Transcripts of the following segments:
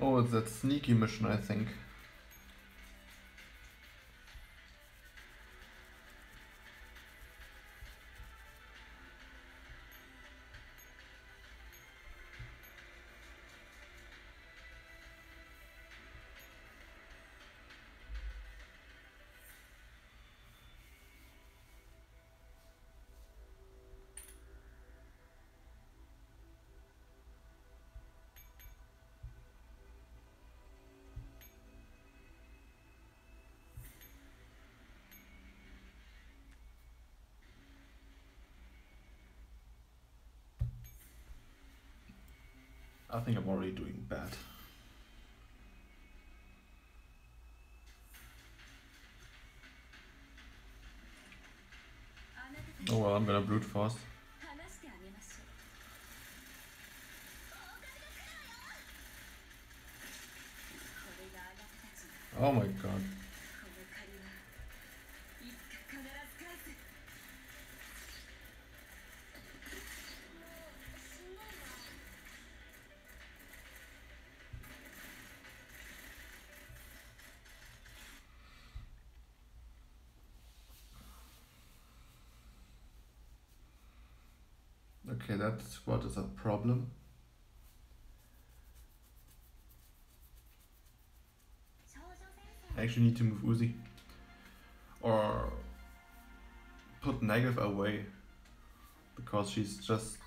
Oh, it's that sneaky mission, I think. I think I'm already doing bad. Oh well, I'm gonna brute force. Okay, that's what is a problem. I actually need to move Uzi. Or put Negev away. Because she's just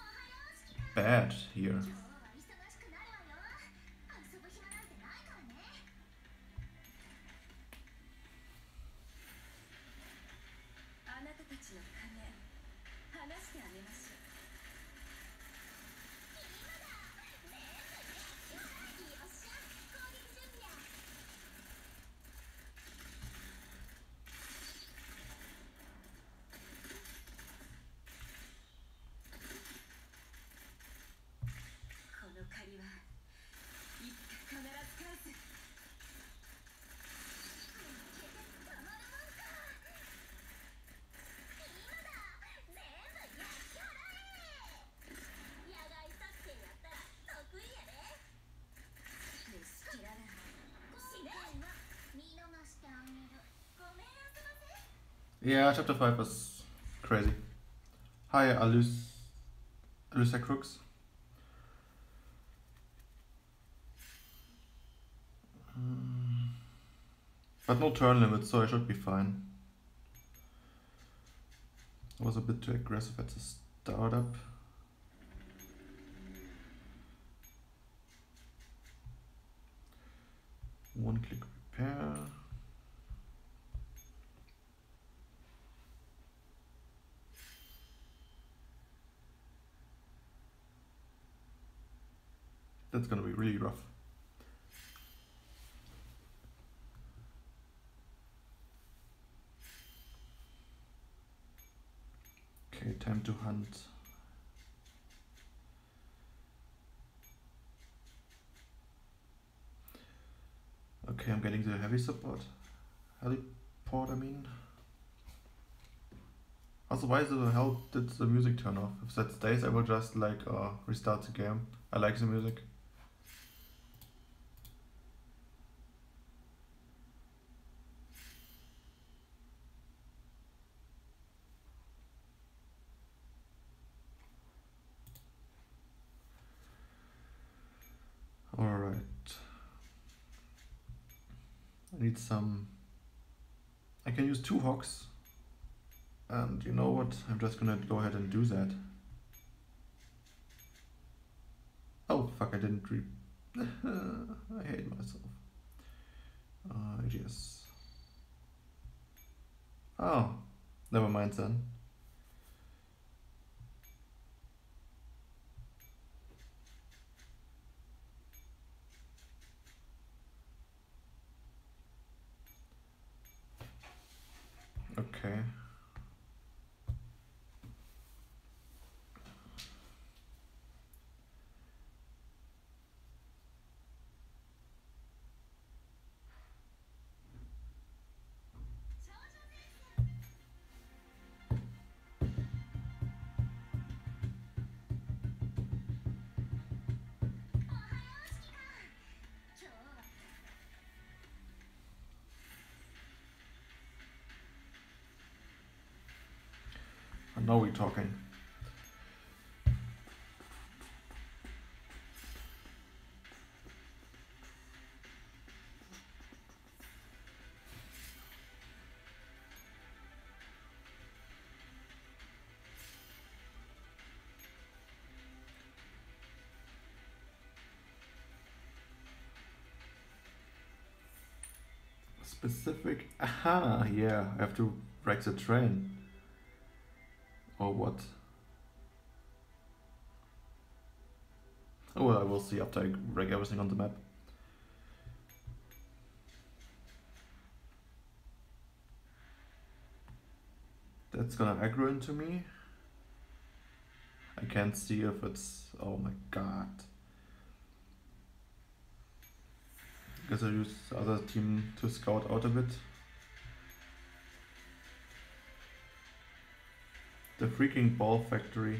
bad here. Yeah, chapter 5 was crazy. Hi, Alus, Alusa Crooks. Mm. But no turn limit, so I should be fine. I was a bit too aggressive at the startup. One click repair. That's gonna be really rough. Okay, time to hunt. Okay, I'm getting the heavy support. Heliport, I mean. Also, why the hell did the music turn off? If that stays, I will just like uh, restart the game. I like the music. Alright. I need some... I can use two hogs. And you know what? I'm just gonna go ahead and do that. Oh, fuck, I didn't re... I hate myself. Uh, yes. Oh, never mind then. Okay. Talking. Specific. Aha, yeah, I have to wreck the train. Or what? Oh well, I will see after I wreck everything on the map. That's gonna aggro into me. I can't see if it's... Oh my god. Guess I use the other team to scout out a bit. The freaking ball factory.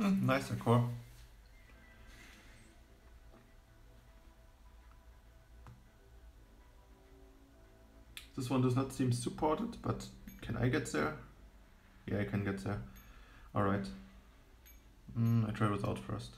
Mm, nice core. This one does not seem supported, but can I get there? Yeah, I can get there. Alright. Mm, I try without first.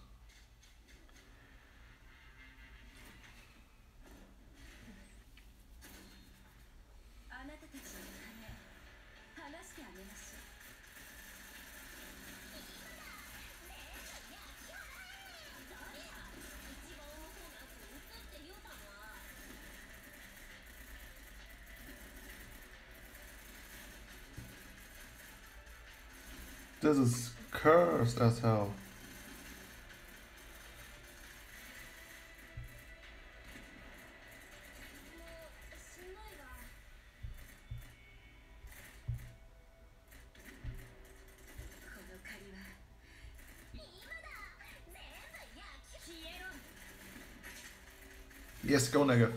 This is cursed as hell. Yes, go Nega.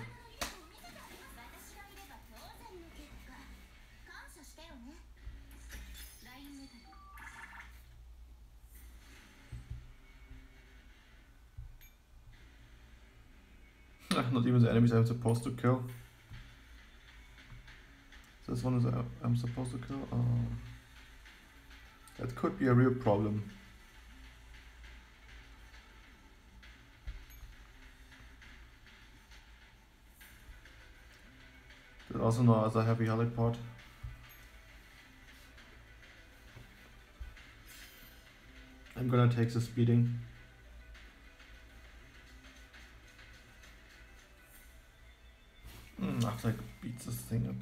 Not even the enemies I'm supposed to kill. This one is I'm supposed to kill. That could be a real problem. There's also no other heavy heliport. I'm gonna take the speeding. After I beat this thing up.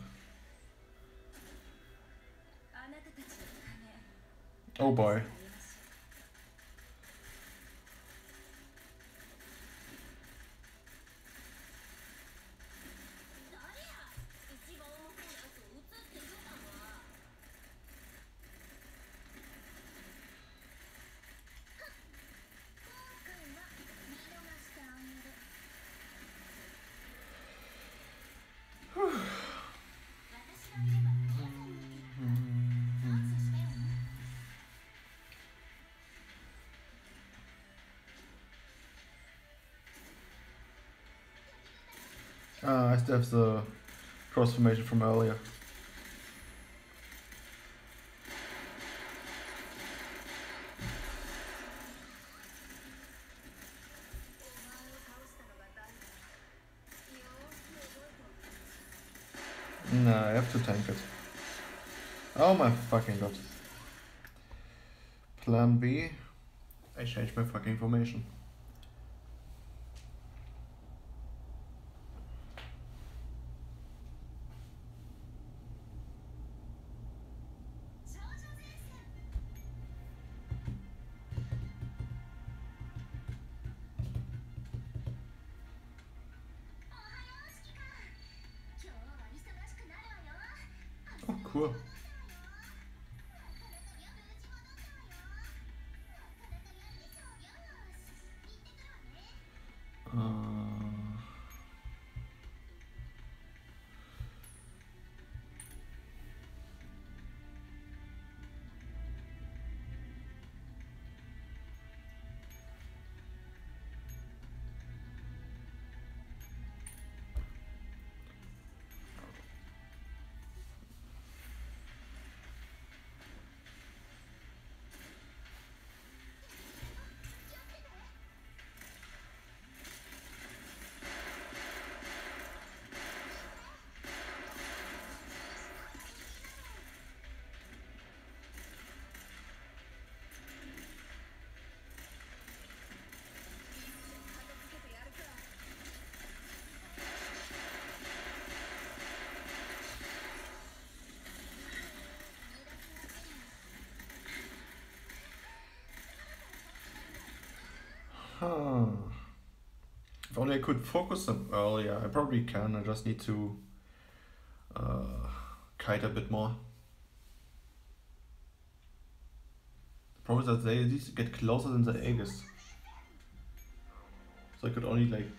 Oh boy. Uh, I still have the cross formation from earlier. No, I have to tank it. Oh my fucking god. Plan B. I changed my fucking formation. If only I could focus them earlier. I probably can. I just need to uh, kite a bit more. The problem is that they get closer than the Aegis. So I could only like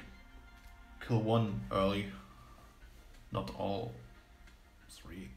kill one early, not all three.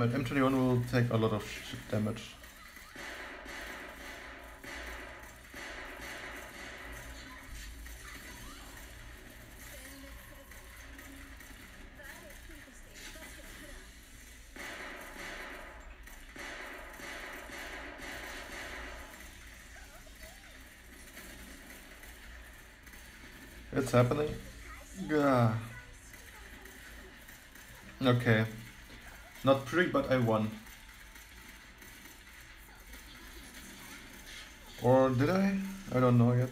M- M21 will take a lot of damage. It's happening. Yeah. Okay. Not pretty, but I won. Or did I? I don't know yet.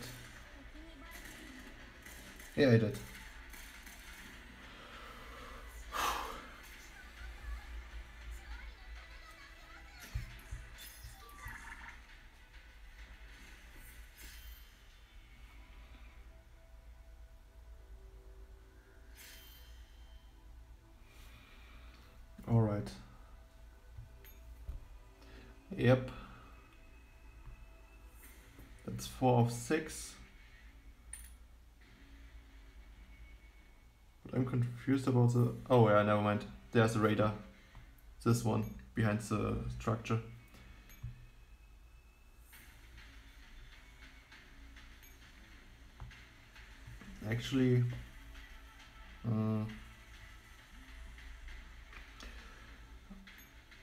Yeah, I did. Of six. But I'm confused about the. Oh yeah, never mind. There's the radar. This one behind the structure. Actually, uh,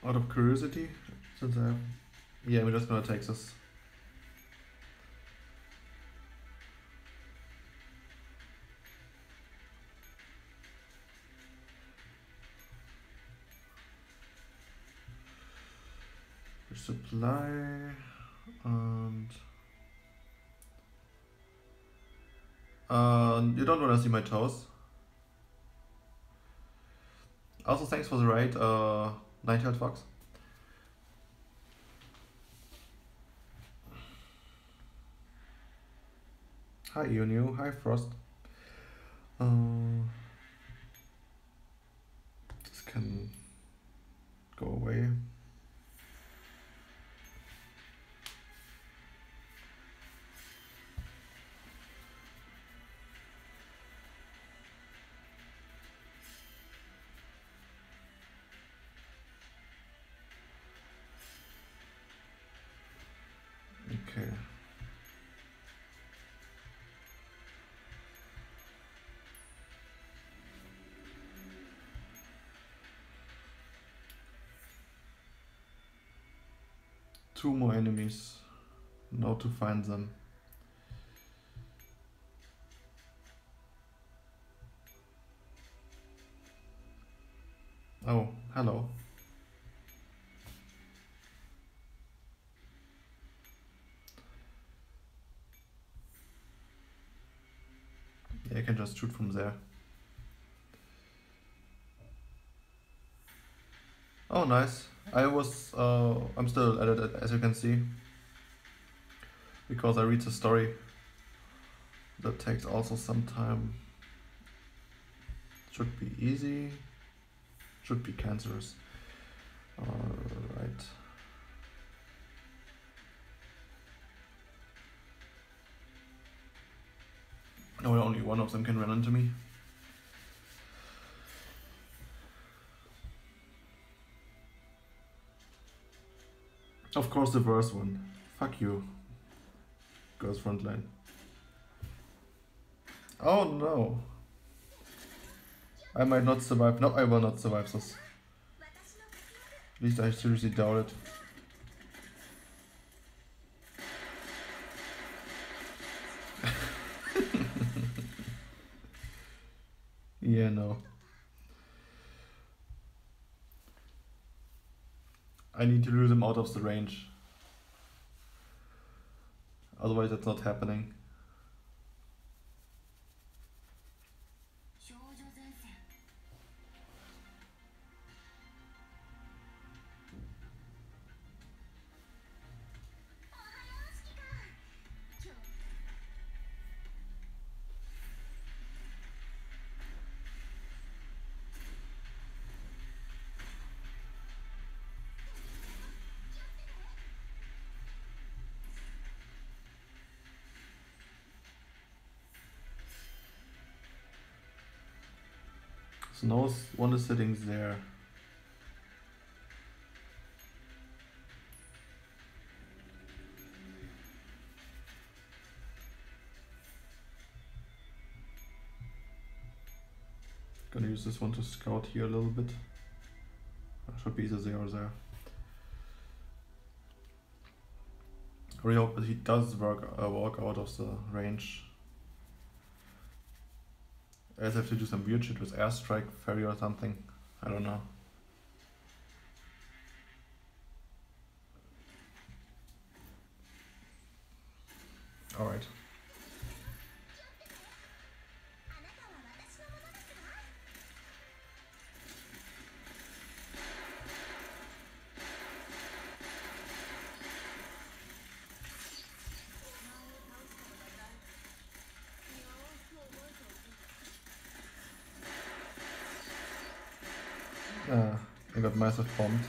out of curiosity, since I yeah, we're just gonna take this. low and uh, you don't want to see my toes. Also, thanks for the ride, uh, Nighthead Fox. Hi, Unu. Hi, Frost. Uh, this can go away. Two more enemies. Now to find them. Oh, hello. Yeah, I can just shoot from there. Oh, nice. I was, uh, I'm still at it, as you can see. Because I read the story. That takes also some time. Should be easy. Should be cancerous. Alright. No, only one of them can run into me. Of course, the worst one. Fuck you. Girls Frontline. Oh no. I might not survive. No, I will not survive this. At least I seriously doubt it. yeah, no. I need to lure them out of the range. Otherwise, that's not happening. S- one is sitting there. Gonna use this one to scout here a little bit. Uh, Should be either there or there. I really hope that he does work uh, walk out of the range. I have to do some weird shit with airstrike fairy or something. I don't know. Alright. I got massive bombed.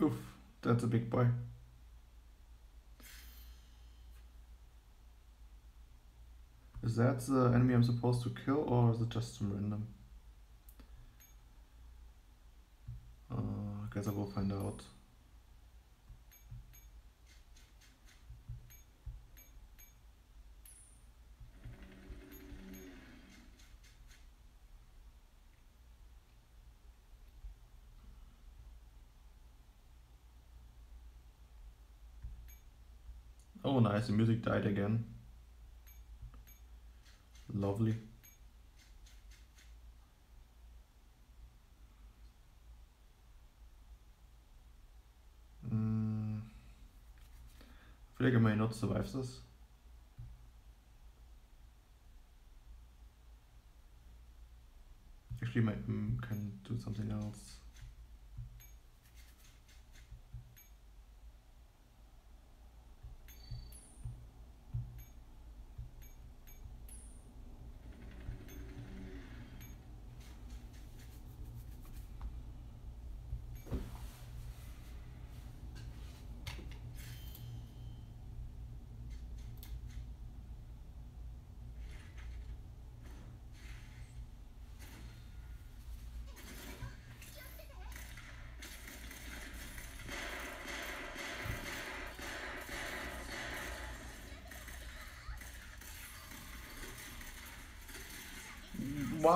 Oof, that's a big boy. Is that the enemy I'm supposed to kill or is it just some random? Uh, I guess I will find out. Oh, nice. The music died again. Lovely. Mm. I feel like I may not survive this. Actually, my mm, can do something else.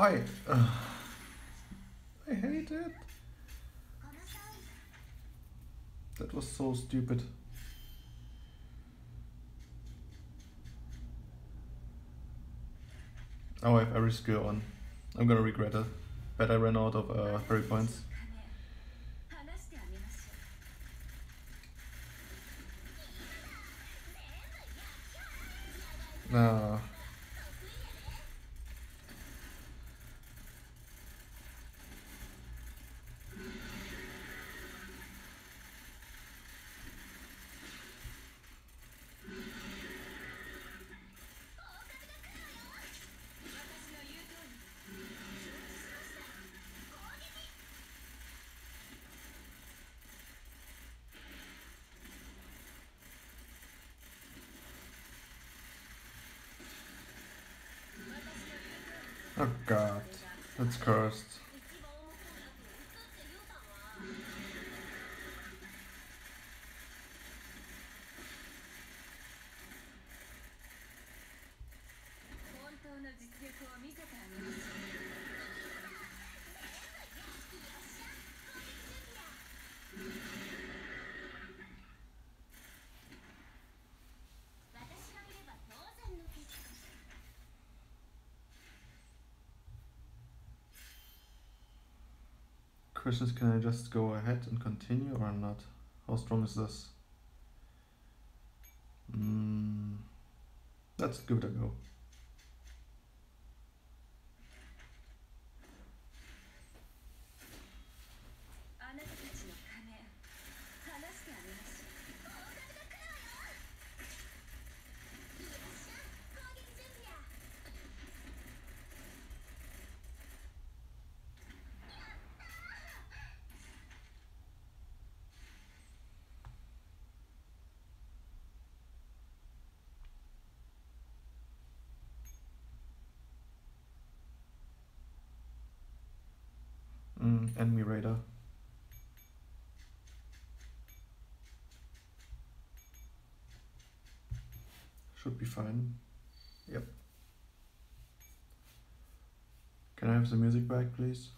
die. Ugh. I hate it. That was so stupid. Oh, I have every skill on. I'm gonna regret it. Bet I ran out of uh, fairy points. That's cursed. Question is, can I just go ahead and continue or not? How strong is this? Mm, let's give it a go. Yep. Can I have the music back, please?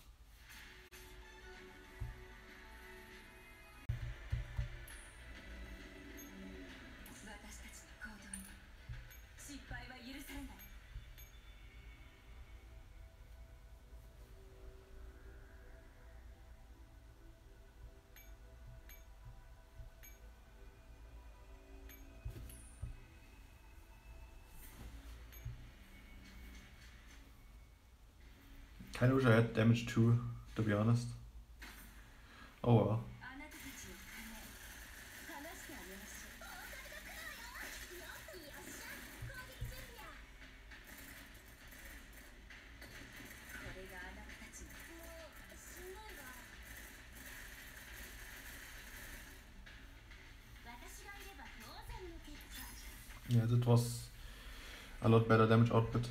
I wish I had damage too. to be honest. Oh well. Yeah, that was a lot better damage output.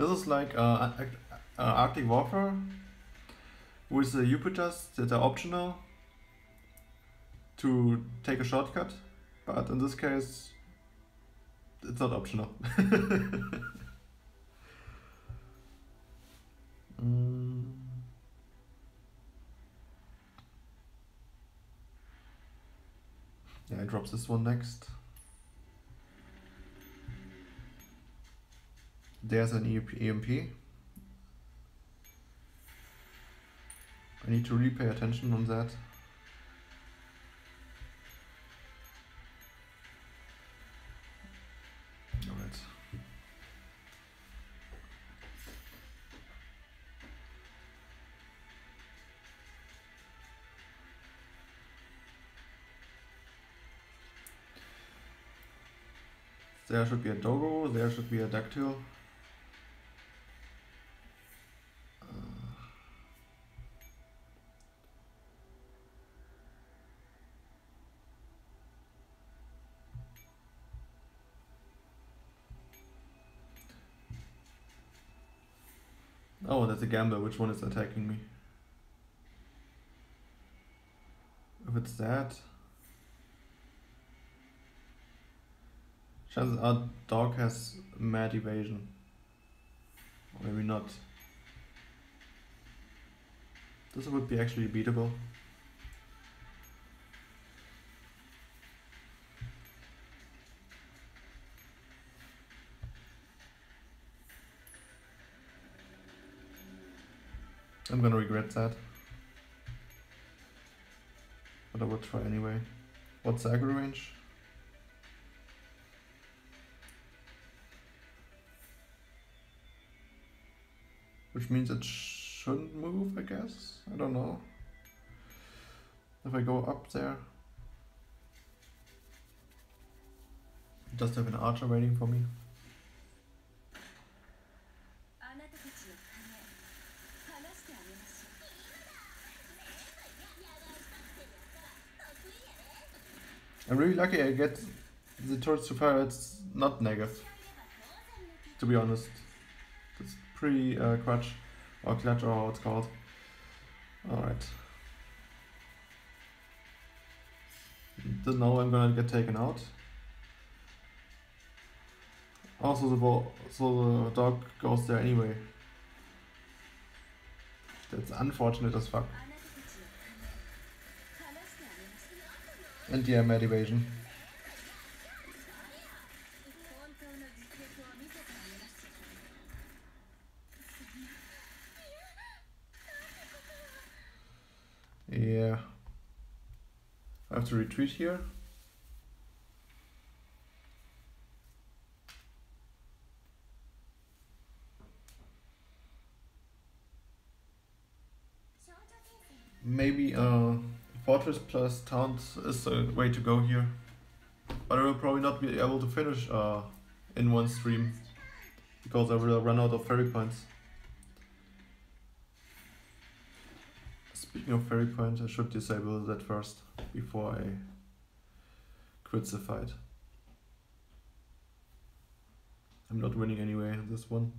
This is like uh, Arctic Warfare with the Jupiters that are optional to take a shortcut, but in this case it's not optional. mm. Yeah, I drop this one next. There's an EMP. I need to really pay attention on that. Alright. There should be a doggo, there should be a dactyl. That's a gambler. Which one is attacking me? If it's that. Chances are dog has mad evasion. Maybe not. This would be actually beatable. I'm gonna regret that. But I will try anyway. What's the aggro range? Which means it shouldn't move, I guess? I don't know. If I go up there. It does have an archer waiting for me. I'm really lucky I get the turrets to fire. It's not negative, to be honest. It's pretty uh, crutch or clutch or how it's called. Alright. Didn't know I'm gonna get taken out. Also, the so the dog goes there anyway. That's unfortunate as fuck. and DM evasion. Yeah. I have to retreat here. Maybe, uh fortress plus towns is the way to go here. But I will probably not be able to finish uh, in one stream because I will run out of fairy points. Speaking of fairy points, I should disable that first before I quit the fight. I'm not winning anyway in this one.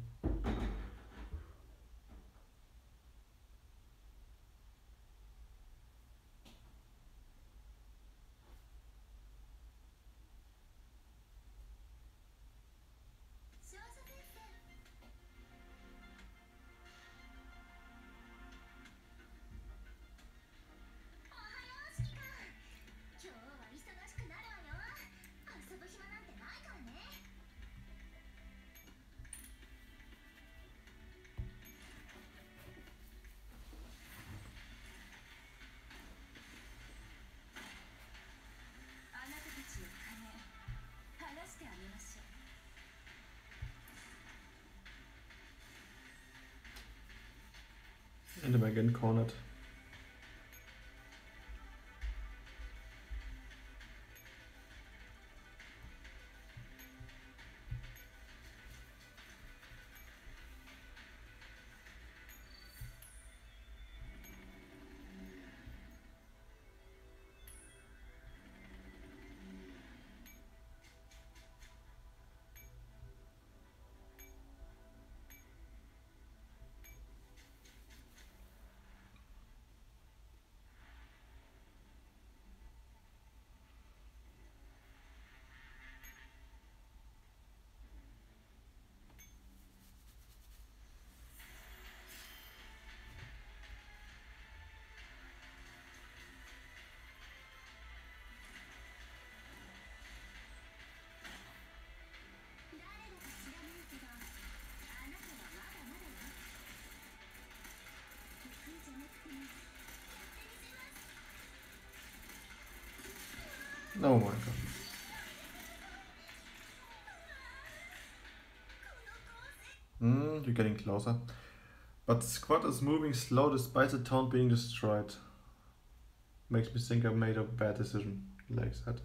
Oh my god. Hmm, you're getting closer. But squad is moving slow despite the town being destroyed. Makes me think I made a bad decision, like that.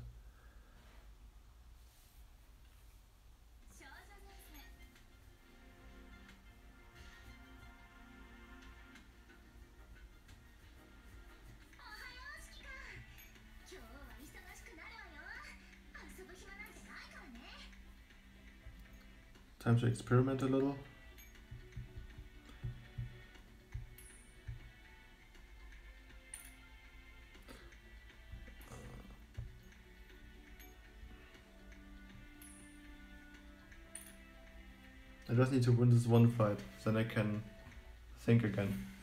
Time to experiment a little. I just need to win this one fight, then I can think again.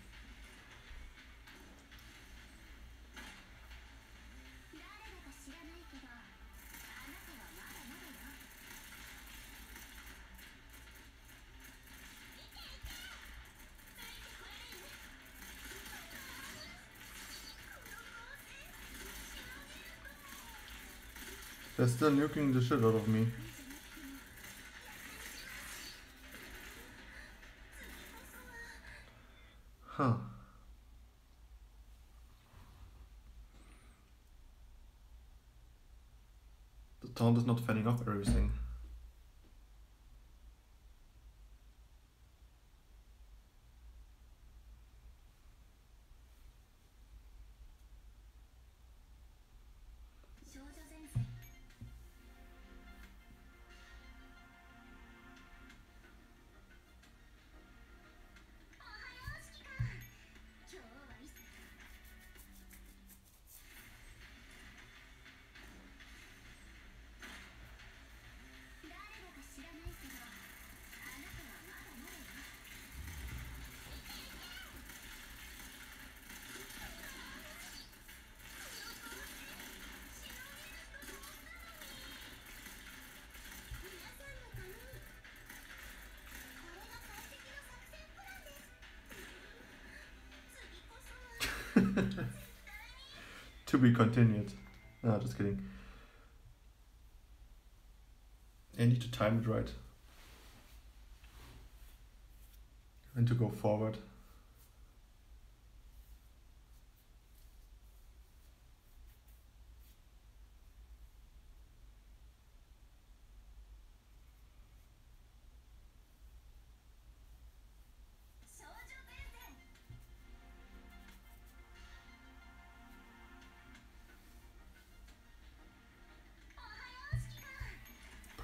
They're still nuking the shit out of me. Huh. The taunt is not fanning off everything. to be continued. No, just kidding. I need to time it right. And to go forward.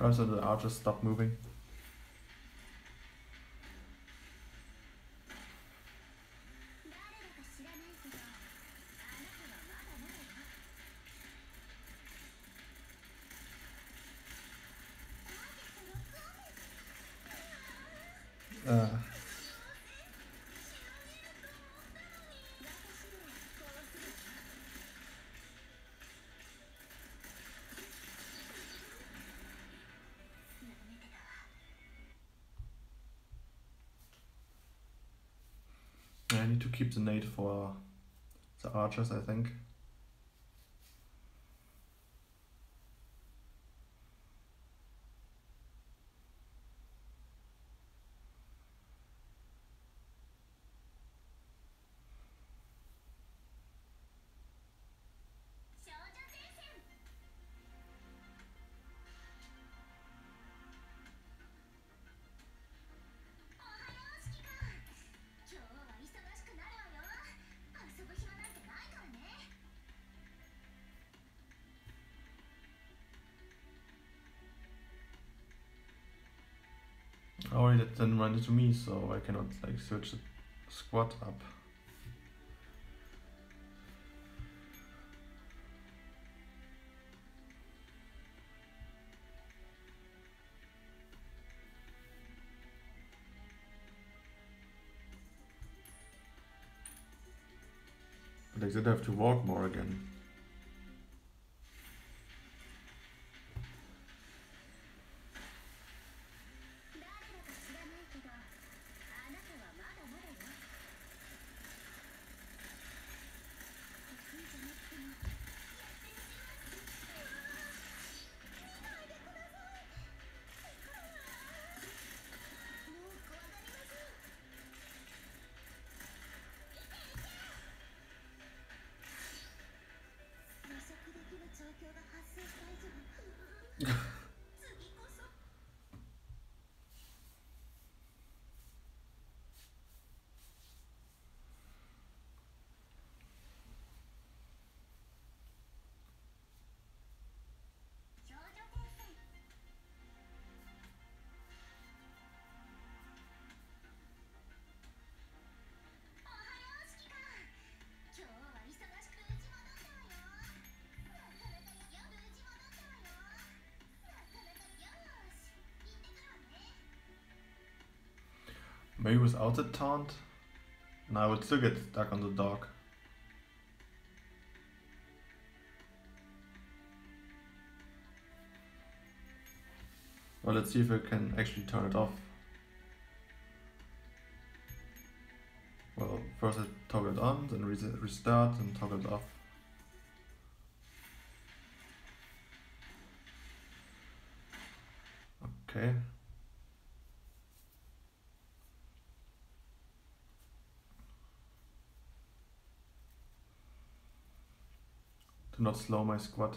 Perhaps the archers stop moving. Keep the nade for the archers, I think. Oh, it then run into me, so I cannot like switch the squad up. But I did have to walk more again. Maybe without the taunt? And I would still get stuck on the dog. Well, let's see if I can actually turn it off. Well, first I toggle it on, then restart and toggle it off. Okay. Not slow my squad.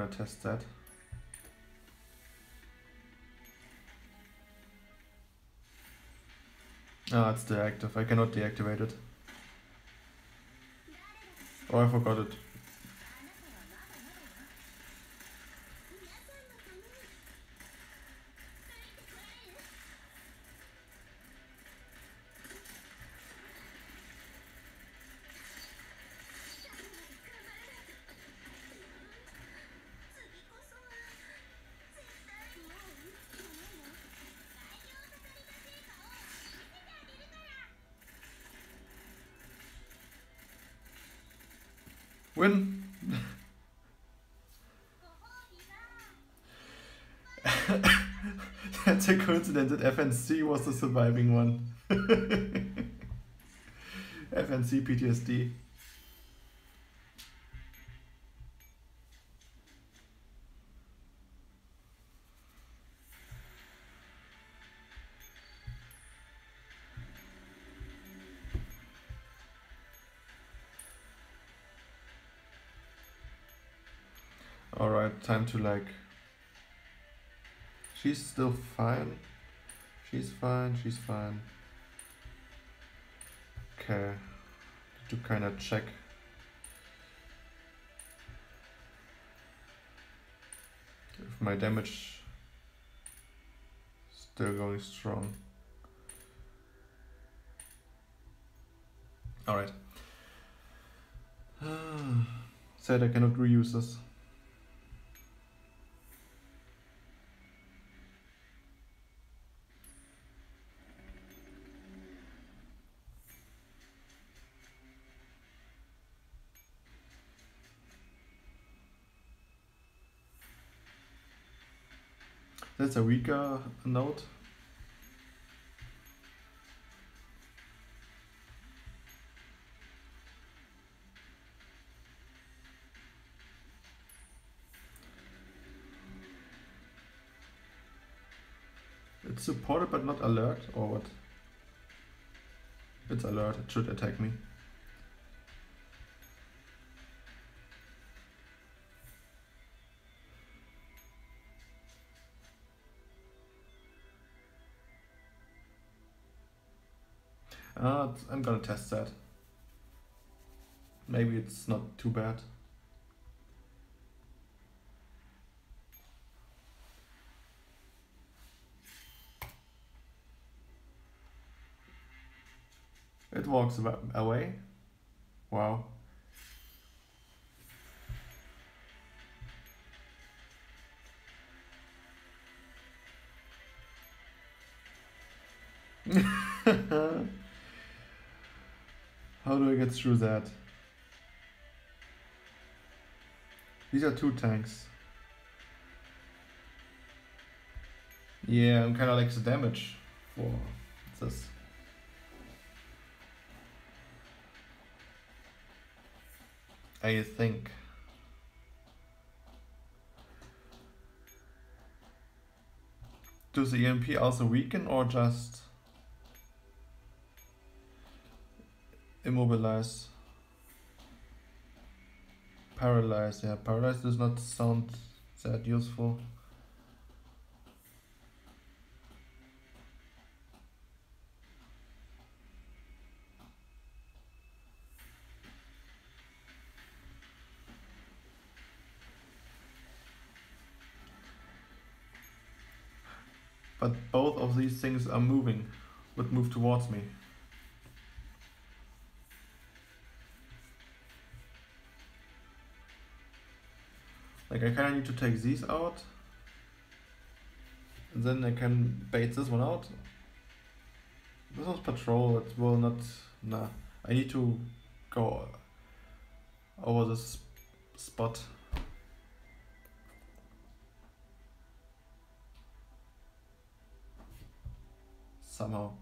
Gonna test that. Ah, it's deactive. I cannot deactivate it. Oh, I forgot it. That's a coincidence that FNC was the surviving one. FNC PTSD. Alright, time to like She's still fine. She's fine, she's fine. Okay. To kind of check. If my damage still going strong. Alright. Said I cannot reuse this. That's a weaker note. It's supported but not alert, or what? It's alert, it should attack me. Uh, I'm gonna test that. Maybe it's not too bad. It walks away. Wow. How do I get through that? These are two tanks. Yeah, I'm kind of like the damage for this. I think. Does the EMP also weaken or just Immobilize. Paralyze, yeah, paralyze does not sound that useful. But both of these things are moving, would move towards me. Like I kinda need to take these out. And then I can bait this one out. This one's patrol, it will not nah. I need to go over this spot. Somehow.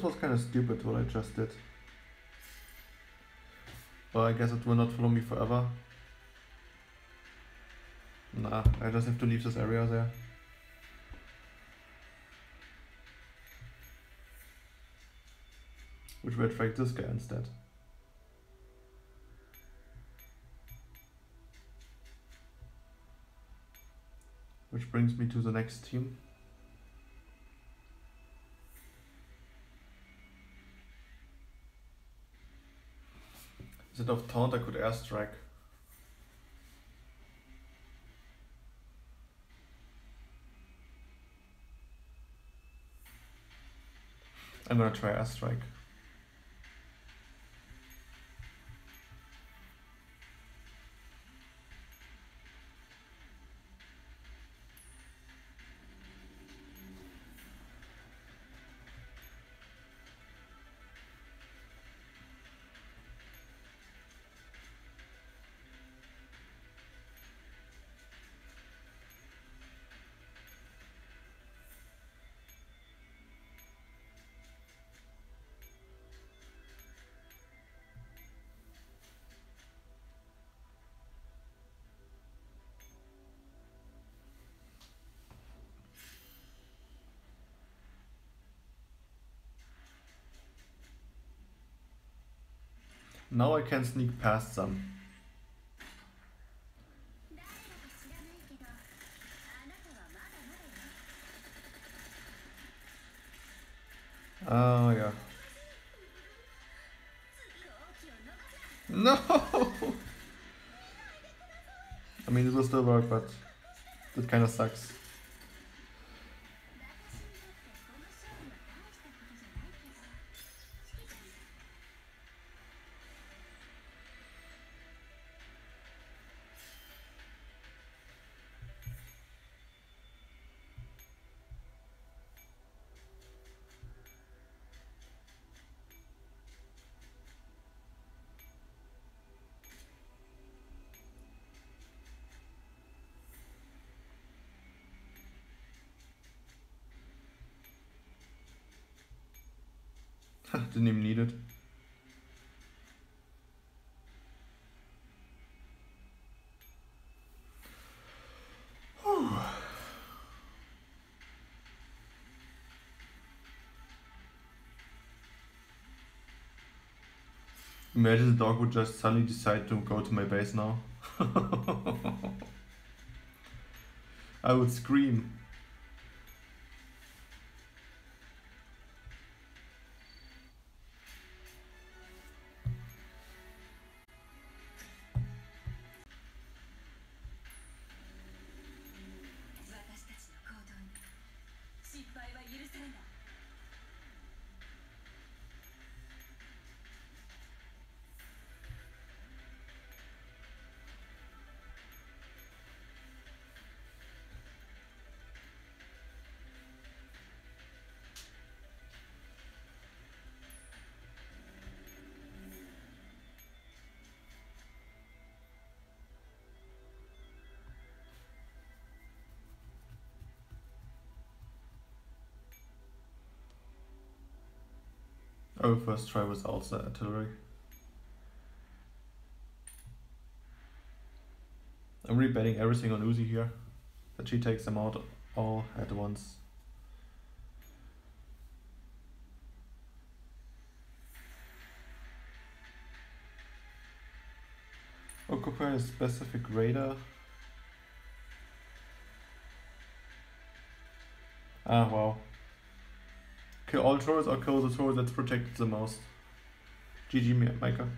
This was kind of stupid what I just did. But I guess it will not follow me forever. Nah, I just have to leave this area there. Which will attract this guy instead. Which brings me to the next team. Instead of taunt, I could airstrike. I'm gonna try airstrike. Now I can sneak past them. Oh yeah. No! I mean it will still work but it kinda sucks. Imagine the dog would just suddenly decide to go to my base now. I would scream.「first try was also artillery. I'm really betting everything on Uzi here. That she takes them out all at once. Occupy a specific radar. Ah, wow. Kill all trolls or kill the troll that protects the most. GG, Micah.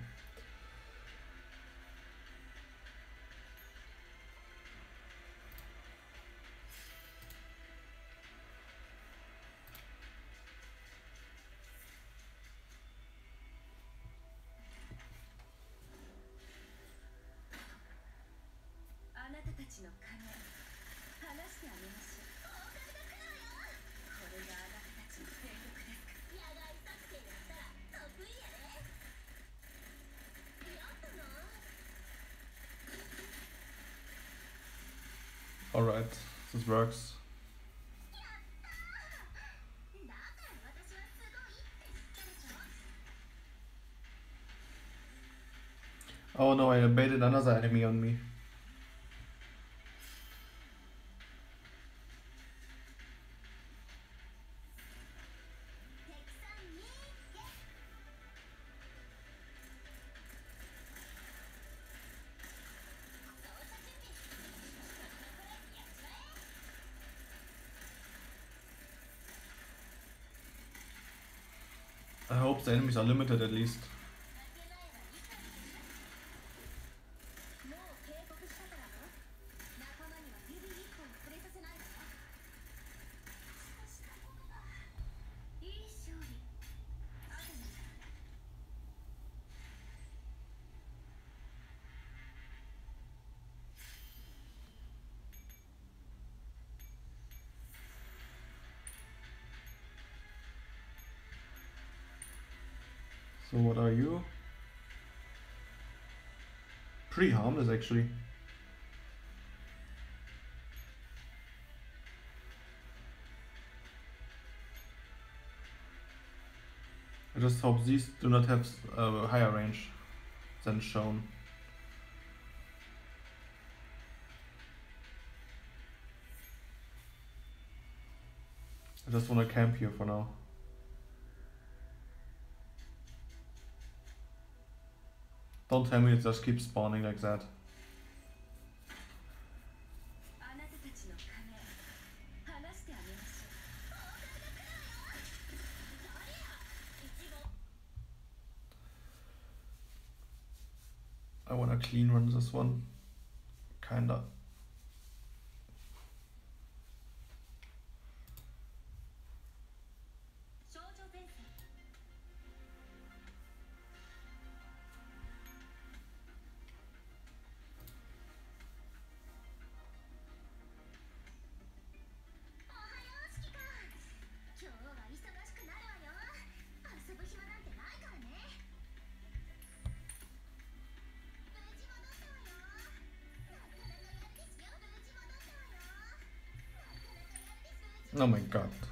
Oh no, I baited another enemy on me. the enemies are limited at least. So what are you? Pretty harmless actually. I just hope these do not have uh, a higher range than shown. I just wanna camp here for now. Don't tell me it just keeps spawning like that. I wanna clean run this one. Kinda. Oh my god.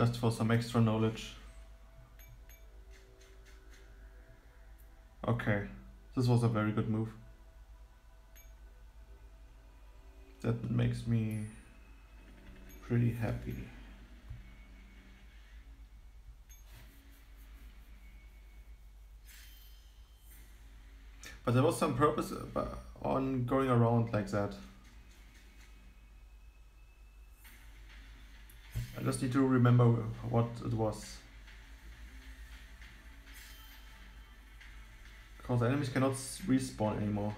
Just for some extra knowledge. Okay, this was a very good move. That makes me pretty happy. But there was some purpose uh, on going around like that. I just need to remember what it was. Because enemies cannot respawn anymore.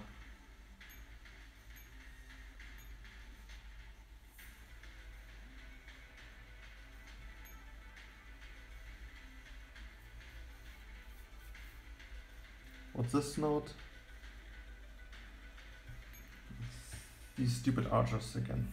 What's this note? These stupid archers again.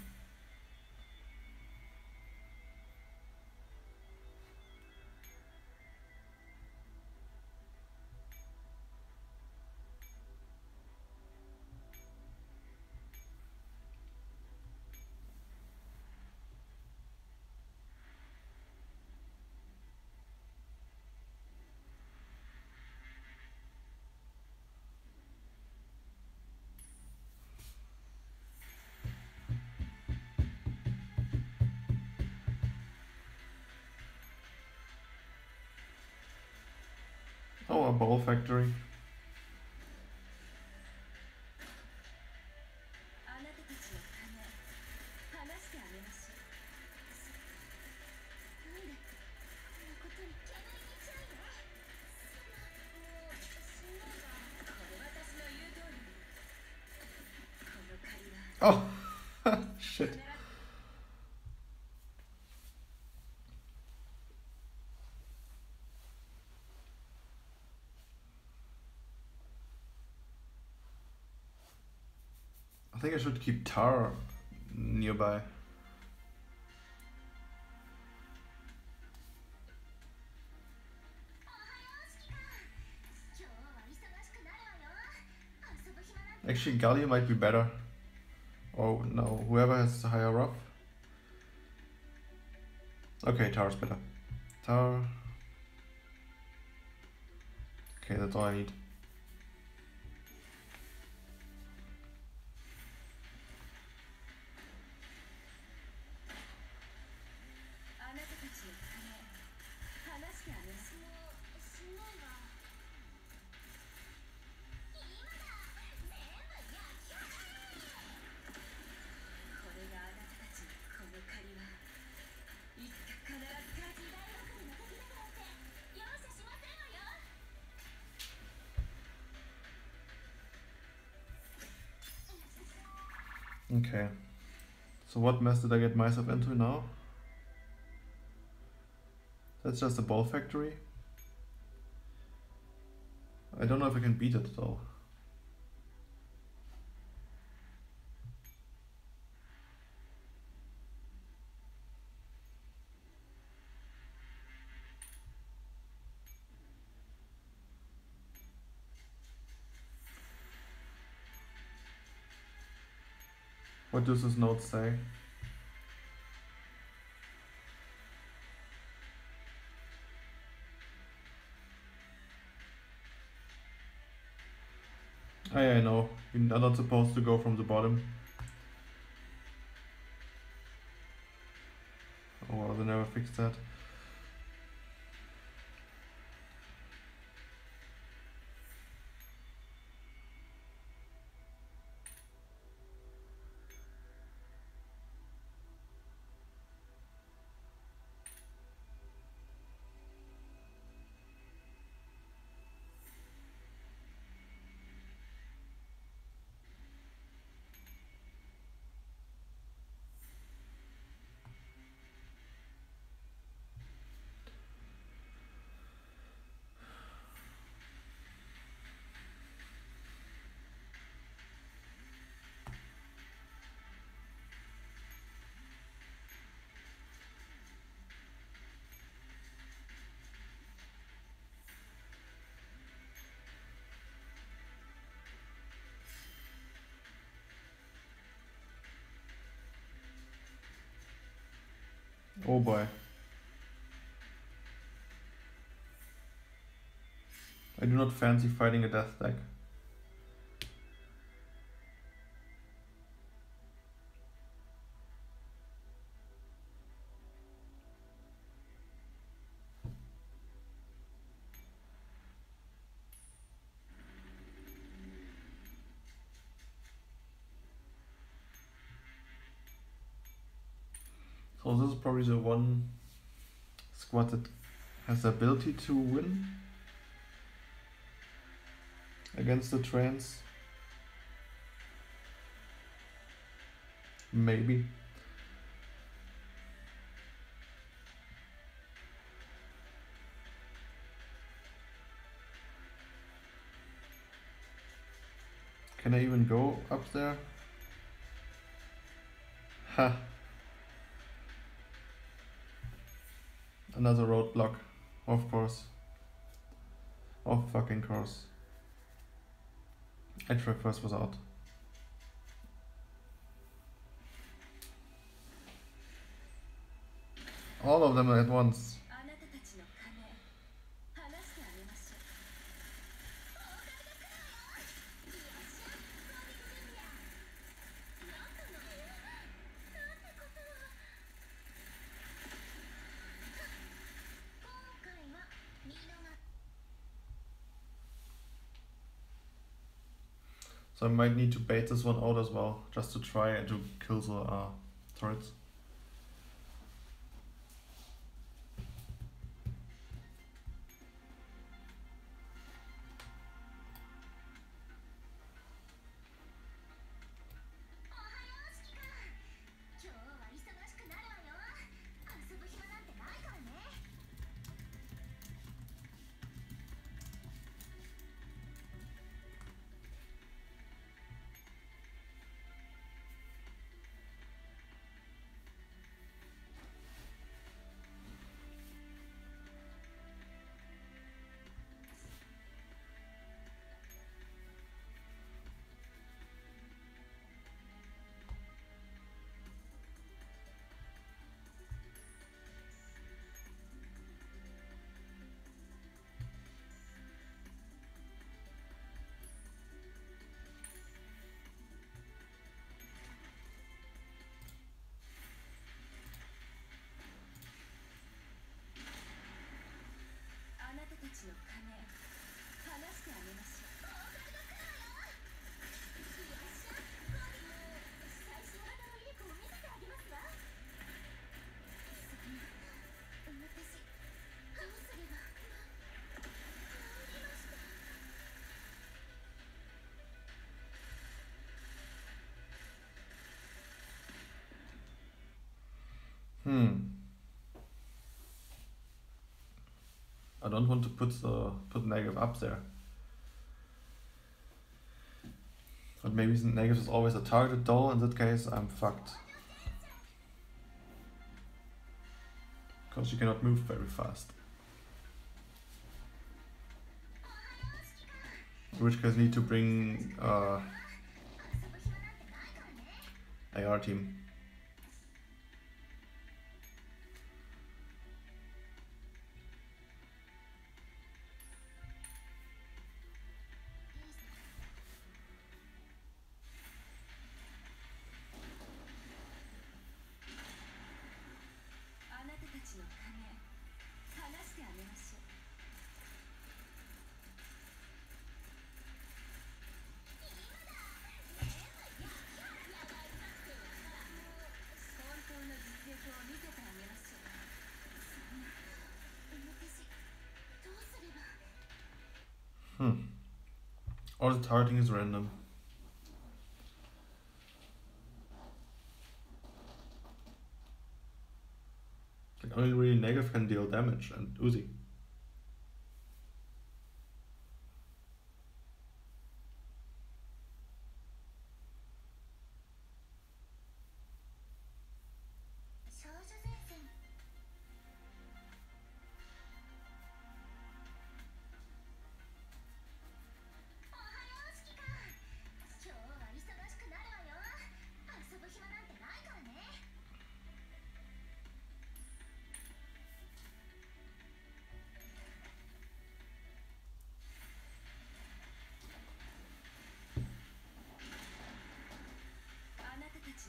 A I think I should keep Tara nearby. Actually, Galia might be better. Oh no, whoever has higher rough. Okay, Tara's better. Tara. Okay, that's all I need. What mess did I get myself into now? That's just a ball factory. I don't know if I can beat it though. What does this note say? I, I know. You're not supposed to go from the bottom. Oh well, they never fixed that. Oh boy. I do not fancy fighting a death deck. Is the one squad that has the ability to win against the trans. Maybe. Can I even go up there? Ha. Another roadblock, of course. Of fucking course. Edge first was out. All of them at once. So I might need to bait this one out as well, just to try and to kill the uh, turrets. Hmm. I don't want to put the put Negev up there. But maybe the Negev is always a target though, in that case I'm fucked. Because you cannot move very fast. In which case need to bring uh, AR team. All the targeting is random. Like only really Negev can deal damage and Uzi.「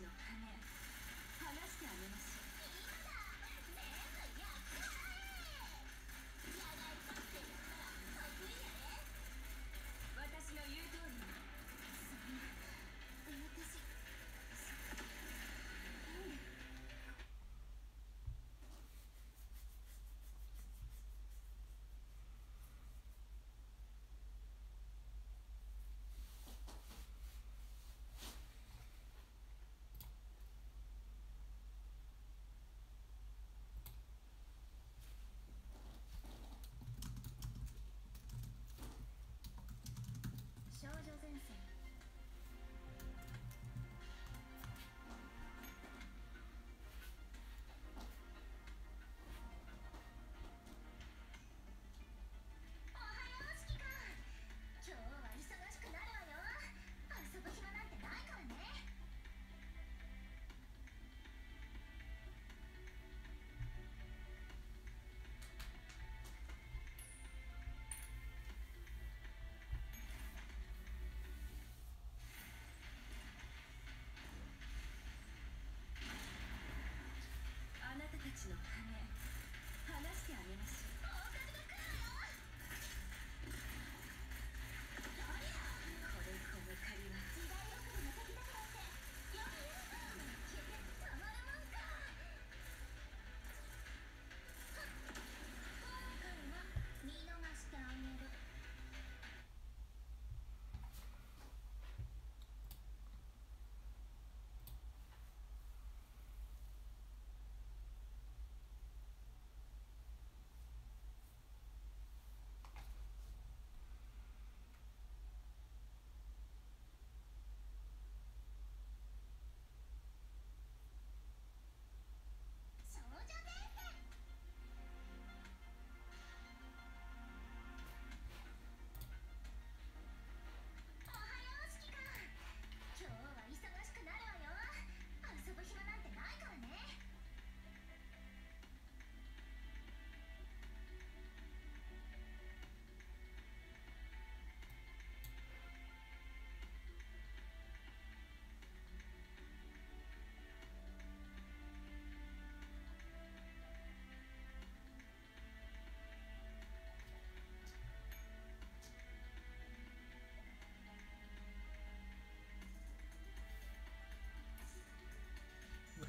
比较干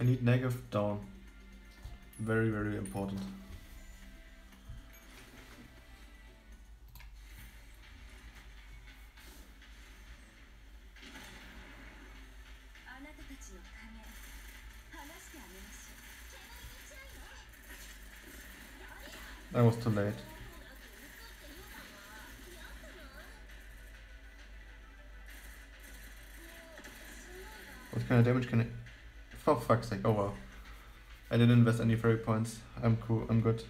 I need Negev down. Very, very important. I was too late. What kind of damage can it Fuck's sake, oh wow. I didn't invest any fairy points. I'm cool, I'm good.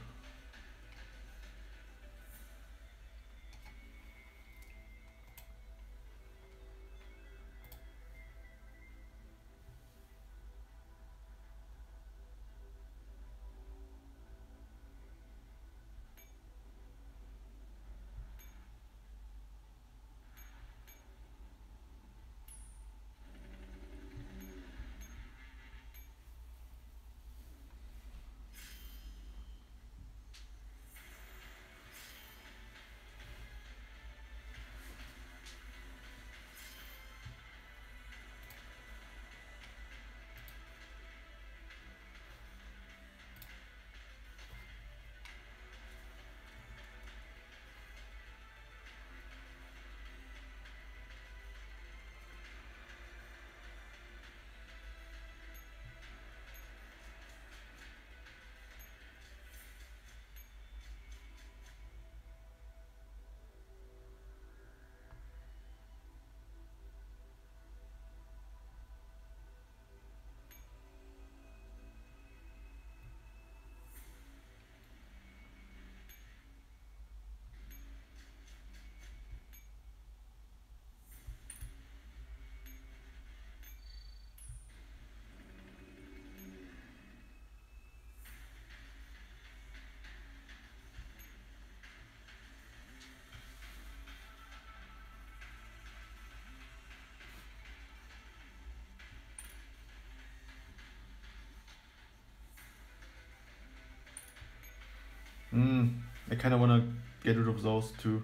I kinda wanna get rid of those two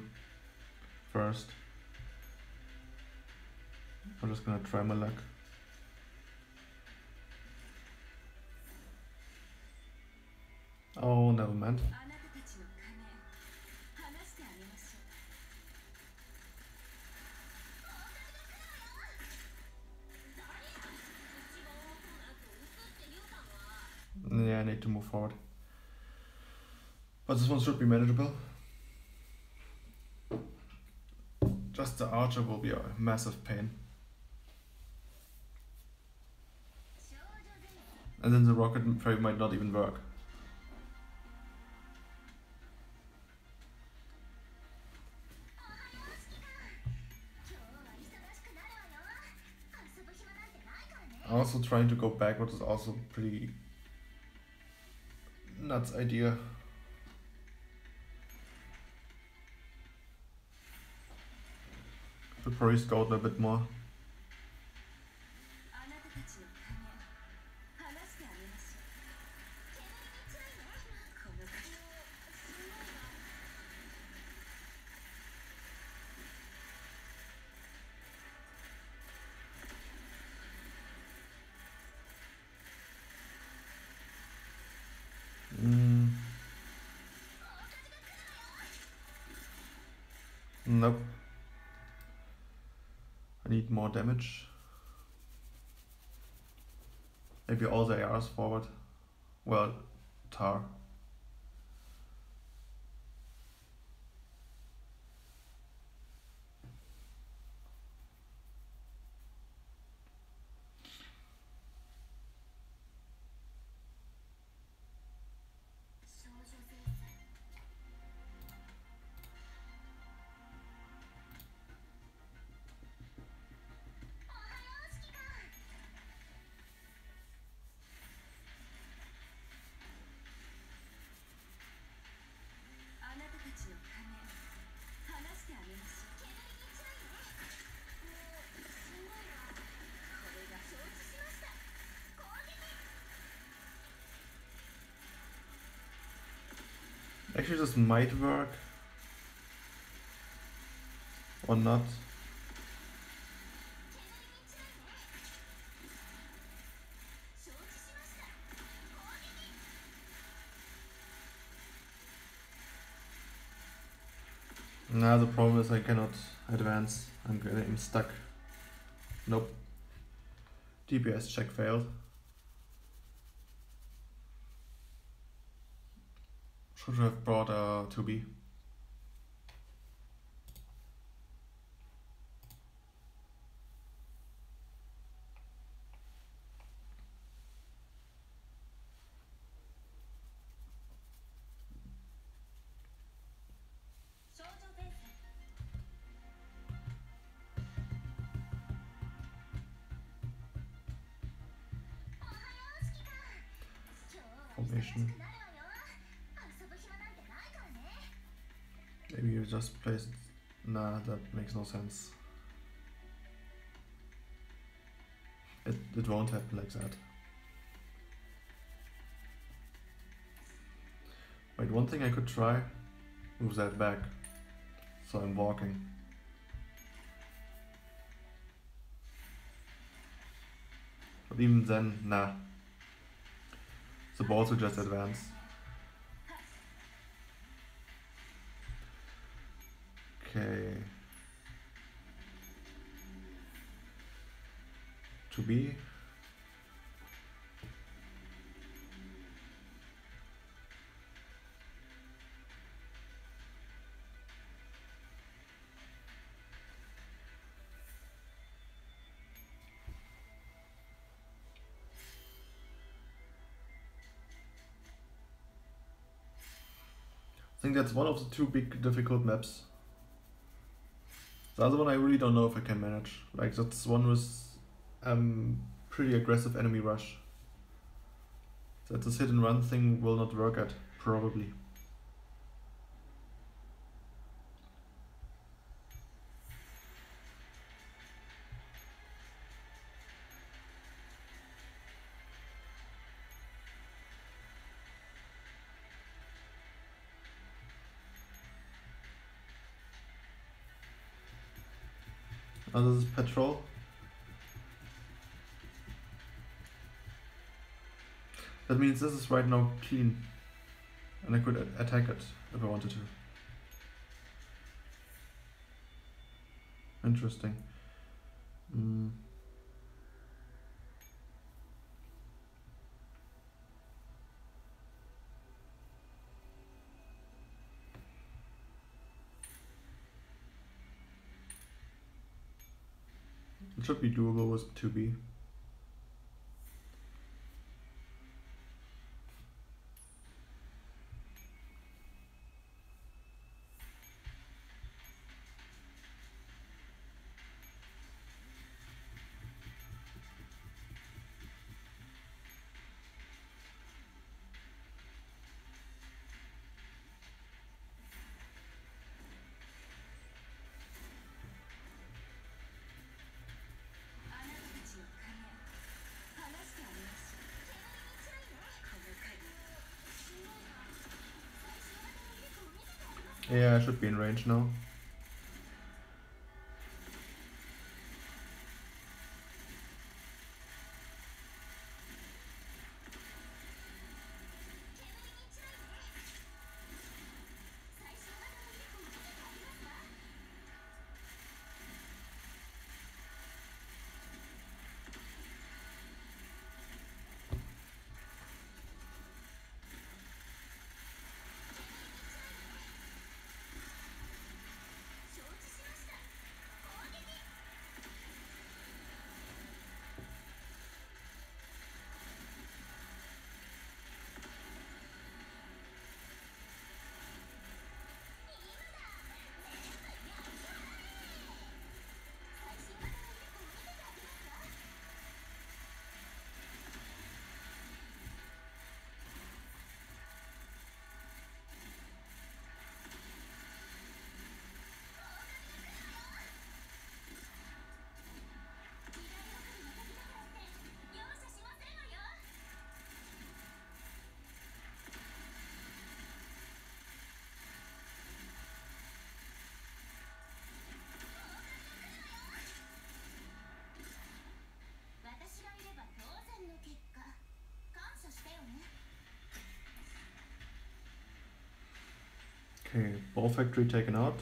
first. I'm just gonna try my luck. this one should be manageable. Just the archer will be a massive pain. And then the rocket probably might not even work. Also trying to go backwards is also pretty nuts idea. Should probably scout a bit more. Need more damage. Maybe all the ARs forward. Well, tar. This might work or not. Now the problem is I cannot advance. I'm, stuck. Nope. DPS check failed. Should have brought uh, a 2B. Sense. It, it won't happen like that. Wait, one thing I could try. Move that back. So I'm walking. But even then, nah. The balls will just advance. Okay. To be. I think that's one of the two big difficult maps. The other one I really don't know if I can manage. Like that's one with um pretty aggressive enemy rush. That this hit and run thing will not work at, probably. Oh, this is patrol. That means this is right now clean. And I could attack it if I wanted to. Interesting. Mm. It should be doable with 2B. Yeah, I should be in range now. Okay, ball factory taken out.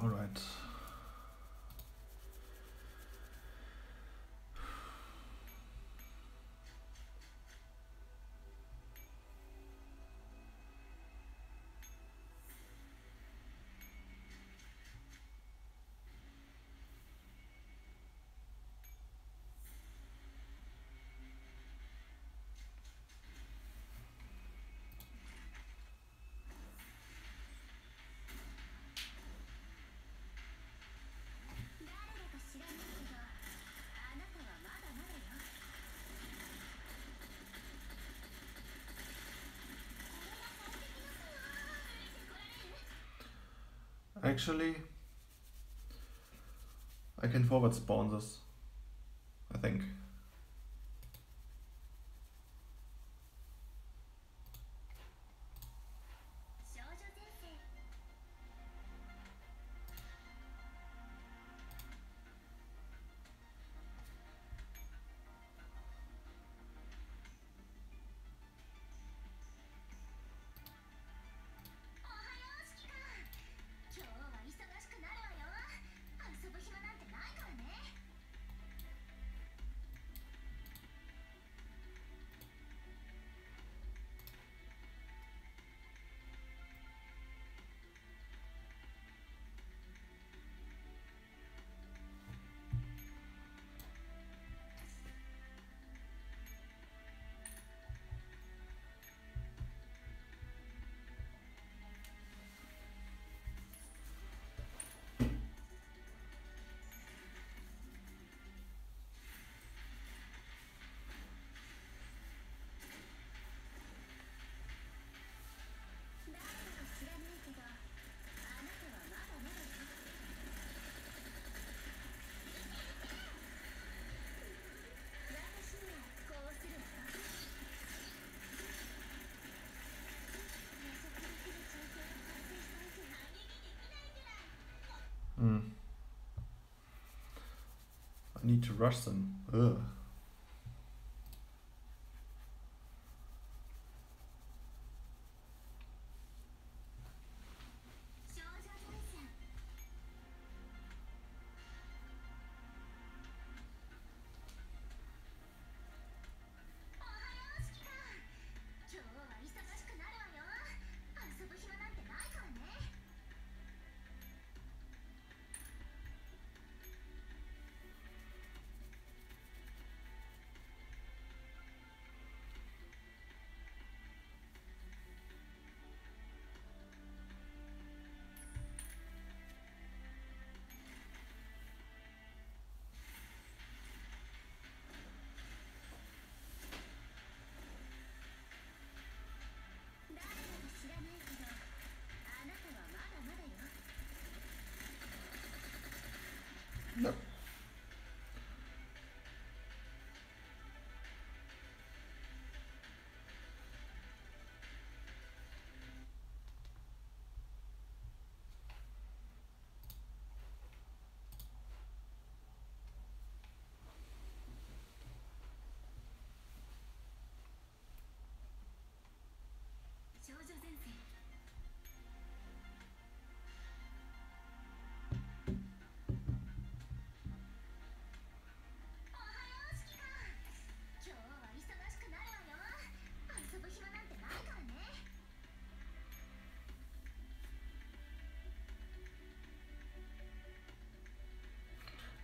All right. Actually, I can forward spawn this. I think. To rush them. Ugh.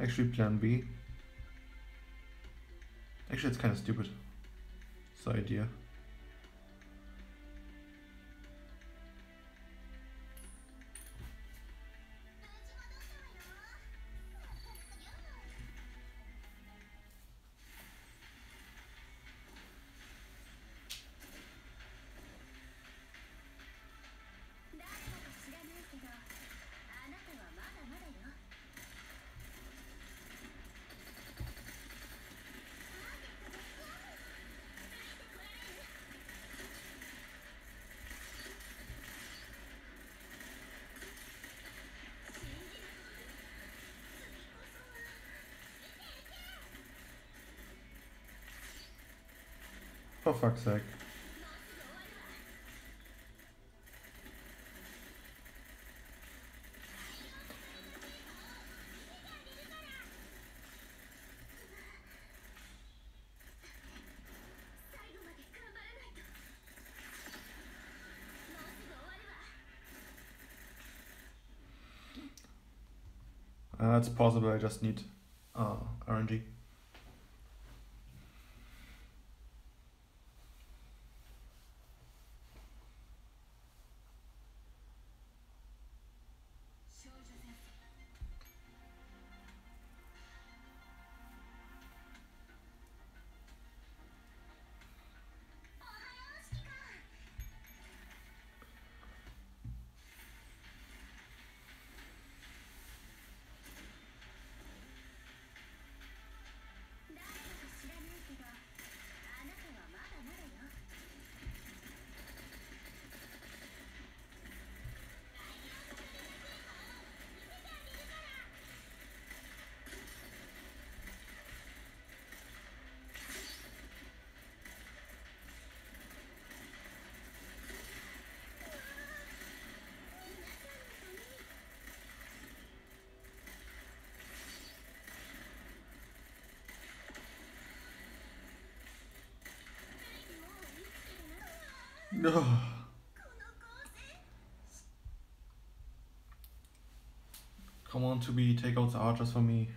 Actually, plan B. Actually, it's kind of stupid. The idea. fuck's sake. Uh, it's possible I just need uh, RNG. No. Come on, to be take out the archers for me.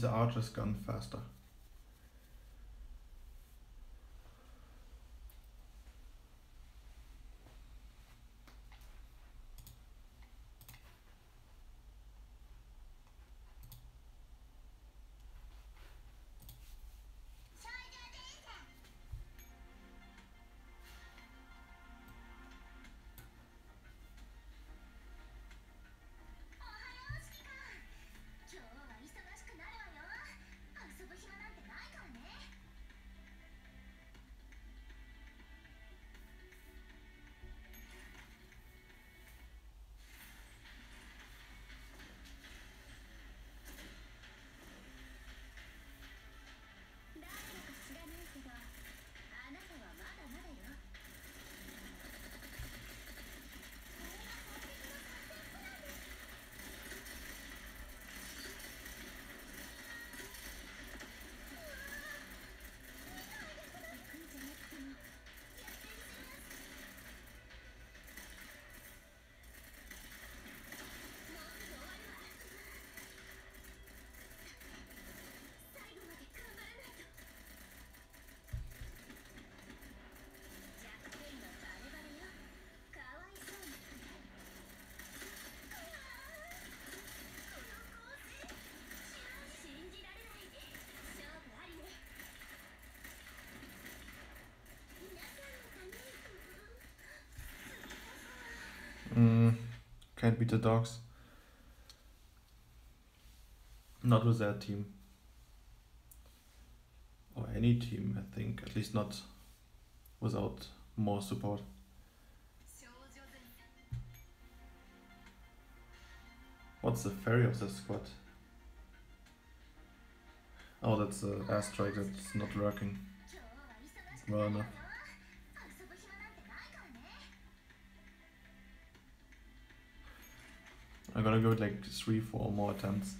The archer's gun faster. Can't beat the dogs. Not with that team. Or any team, I think. At least not without more support. What's the fairy of the squad? Oh, that's a airstrike that's not working well enough. Go with like three, four more attempts.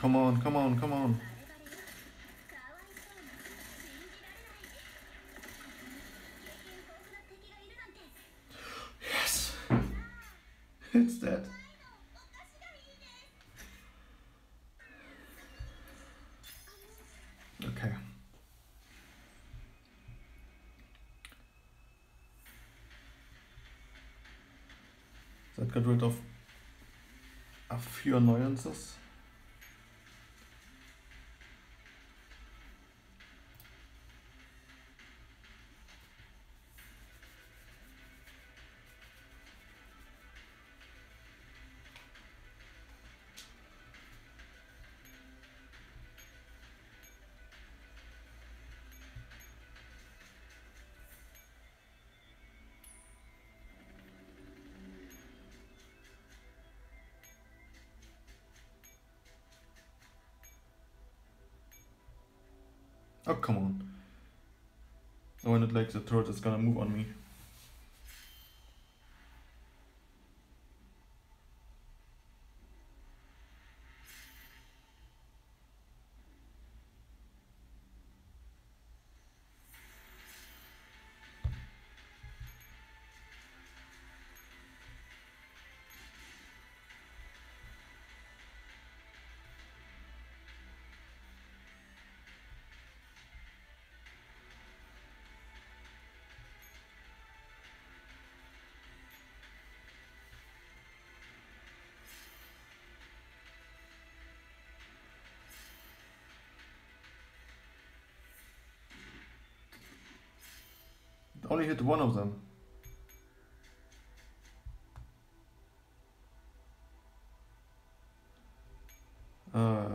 Come on, come on, come on. Yes! it's dead. Okay. That got rid of a few annoyances. Oh, come on. I it like the turret is gonna move on me. only hit one of them. Uh...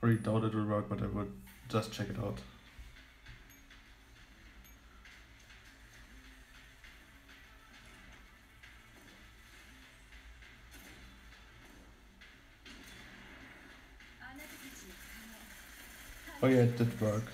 really doubt it will work, but I would just check it out. Oh yeah, it did work.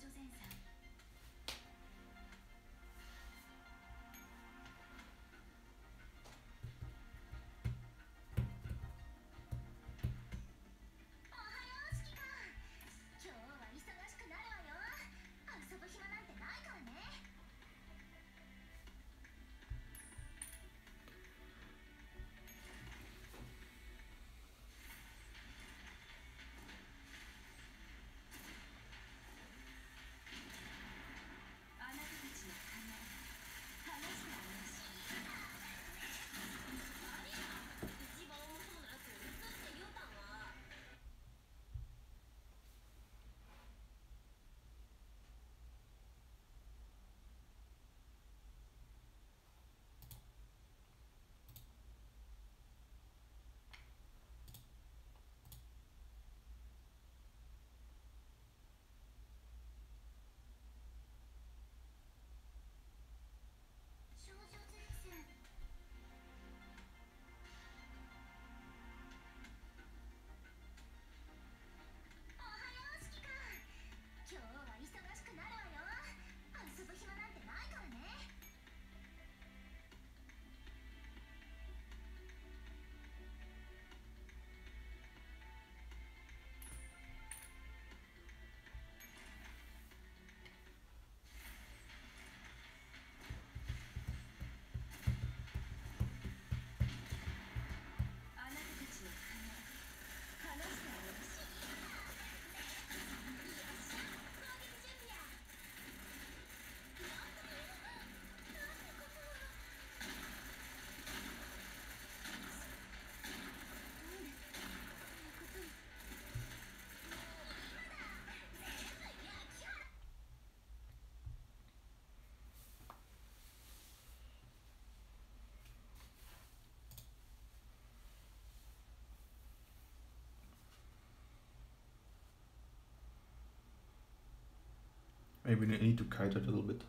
조사했어. Maybe I need to kite it a little bit.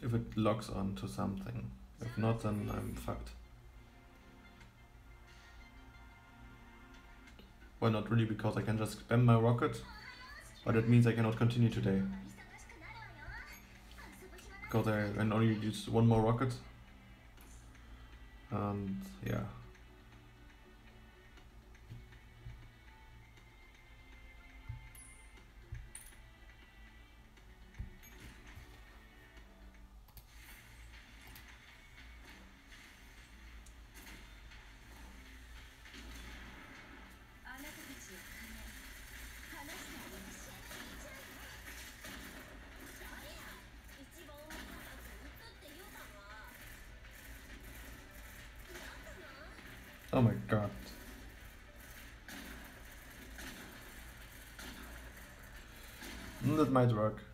If it locks on to something. If not, then I'm fucked. Well, not really, because I can just spam my rocket, but it means I cannot continue today. Because I can only use one more rocket. And yeah. My drug.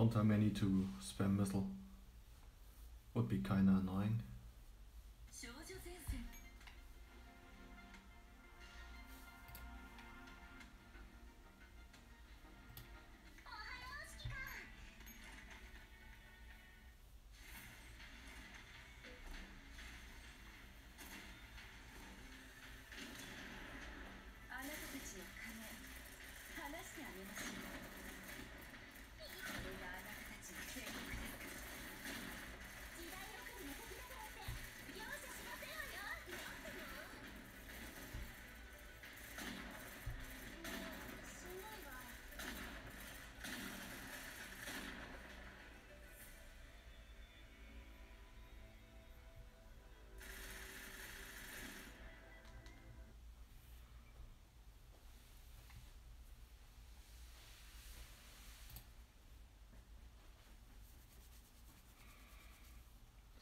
Don't have any to spam missile. Would be kinda annoying.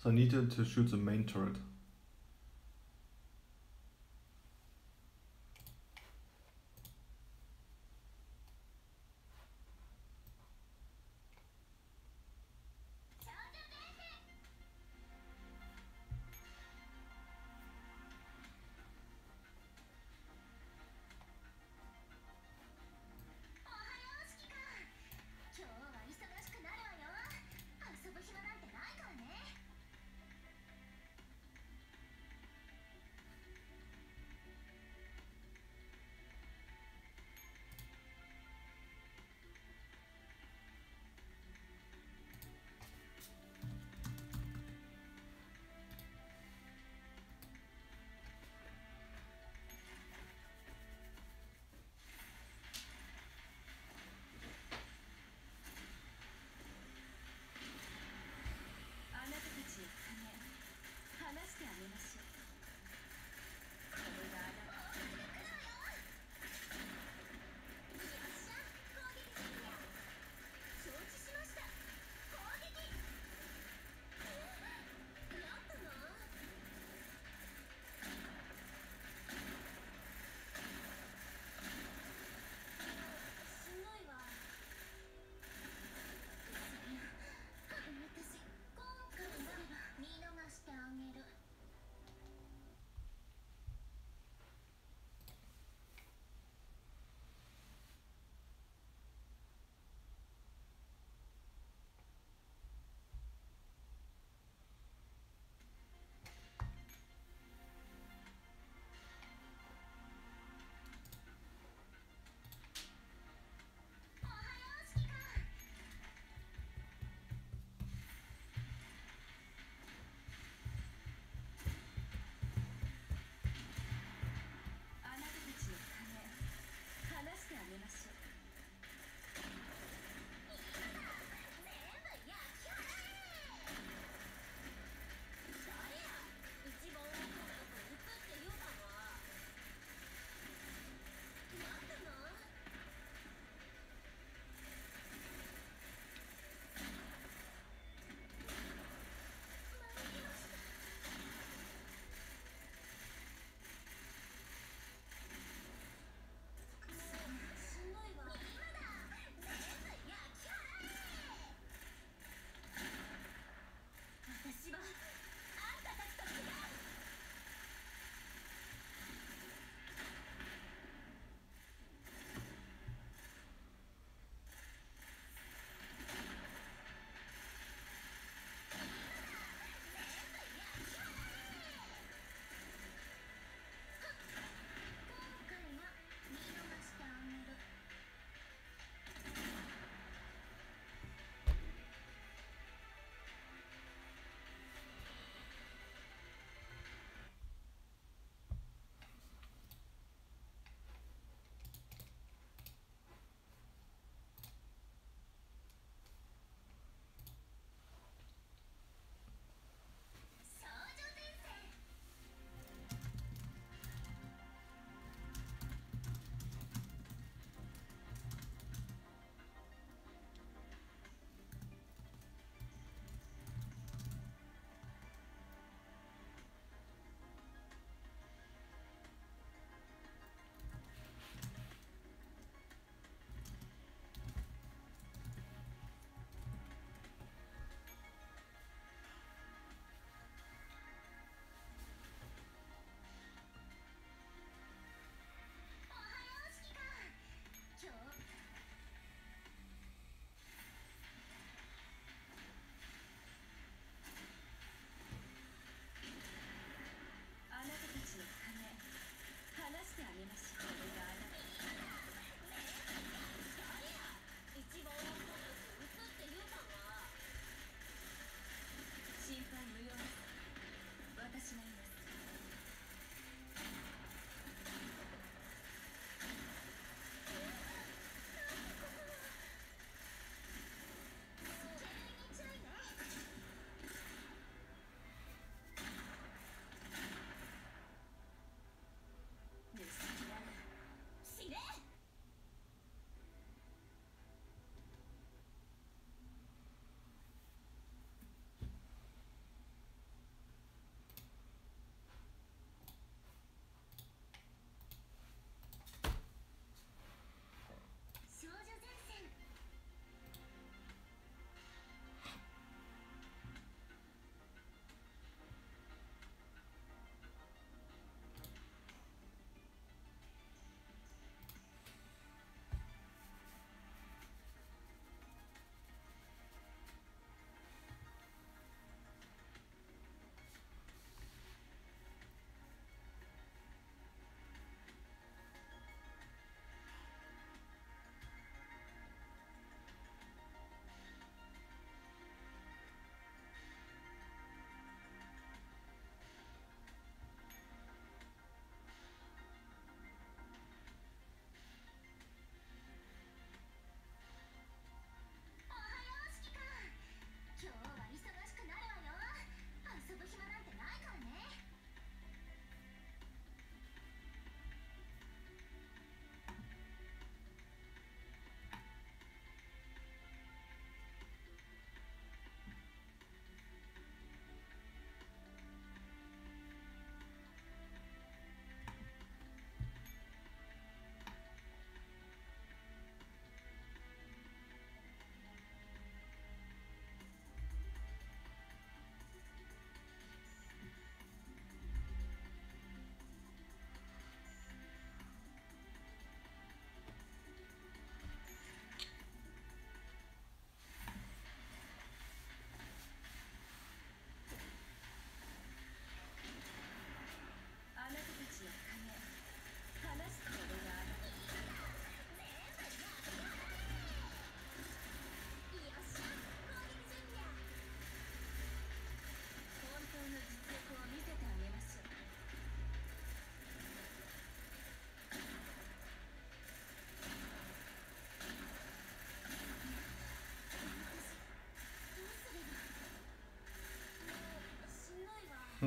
I needed to shoot the main turret.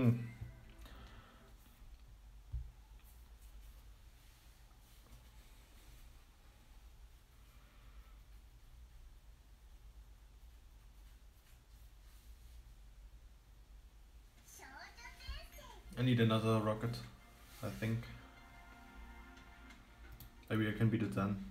Hmm. I need another rocket, I think. Maybe I can beat it then.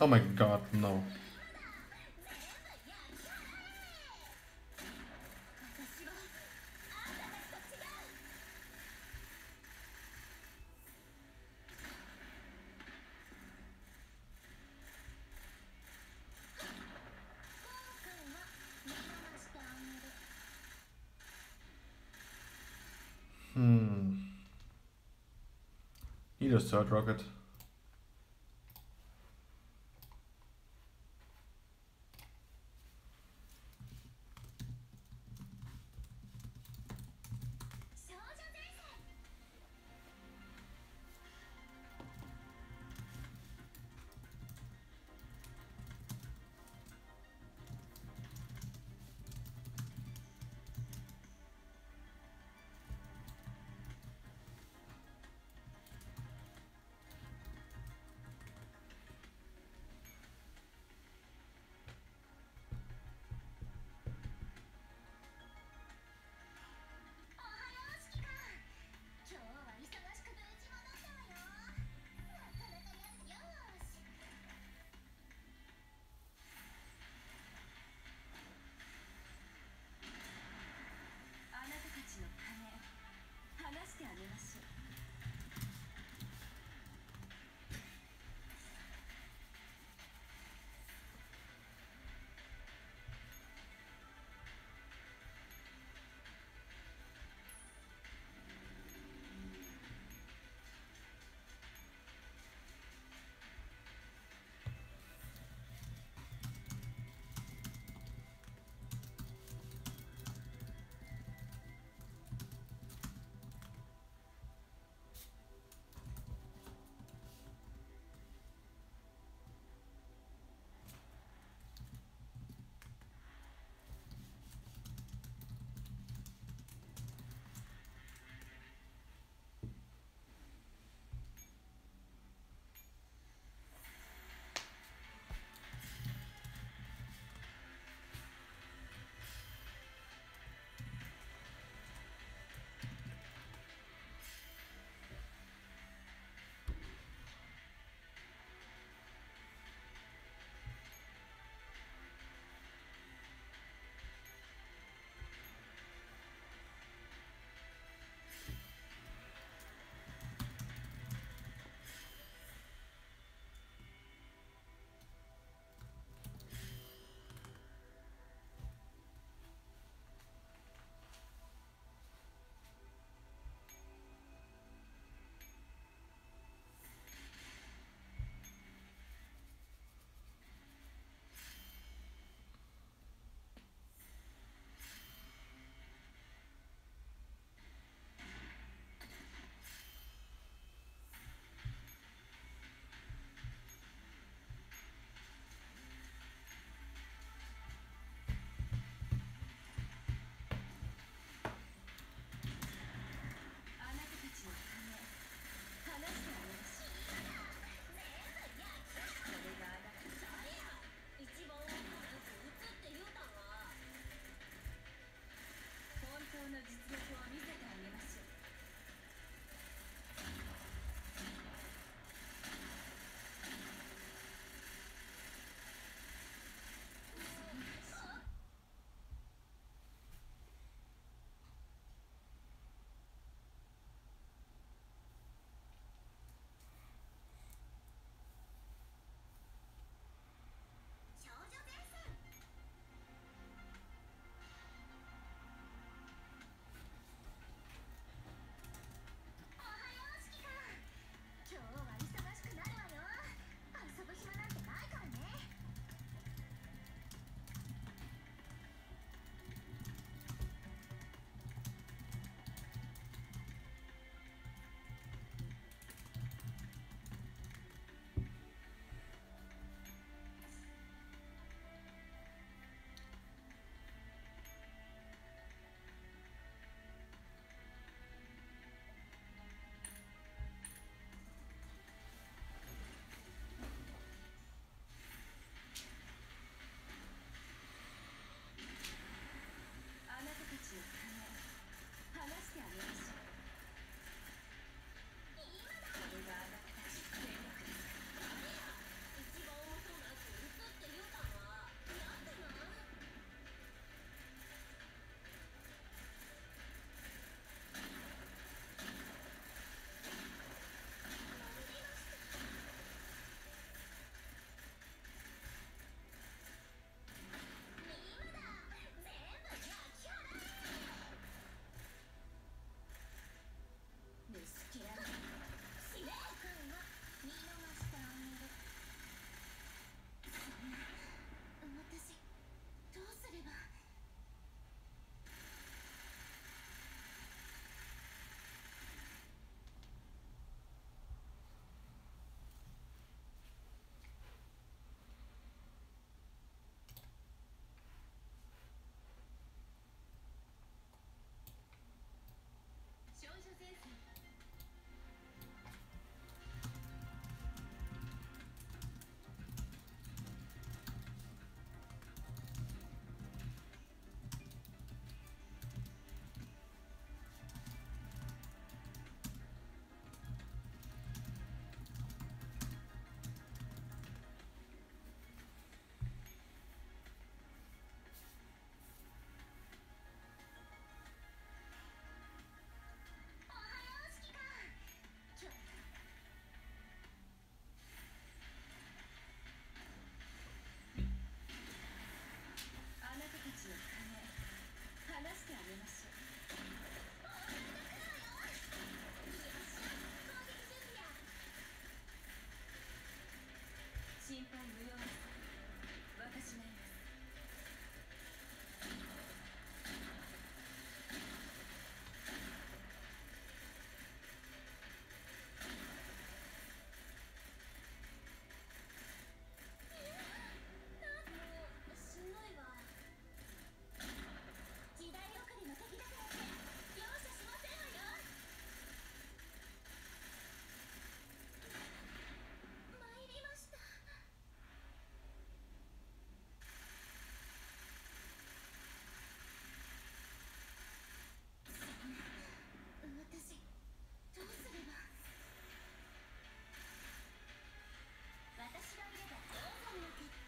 Oh my god, no. Hmm. Need a third rocket.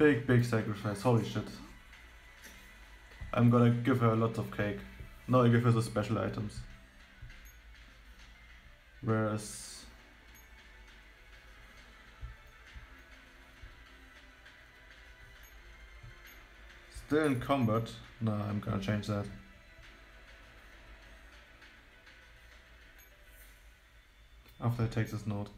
Big, big sacrifice. Holy shit. I'm gonna give her lots of cake. No, I give her the special items. Whereas. Still in combat. No, I'm gonna change that. After I take this note.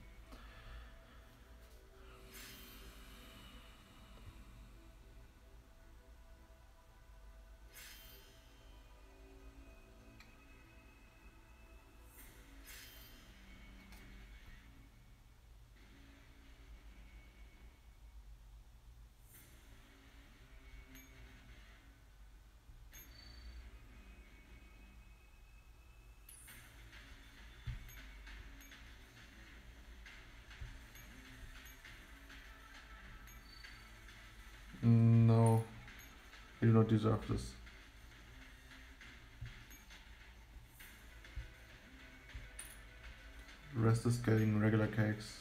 Not deserve this. Rest is getting regular cakes.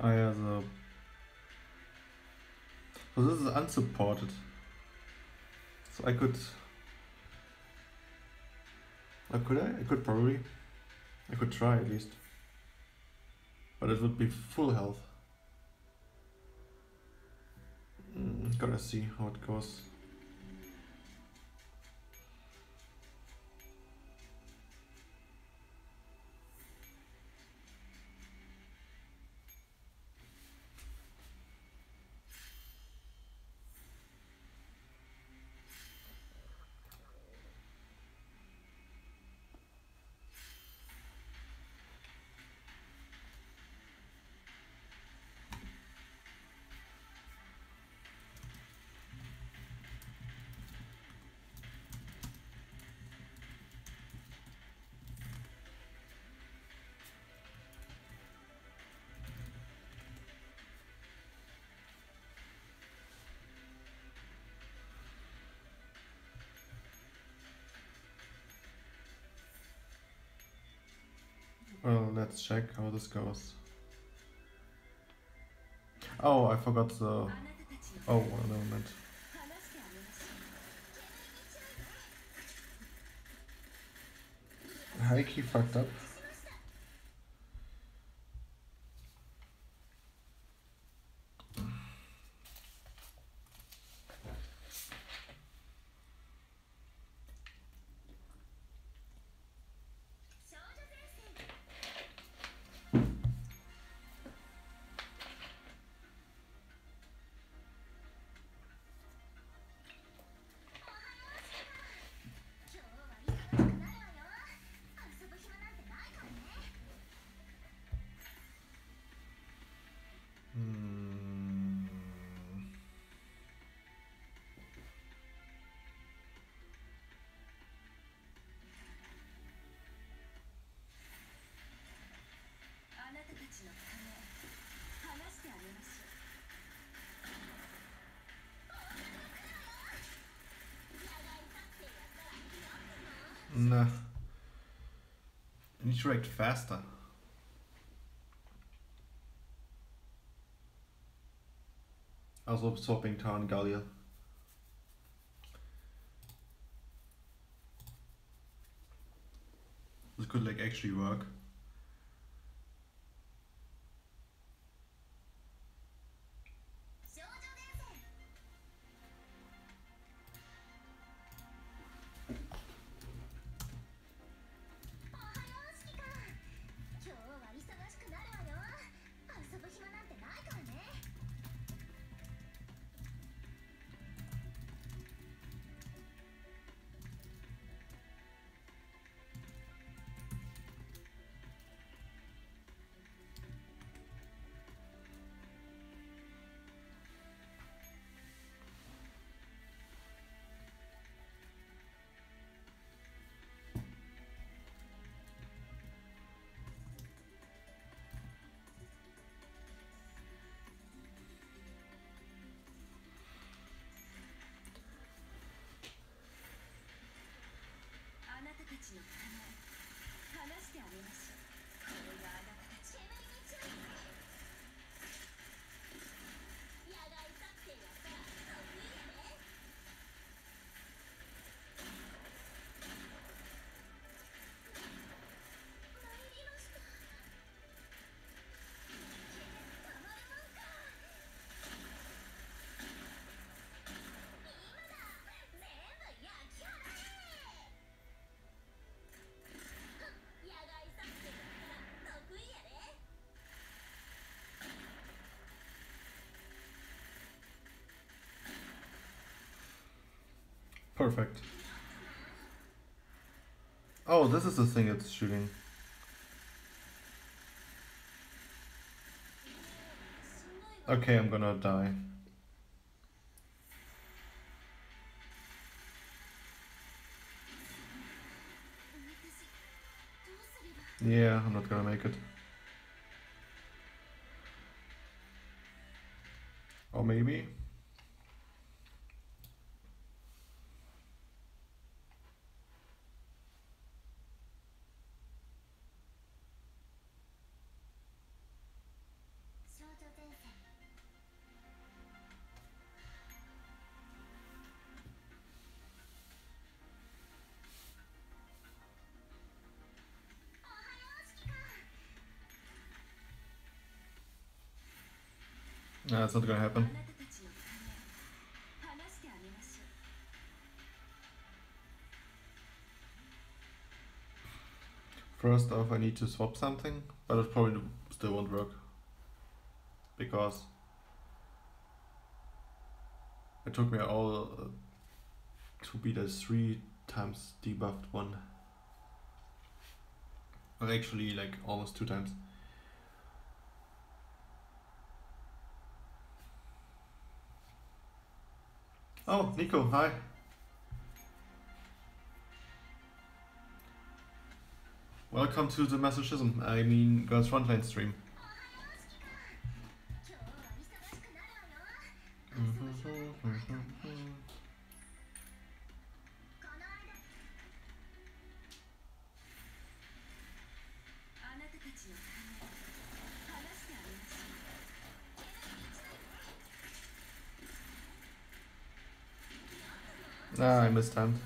I have a. So this is unsupported. So I could. Or could I? I could probably. I could try at least. But it would be full health. Mm, gotta see how it goes. check how this goes. Oh, I forgot the... Oh, one moment. Heike fucked up. I react faster. Also swapping Tarn Gallia. This could like actually work. Perfect. Oh, this is the thing it's shooting. Okay, I'm gonna die. Yeah, I'm not gonna make it. that's not gonna happen. First off, I need to swap something, but it probably still won't work. Because it took me all uh, to beat a 3 times debuffed one. Well, actually, like almost 2 times. Oh, Nico, hi. Welcome to the Masochism, I mean Girls Frontline stream. Ah, I mistimed.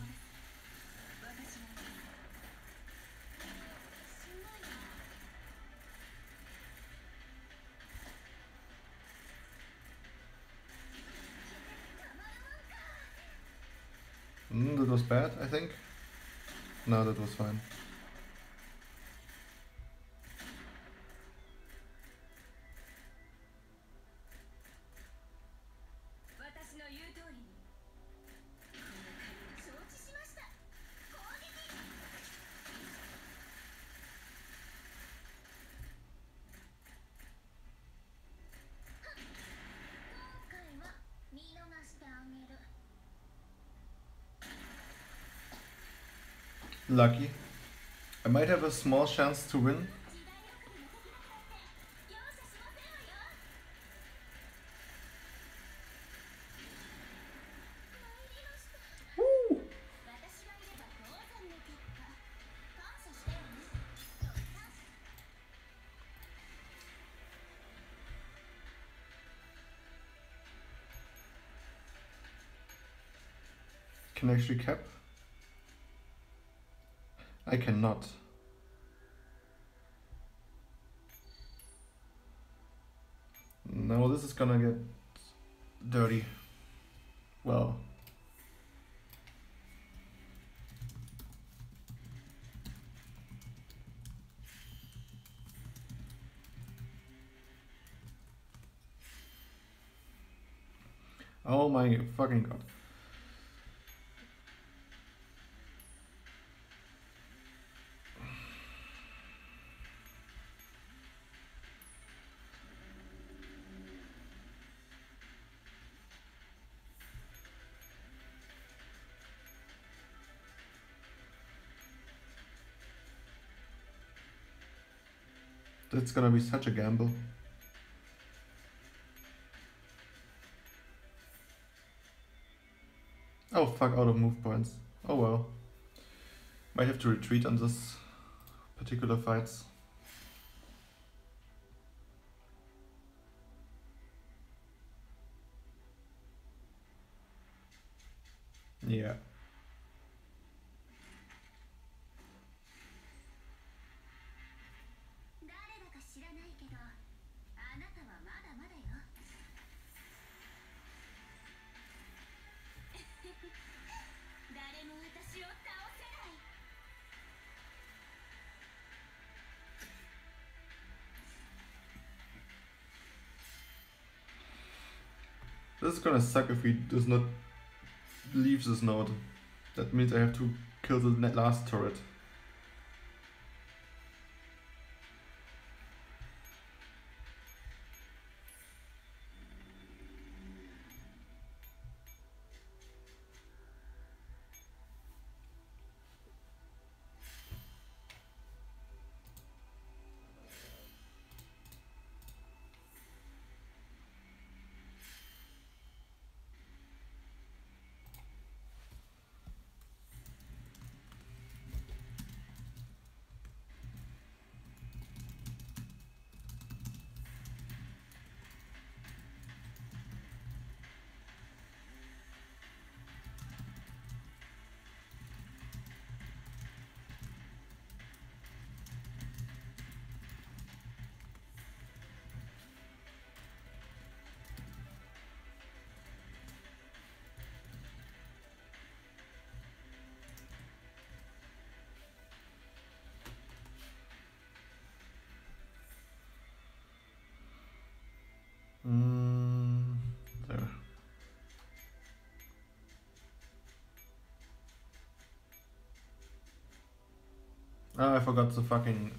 Mm, that was bad, I think. No, that was fine. lucky. I might have a small chance to win. Can I actually cap I cannot. No, this is gonna get dirty. Well. Oh my fucking god. That's gonna be such a gamble. Oh fuck, out of move points. Oh well. Might have to retreat on this particular fights. Yeah. gonna suck if he does not leave this node. That means I have to kill the last turret. I forgot to fucking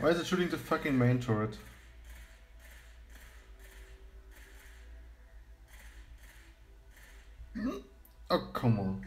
Why is it shooting the fucking main turret? Oh, come on.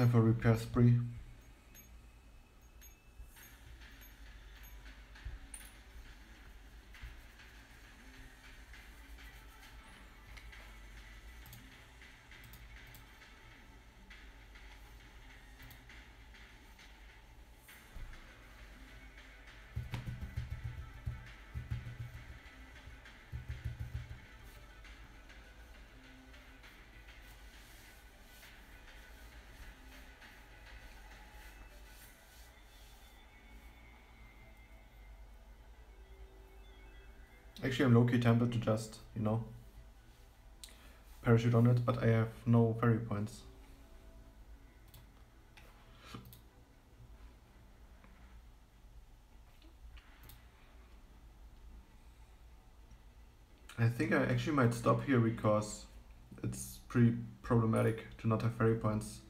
Time a repair spree. Actually, I'm low-key tempted to just, you know, parachute on it, but I have no fairy points. I think I actually might stop here because it's pretty problematic to not have fairy points.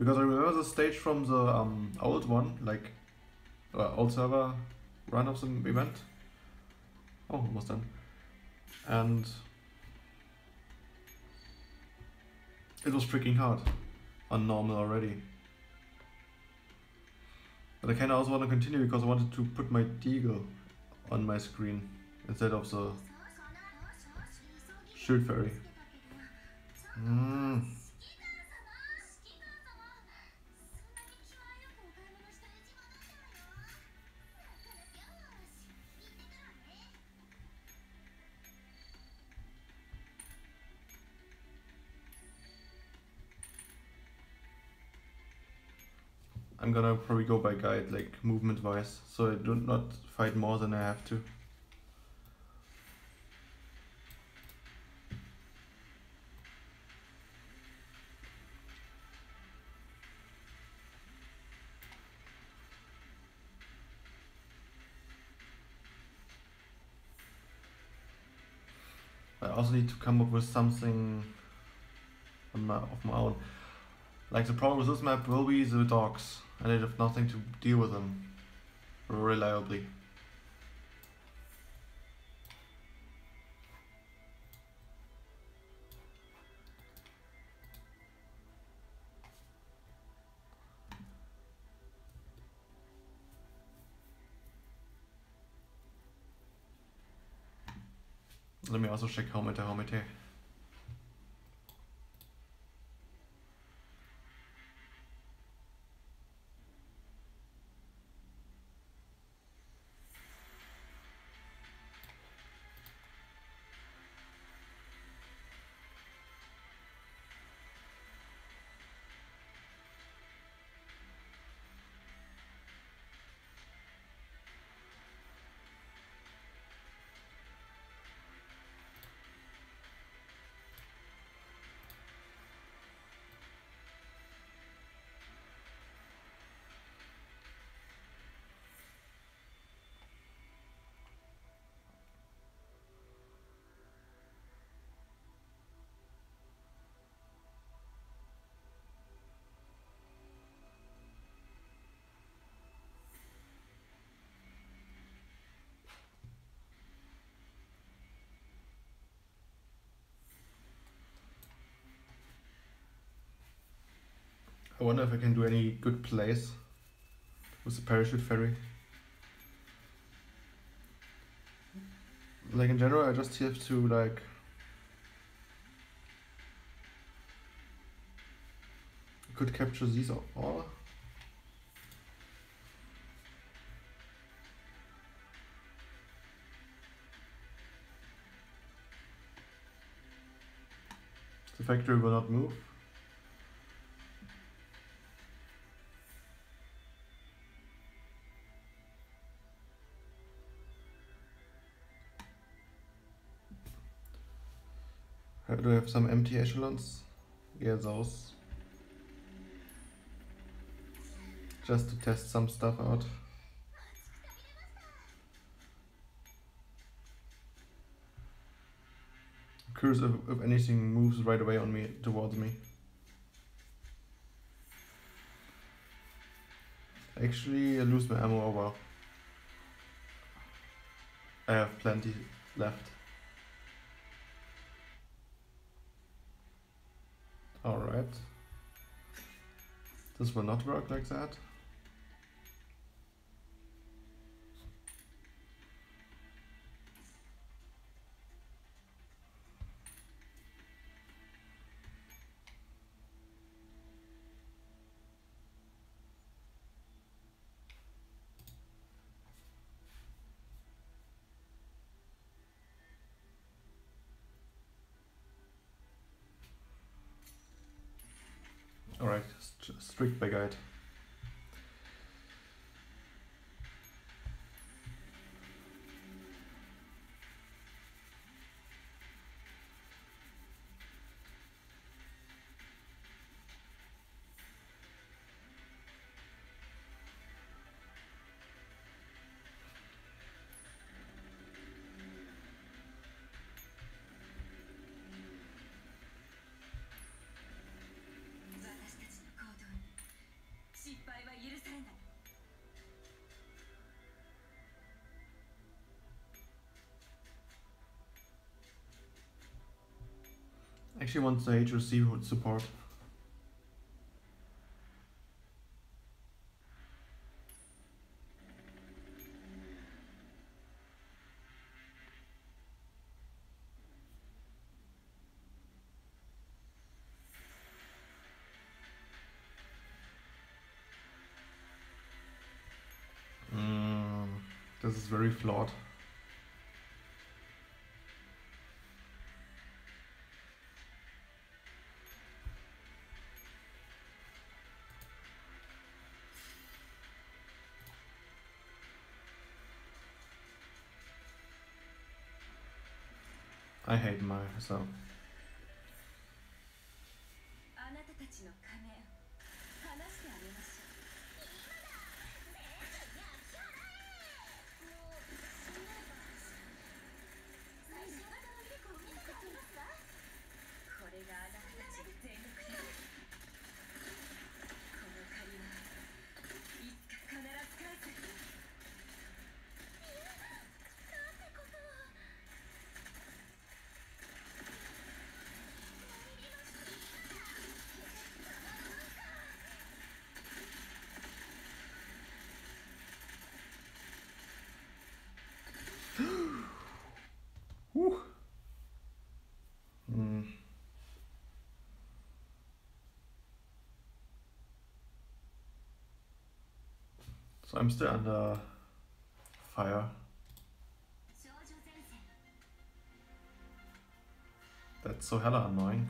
Because I remember the stage from the um, old one, like uh, old server run of the event. Oh, almost done. And it was freaking hard on normal already. But I kinda also wanna continue because I wanted to put my deagle on my screen instead of the shoot fairy. Mm. I'm gonna probably go by guide, like movement wise, so I do not fight more than I have to. I also need to come up with something my, of my own. Like the problem with this map will be the dogs, and I have nothing to deal with them reliably. Let me also check helmet to helmet here. I wonder if I can do any good plays with the parachute fairy. Like in general, I just have to like could capture these all. The factory will not move. Do I have some empty echelons? Yeah, those. Just to test some stuff out. Curious if, if anything moves right away on me towards me. Actually, I lose my ammo over. I have plenty left. Alright. This will not work like that. Quick Baguette. actually wants the HRC would support. Mm, this is very flawed. I hate myself. I'm still under fire. That's so hella annoying.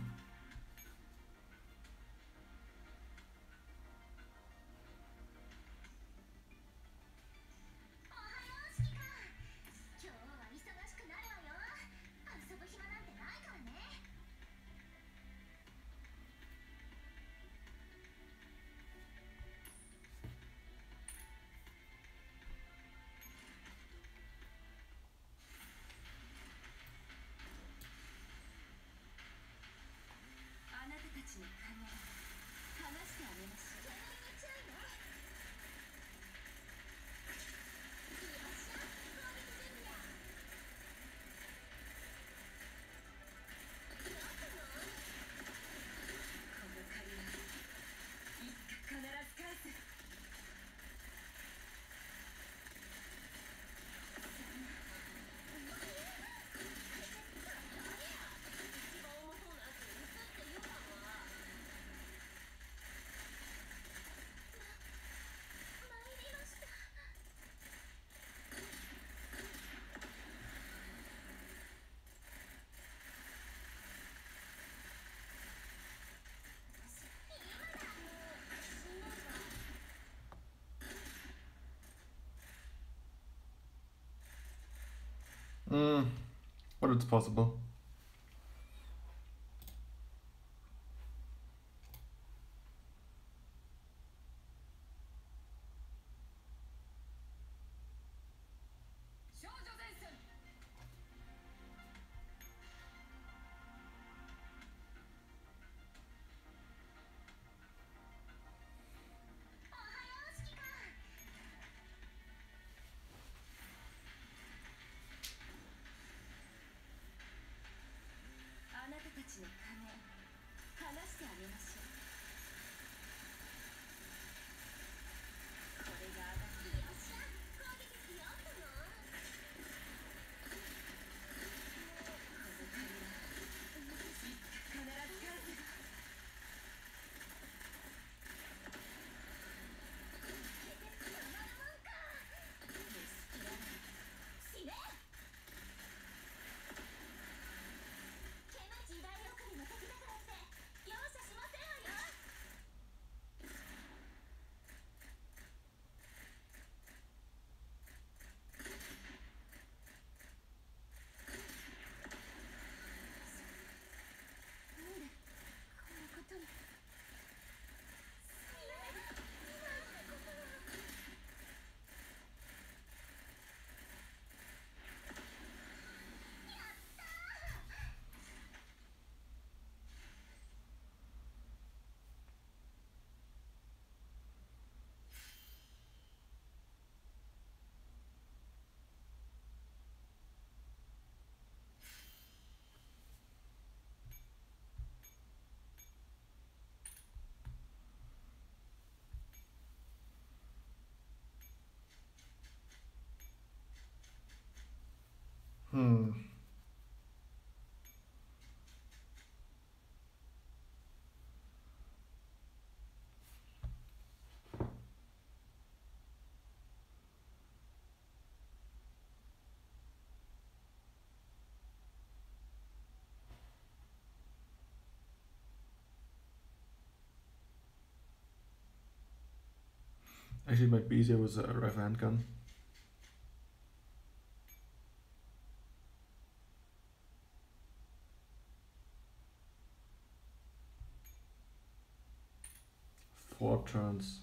possible. Actually, it might be easier with a rifle handgun. Four turns.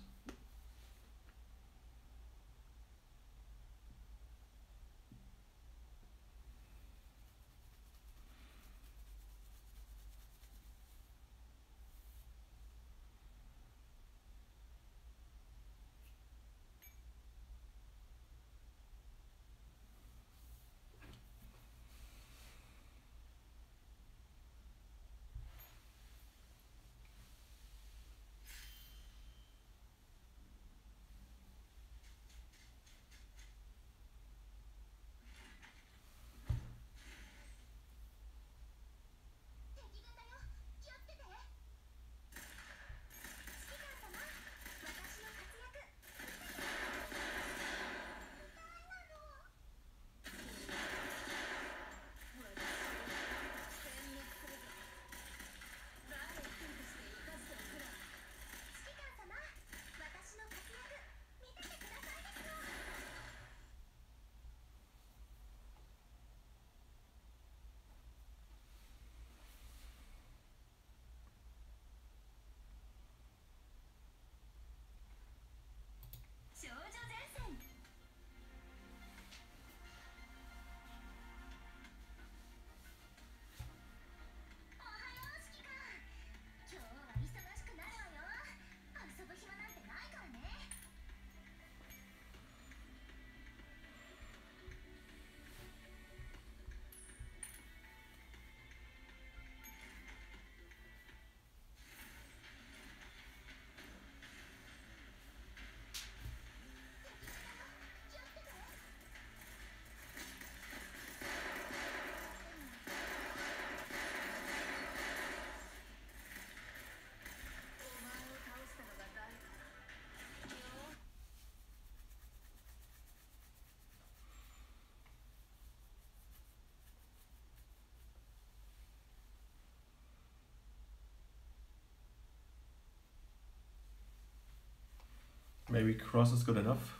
Maybe cross is good enough.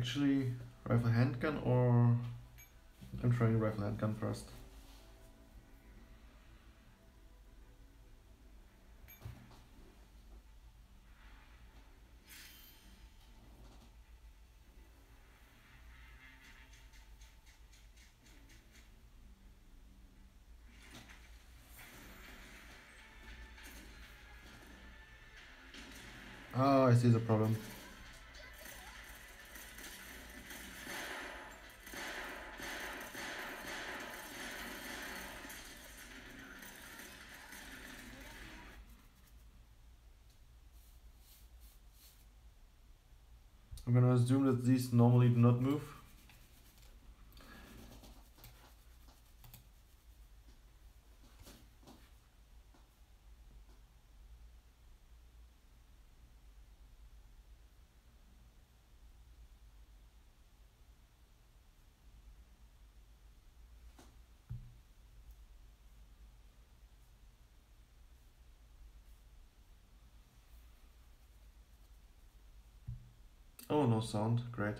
Actually, rifle handgun or I'm trying rifle handgun first. Ah, I see the problem. I'm gonna assume that these normally do not move. Oh, no sound. Great.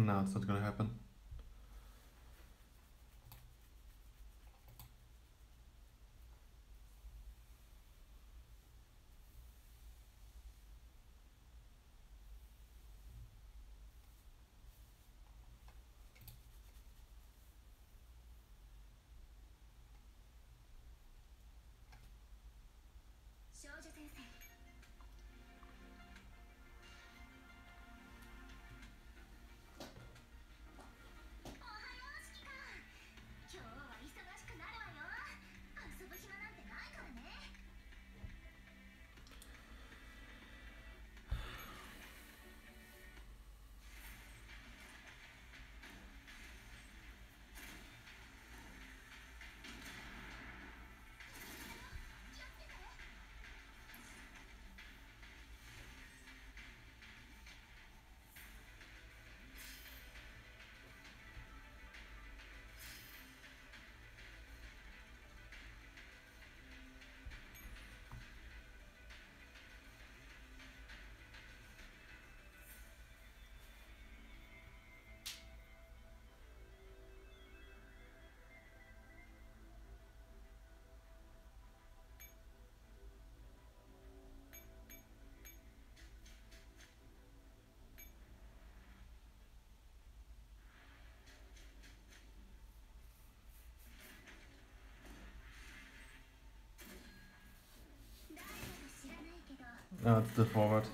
No, it's not gonna happen. Uh, it's the forward.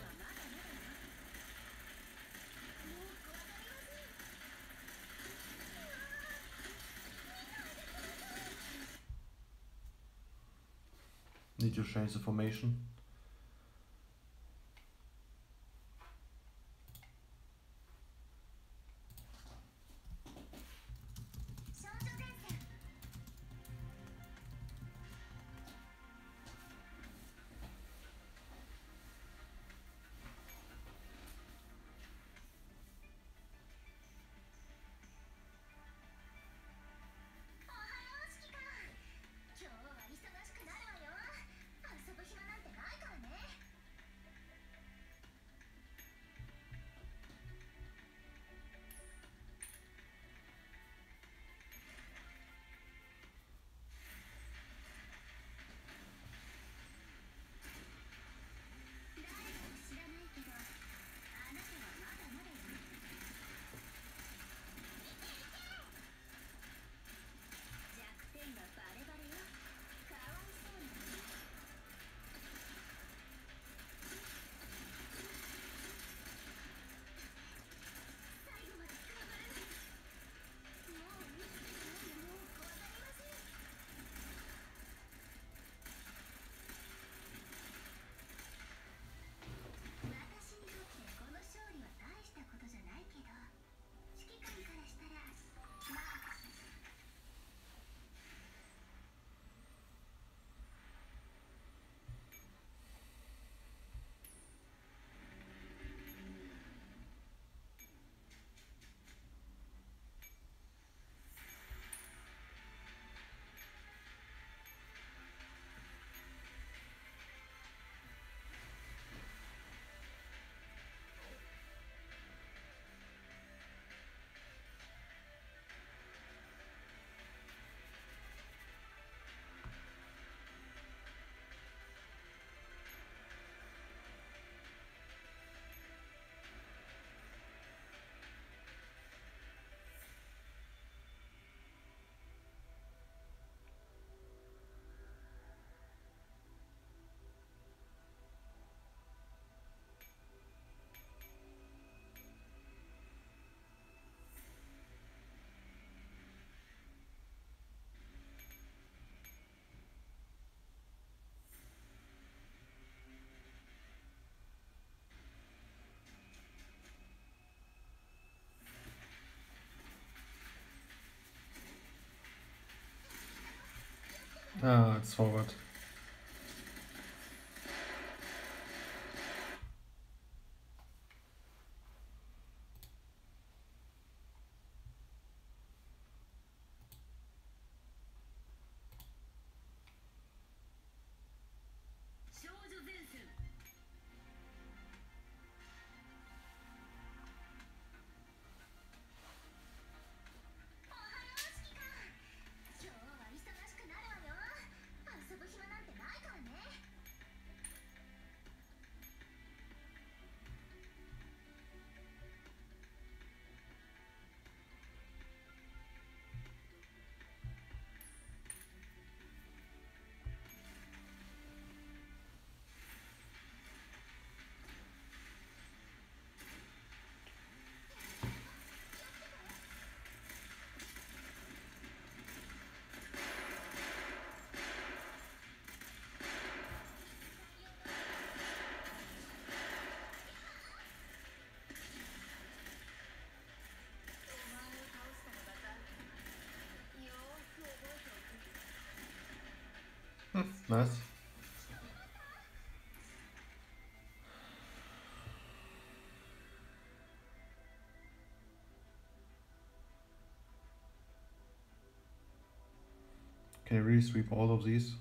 Need to change the formation. Ah, it's forward. Nice. Can you really sweep all of these?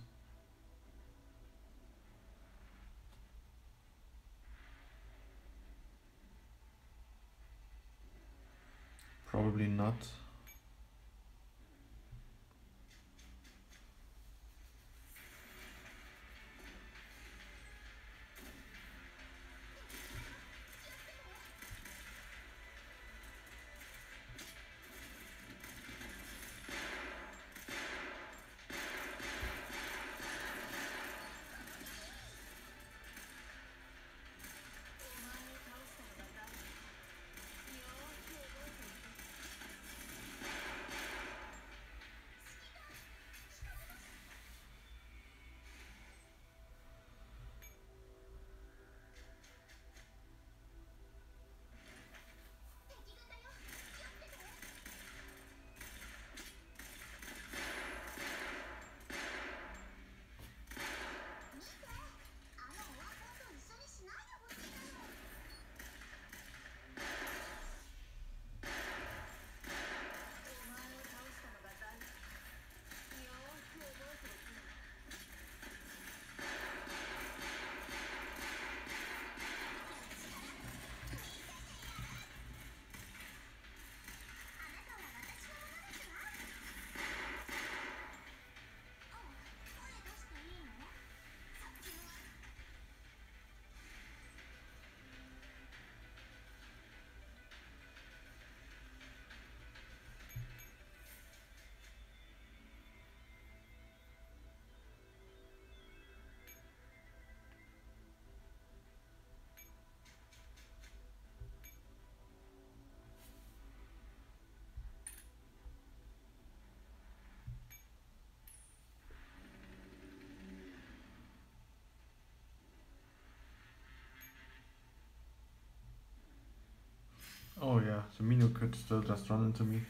Yeah, the Mino could still just run into me.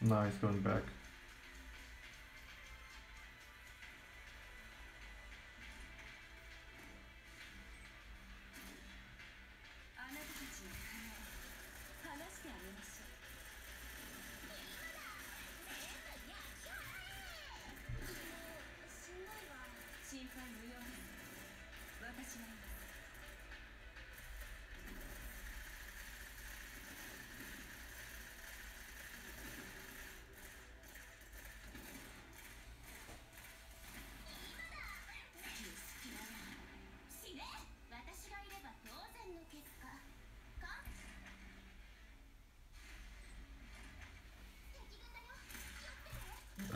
Nah, he's going back.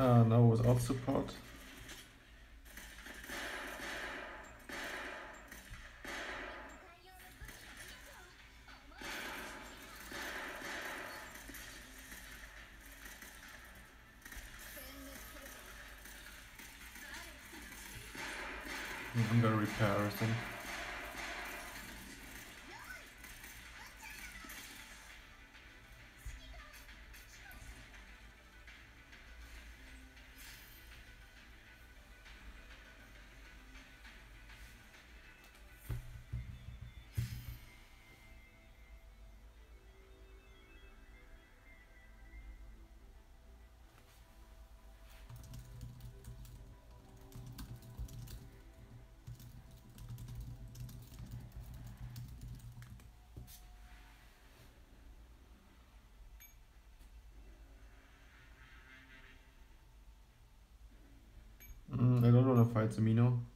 Uh, now with alt support. I'm gonna repair everything. Fight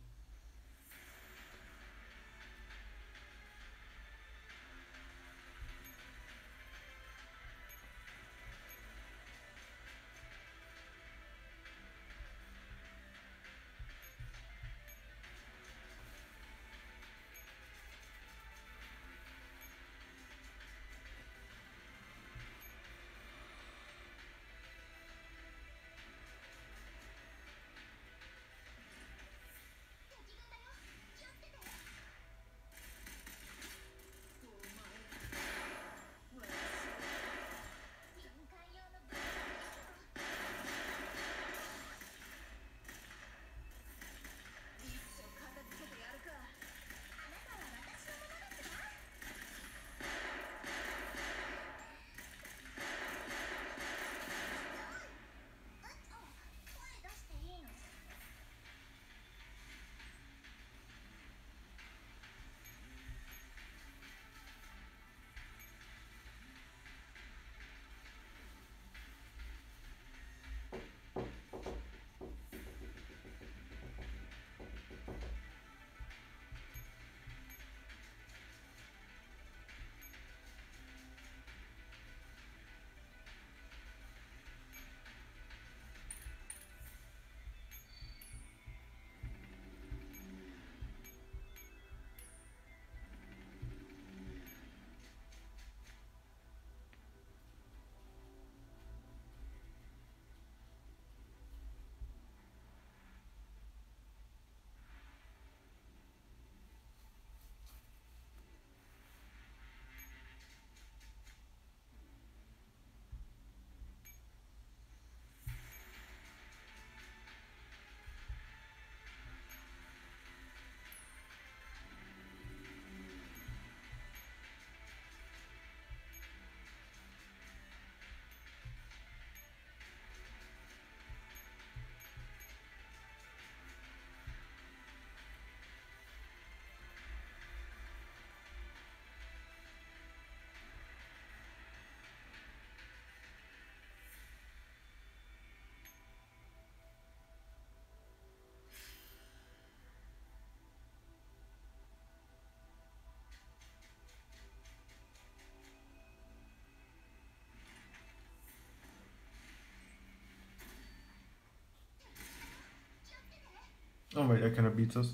Oh wait, I cannot beat this.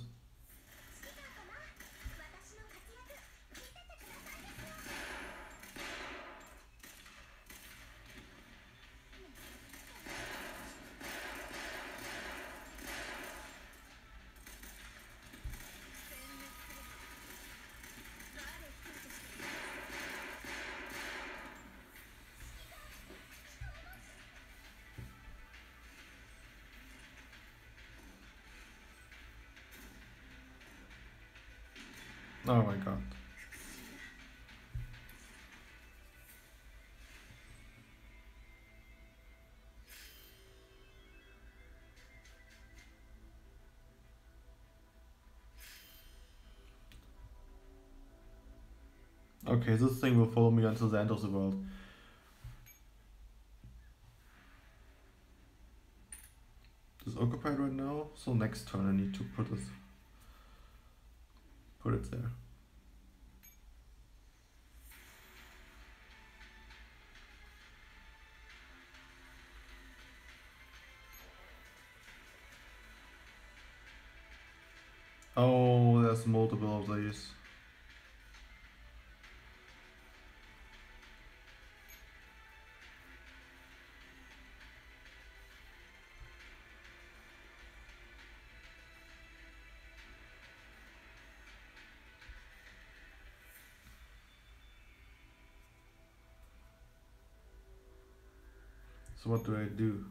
Okay, this thing will follow me until the end of the world. This is occupied right now, so next turn I need to put this put it there. Oh, there's multiple of these. So what do I do?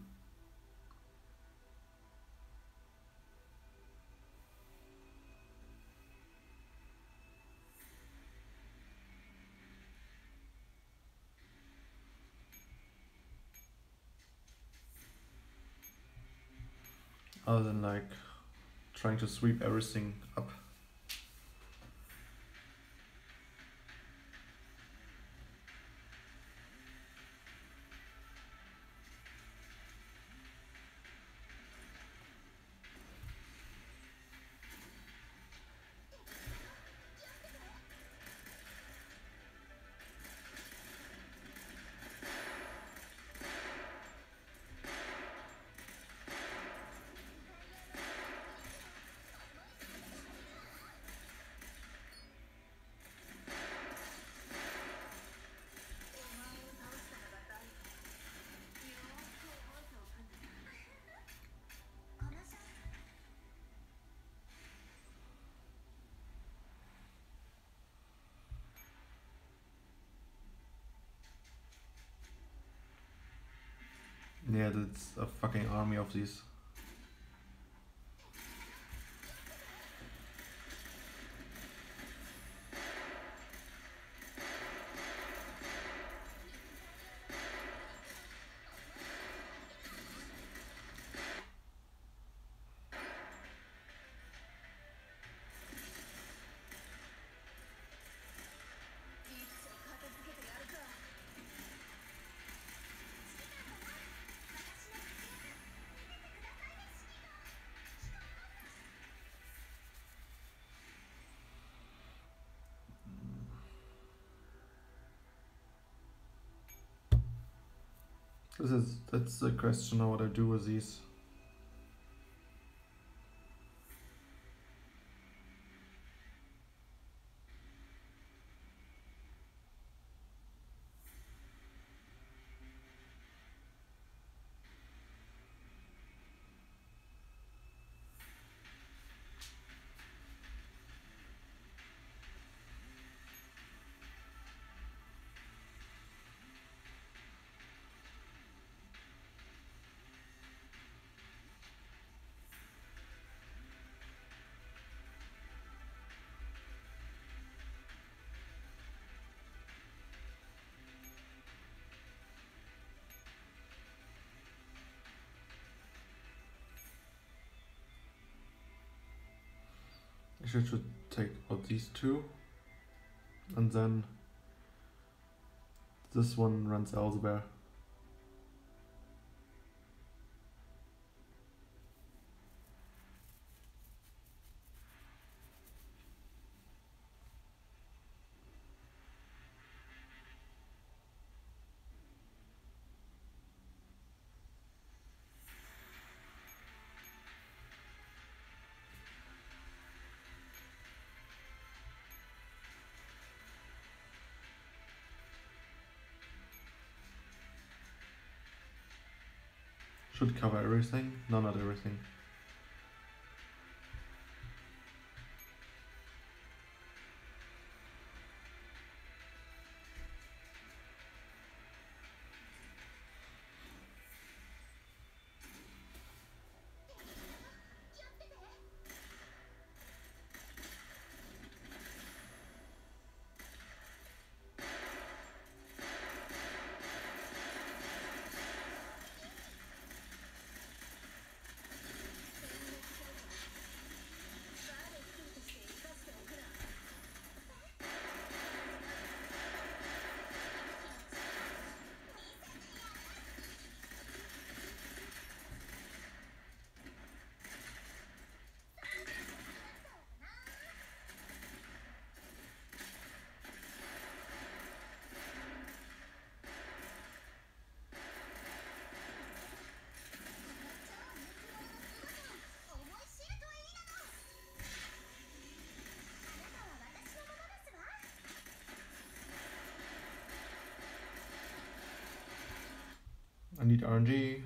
Other than like trying to sweep everything up. Army of these. This is that's the question of what I do with these. I should, should take out these two. And then this one runs elsewhere. Should cover everything. No, not everything. I need RNG.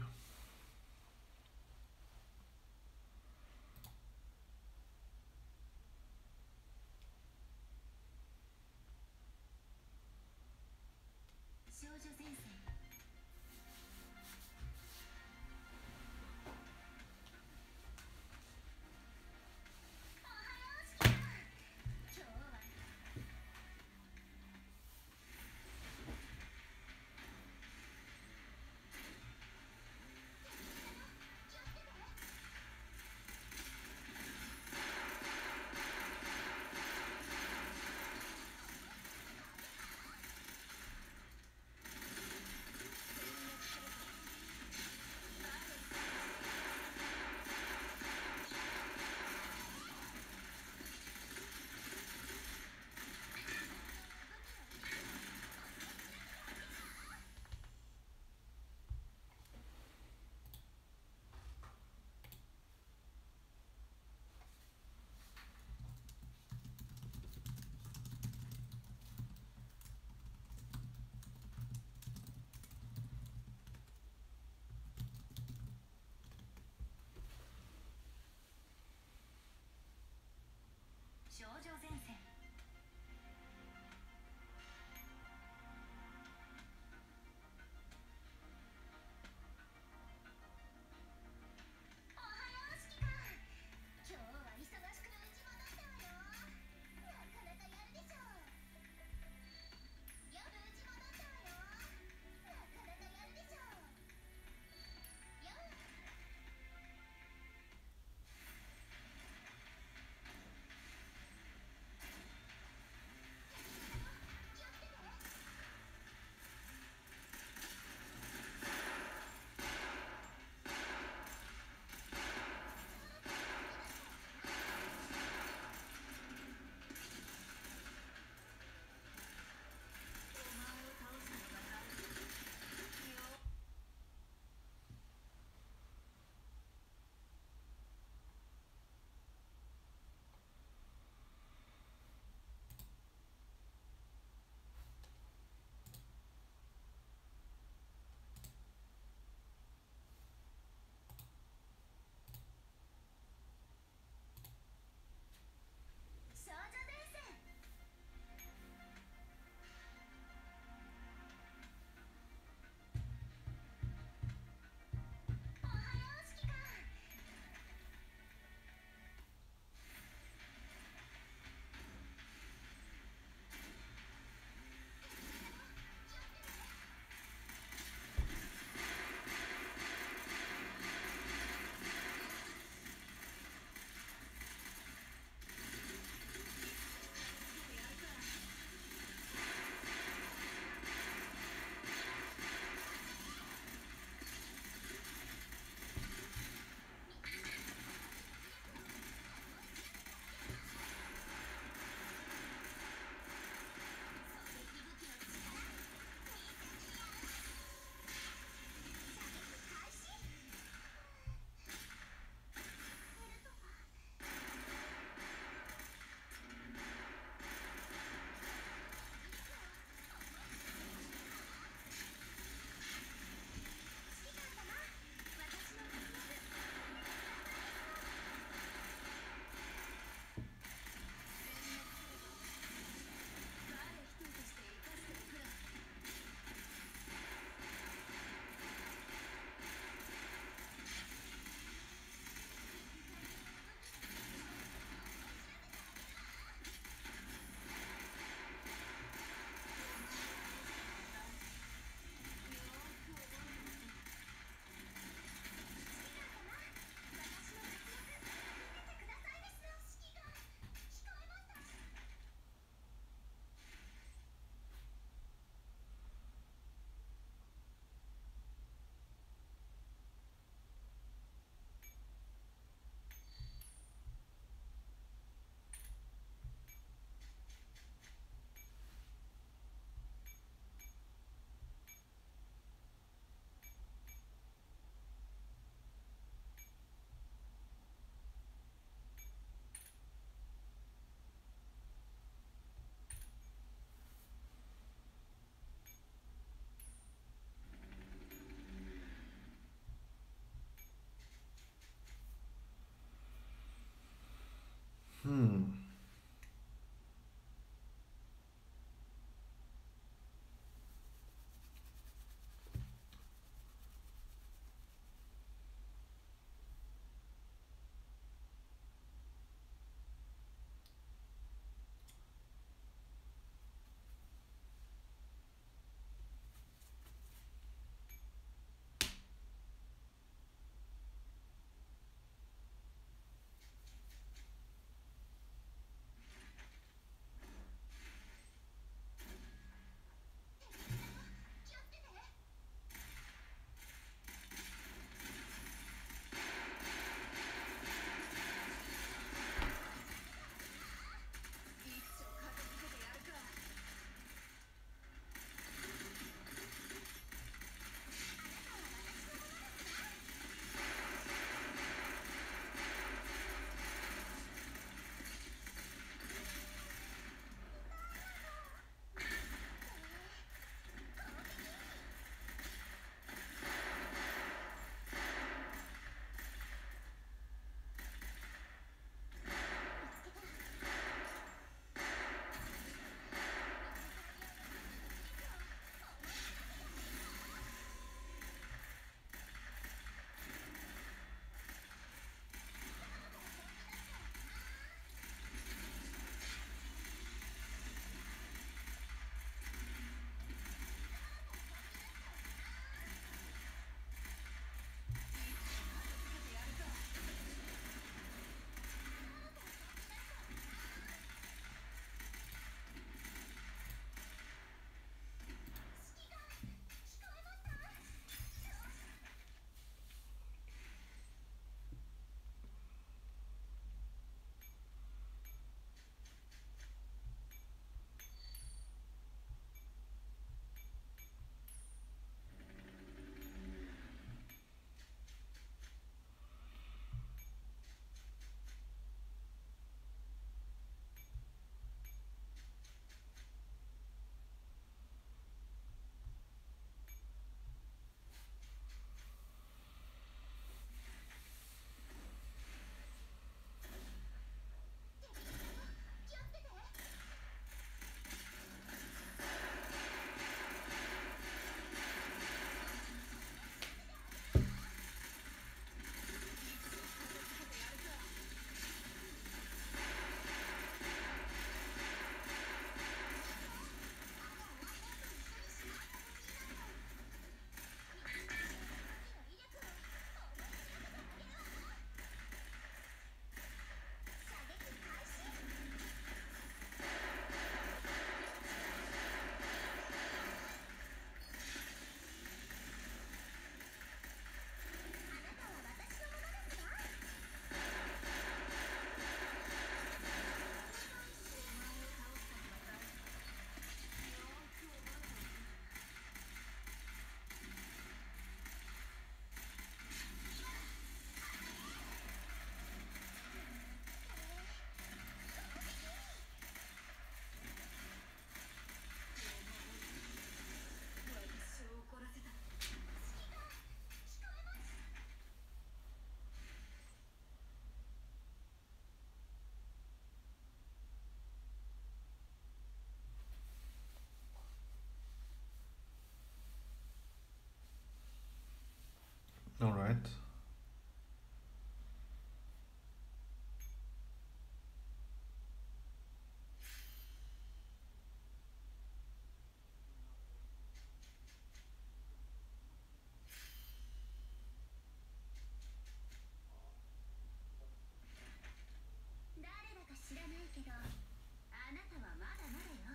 けどあなたはまだまだよ」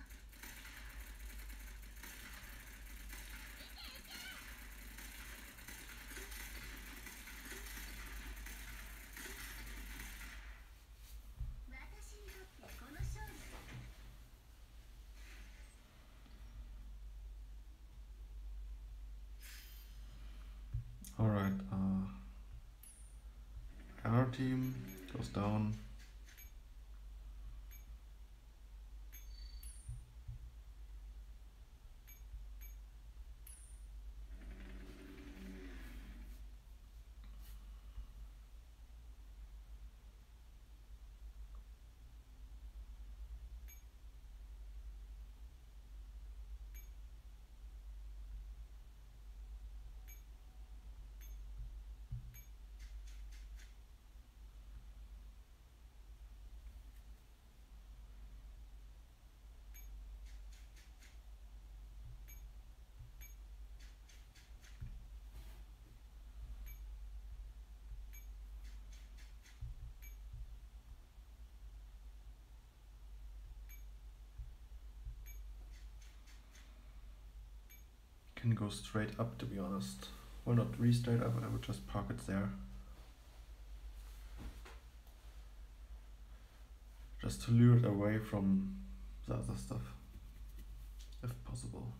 私にとってこの勝利 Alright, uh, our team goes down. Can go straight up to be honest. Well, not restart up? I would just park it there. Just to lure it away from the other stuff. If possible.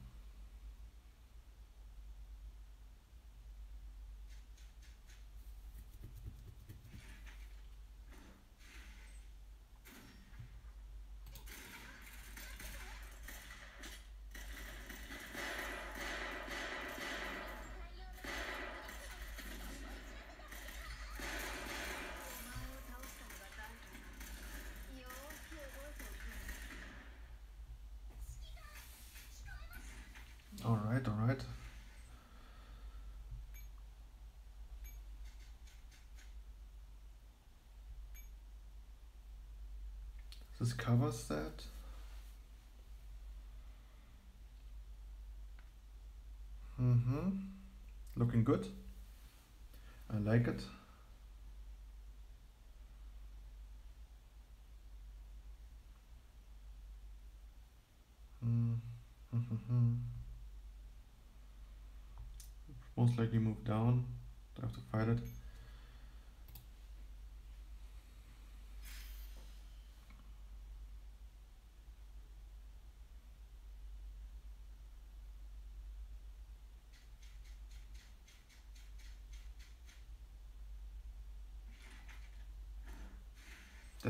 Alright, alright. This covers that. Mm-hmm. Looking good. I like it. Mm. Mm-hmm. Most likely move down. Don't have to fight it.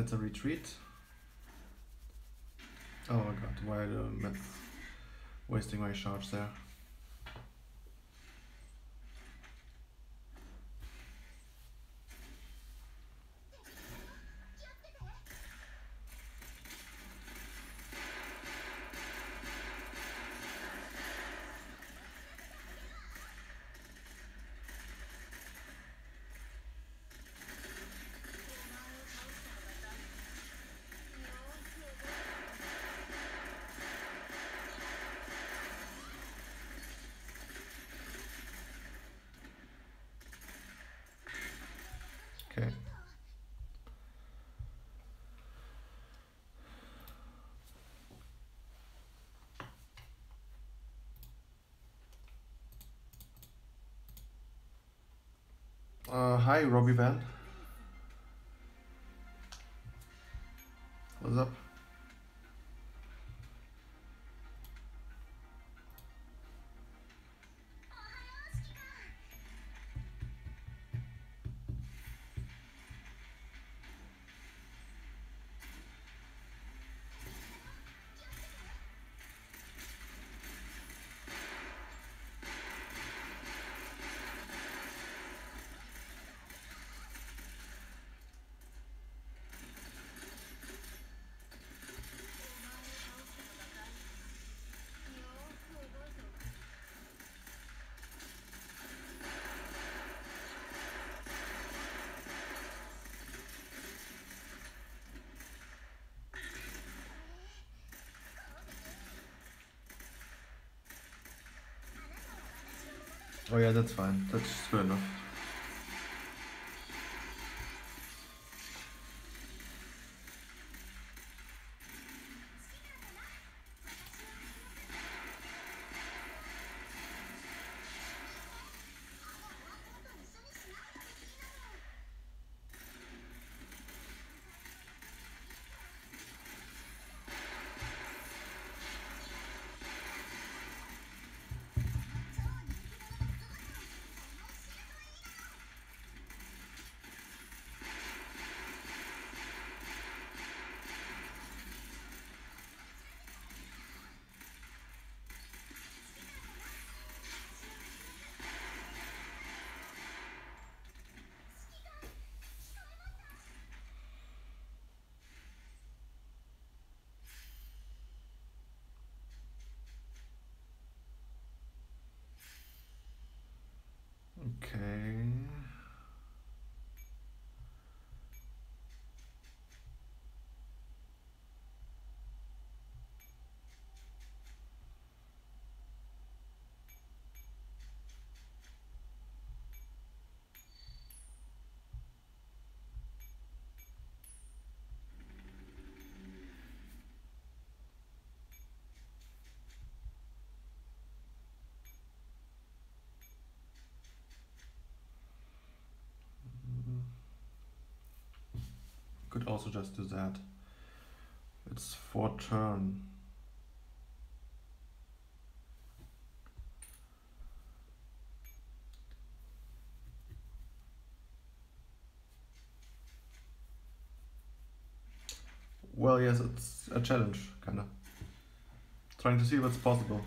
That's a retreat. Oh my god, why the map wasting my charge there? Okay. Uh, hi, Robbie Van. Oh yeah, that's fine. That's good enough. Okay. Could also just do that. It's for turn. Well, yes, it's a challenge, kinda. Trying to see what's possible.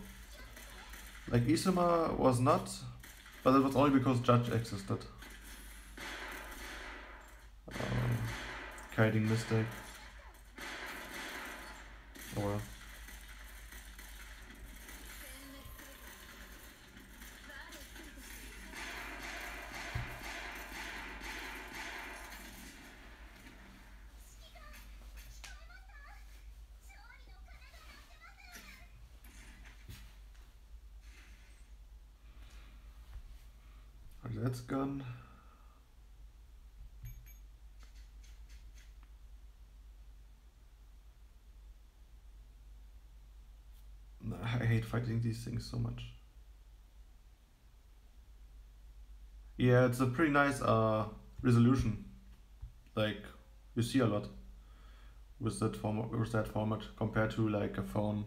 Like Isomer was not, but it was only because Judge existed. Kiting mistake. Oh well. Alright, that's gone. No, I hate fighting these things so much. Yeah, it's a pretty nice uh, resolution. Like you see a lot with that format with that format compared to like a phone.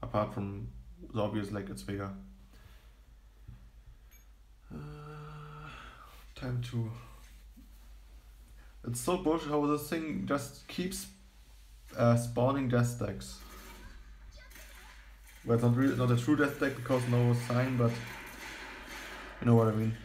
Apart from the obvious like it's bigger. Uh, time to. It's so bullshit how this thing just keeps uh, spawning death stacks. Well, it's not really not a true death stack because no sign, but you know what I mean.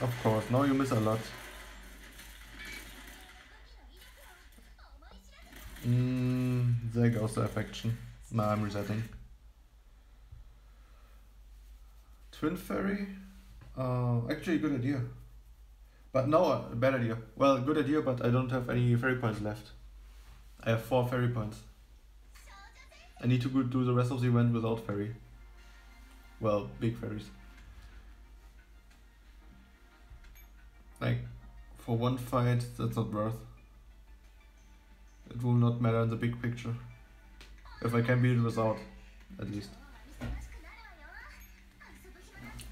Of course, now you miss a lot. Goes the affection. Now I'm resetting. Twin Fairy? Uh, actually, good idea. But no, a bad idea. Well, good idea, but I don't have any fairy points left. I have four fairy points. I need to go do the rest of the event without fairy. Well, big fairies. Like, for one fight, that's not worth. It will not matter in the big picture. If I can beat it without, at least.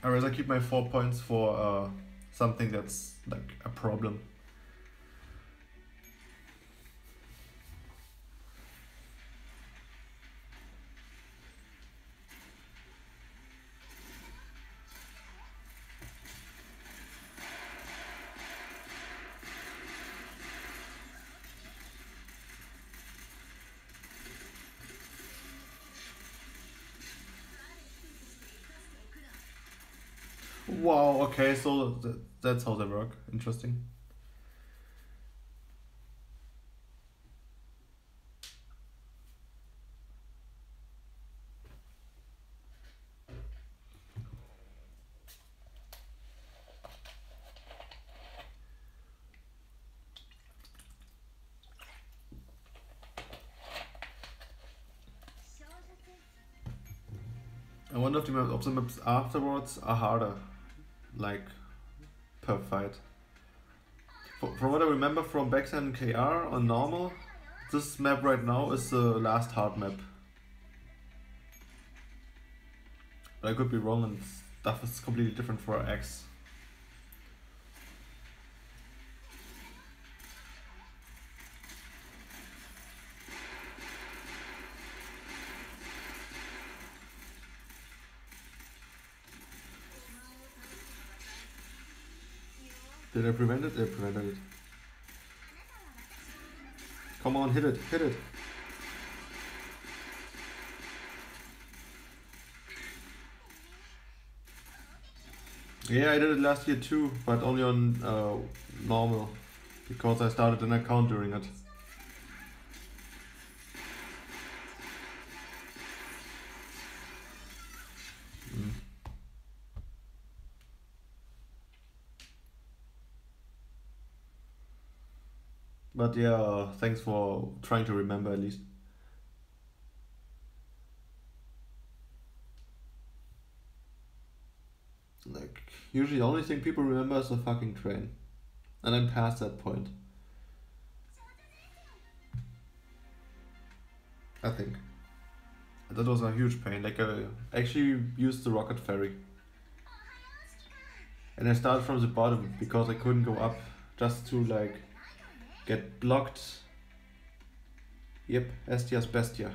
I rather keep my four points for uh, something that's like a problem. okay, so th- that's how they work. Interesting. I wonder if the, if the maps afterwards are harder like per fight. Fro- From what I remember from Backside and KR on normal, this map right now is the last hard map. But I could be wrong and stuff is completely different for X. Did I prevent it? I prevented it. Come on, hit it, hit it. Yeah, I did it last year too, but only on uh, normal, because I started an account during it. But yeah, uh, thanks for trying to remember at least. Like, usually the only thing people remember is the fucking train. And I'm past that point. I think. That was a huge pain. Like, I actually used the rocket fairy. And I started from the bottom because I couldn't go up just to, like, get blocked. Yep, Estia's bestia.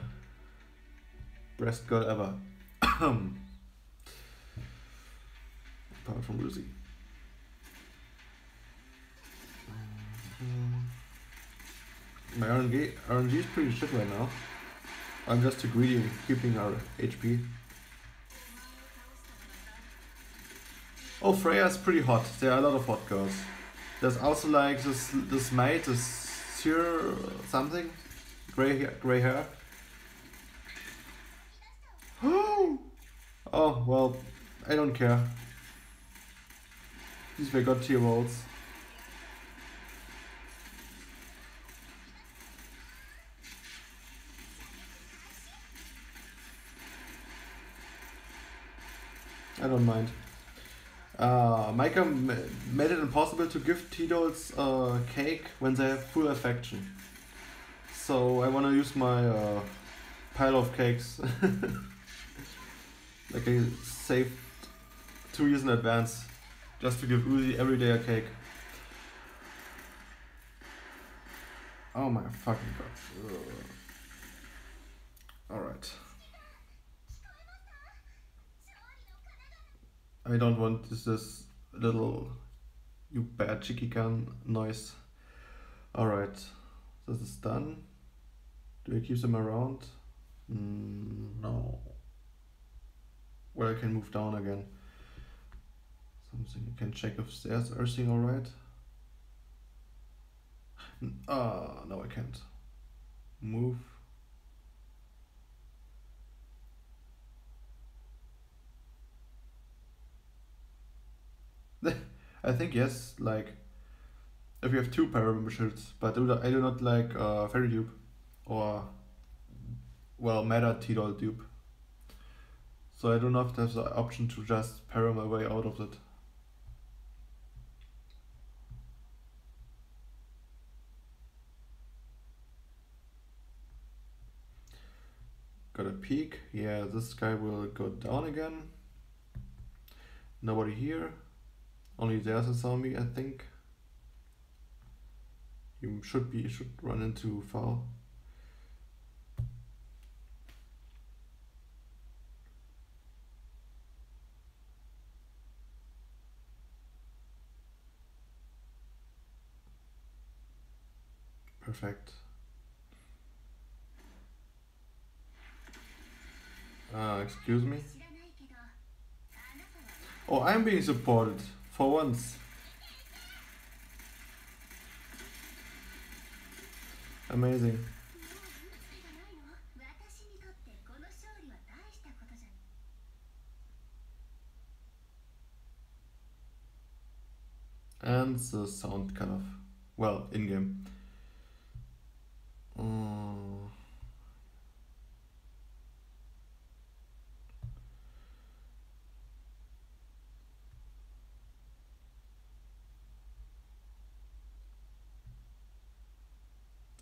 Best girl ever. Apart from Lucy. My RNG, RNG is pretty shit right now. I'm just too greedy in keeping our HP. Oh, Freya's pretty hot. There are a lot of hot girls. There's also like this this mate, this Sir something, gray gray hair. Oh, well, I don't care. These were god tier rolls. I don't mind. Uh, MICA ma- made it impossible to give T-Dolls uh, cake when they have full affection. So I want to use my uh, pile of cakes. like I saved two years in advance just to give Uzi every day a cake. Oh my fucking god. Alright. I don't want this, this little you bad cheeky gun noise. Alright, this is done. Do I keep them around? Mm, no. Well, I can move down again. Something I can check if there's everything alright. Ah, no, I can't. Move. I think yes, like if you have two pyramid shields, but I do not, do not like uh, fairy dupe or well meta T-Doll dupe. So I don't know if there's the option to just parry my way out of it. Got a peek. Yeah, this guy will go down again. Nobody here. Only there's a zombie, I think. You should be should run into foul. Perfect. Uh, excuse me? Oh, I'm being supported. For once. Amazing. And the sound cut off. Well, in game. Uh,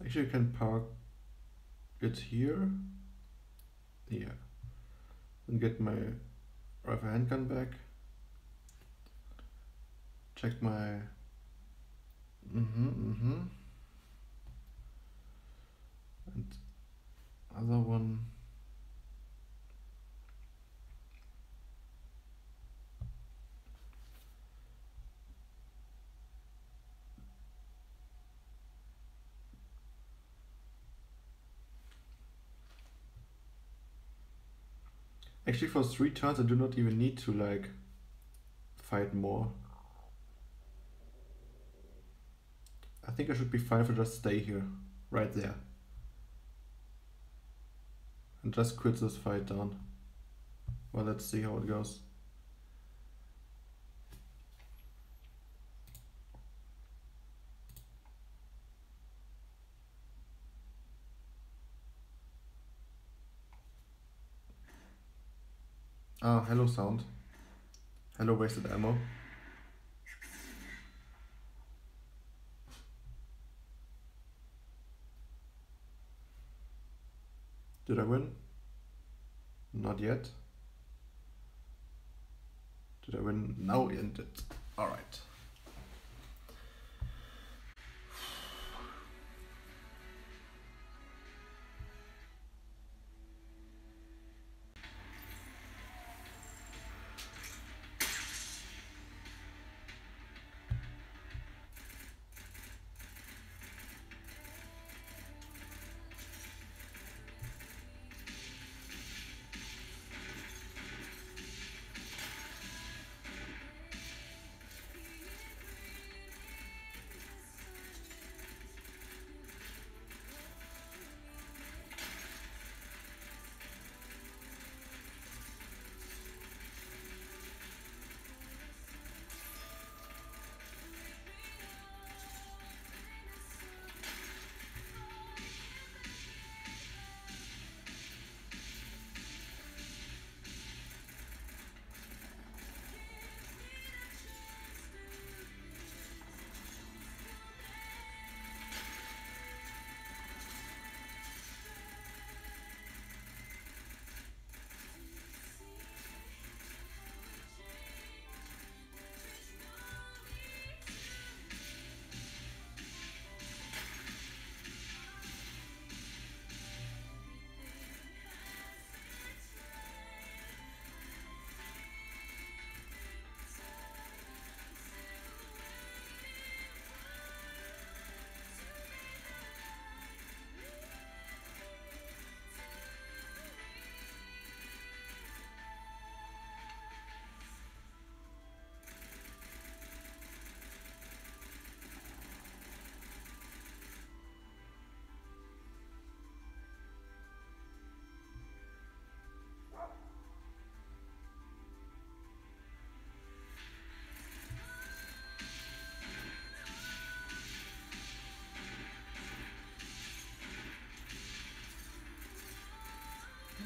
Actually, I can park it here. Yeah. And get my rifle handgun back. Check my. Mm-hmm, mm-hmm. And other one. Actually, for three turns, I do not even need to like fight more. I think I should be fine if I just stay here, right there. And just quit this fight down. Well, let's see how it goes. Ah, hello sound. Hello wasted ammo. Did I win? Not yet. Did I win? Now ended. Alright.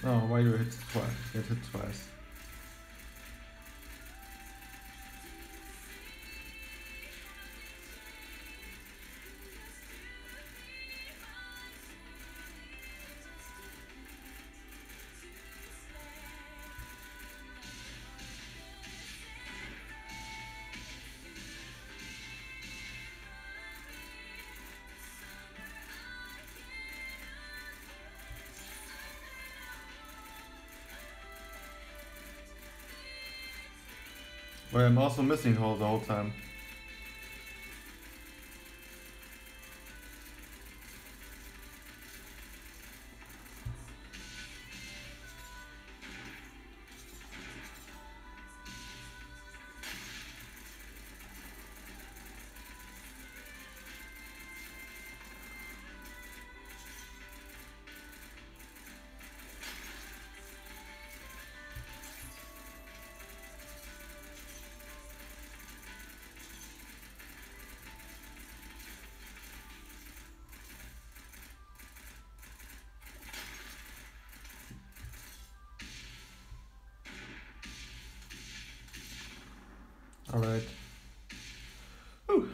Oh, why you hit twice? Get hit twice. Well, I'm also missing her the whole time. All right. Whew.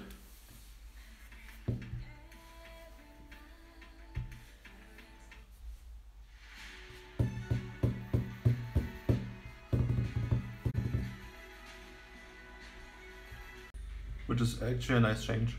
Which is actually a nice change.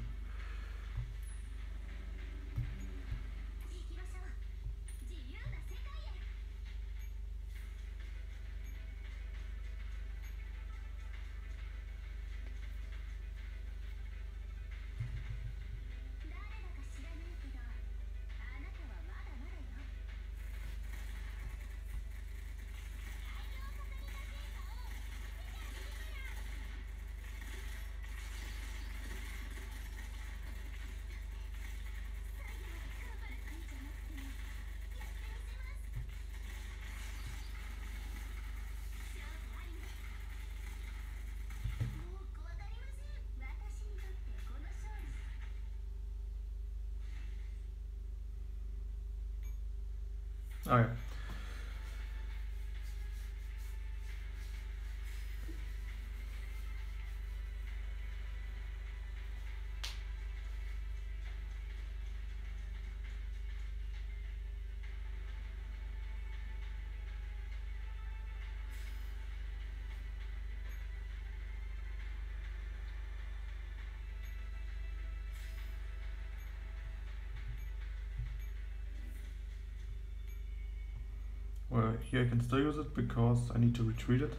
Here I can still use it because I need to retreat it.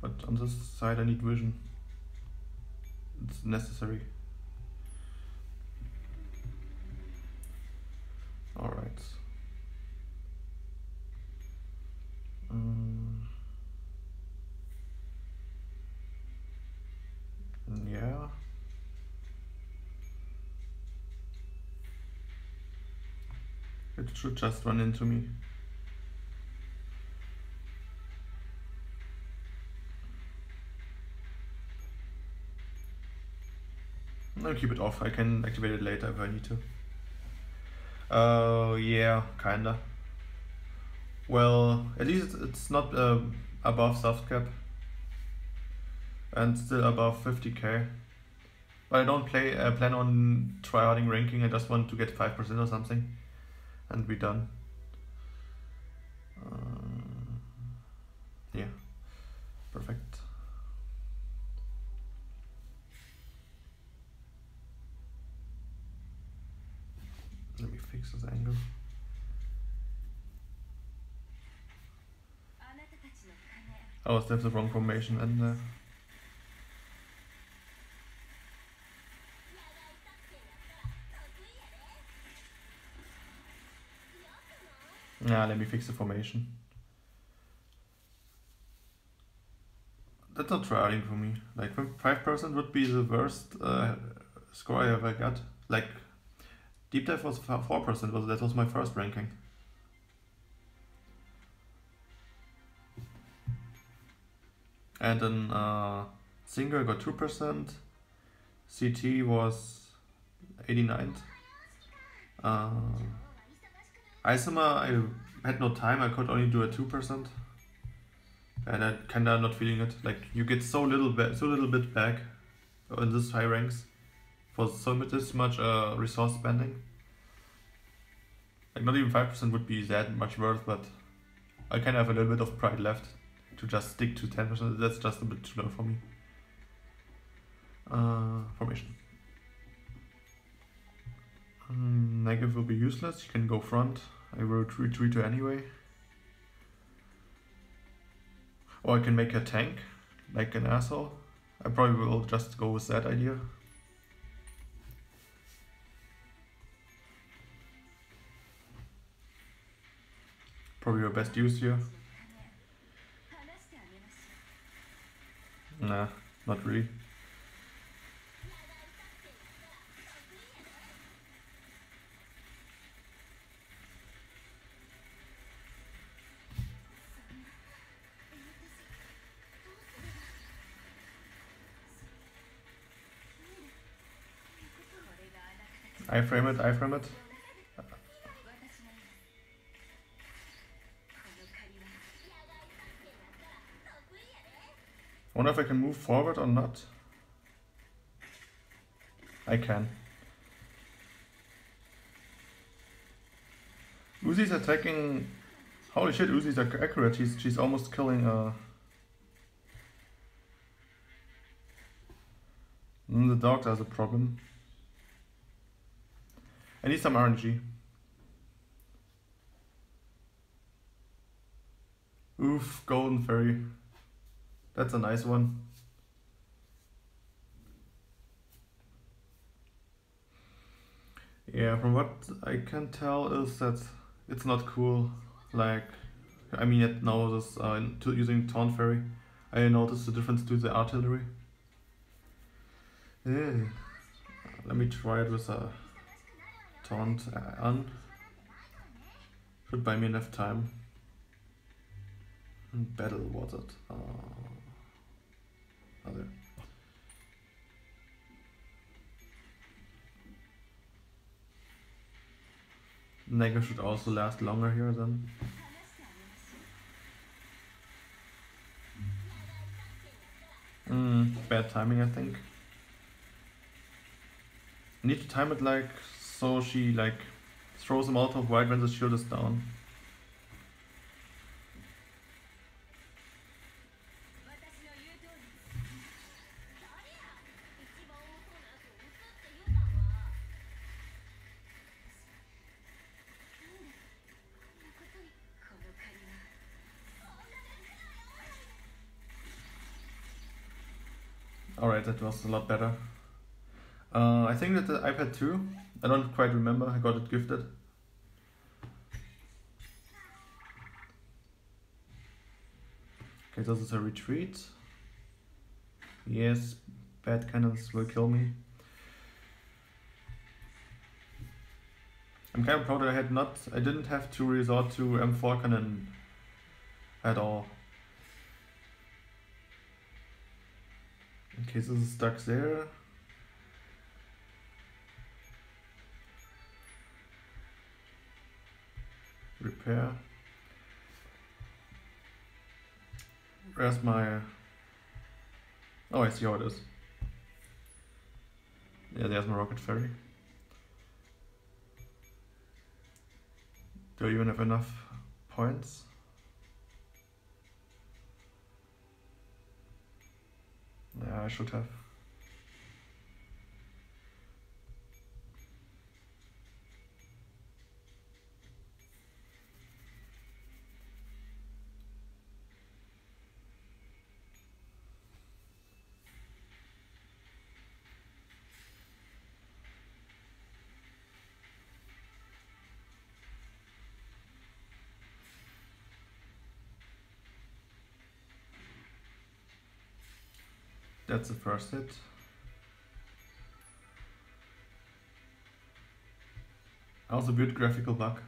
But on this side I need vision. It's necessary. Alright. Um, yeah. It should just run into me. Keep it off. I can activate it later if I need to. Uh, yeah, kinda. Well, at least it's not uh, above soft cap. And still above 50k. But I don't play uh, plan on tryharding ranking. I just want to get 5% or something. And be done. Uh, yeah. Perfect. Let me fix this angle. Oh, it's the wrong formation in there. Yeah, let me fix the formation. That's not trialing for me. Like 5% would be the worst uh, score I ever got. Like Deep Dive was 4%, was, that was my first ranking. And then uh, Singer got 2%, CT was 89th. Uh, Isomer, I had no time, I could only do a 2%. And I kinda not feeling it. Like, you get so little, so little bit back in this high ranks for so much, this much uh, resource spending. Like not even five percent would be that much worth, but I kind of have a little bit of pride left to just stick to ten percent. That's just a bit too low for me. Uh, formation. Mm, Negev will be useless. You can go front. I will retreat to anyway. Or I can make a tank, like an asshole. I probably will just go with that idea. probably your best use here. Nah, not really. I frame it, I frame it. Wonder if I can move forward or not. I can. Uzi's attacking. Holy shit, Uzi's ac- accurate. She's, she's almost killing uh Mm, the dog has a problem. I need some RNG. Oof, golden fairy. That's a nice one. Yeah, from what I can tell is that it's not cool. Like, I mean, it now this uh, using taunt fairy, I noticed the difference to the artillery. Yeah. Let me try it with a taunt uh, on. Should buy me enough time. Battle was it? Uh, other. Negev should also last longer here then. Mm, bad timing I think. Need to time it like so she like throws him out of White when the shield is down. Alright, that was a lot better. Uh, I think that the iPad 2, I don't quite remember, I got it gifted. Okay, this is a retreat. Yes, bad cannons will kill me. I'm kind of proud that I had not, I didn't have to resort to M4 cannon at all. So this is stuck there. Repair. Where's my... Oh, I see how it is. Yeah, there's my rocket fairy. Do I even have enough points? Yeah, I should have. That's the first hit. Also good graphical bug.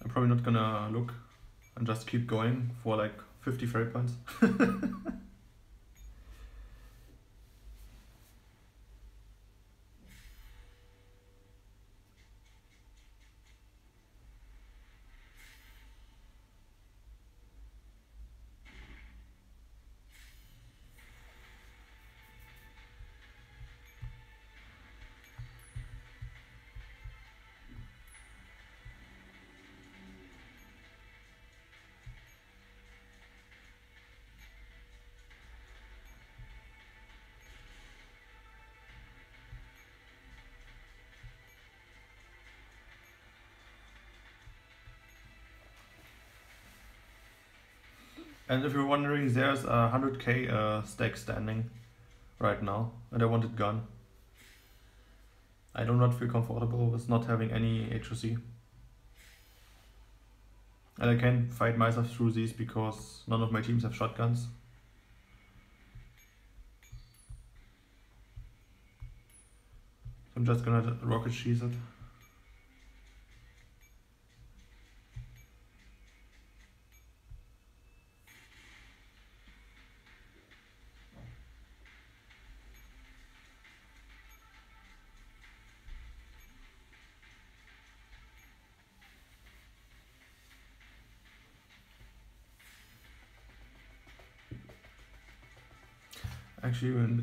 I'm probably not gonna look and just keep going for like 50 frame points. And if you're wondering, there's a 100k uh, stack standing right now, and I want it gone. I do not feel comfortable with not having any HOC. And I can't fight myself through these because none of my teams have shotguns. I'm just gonna rocket cheese it.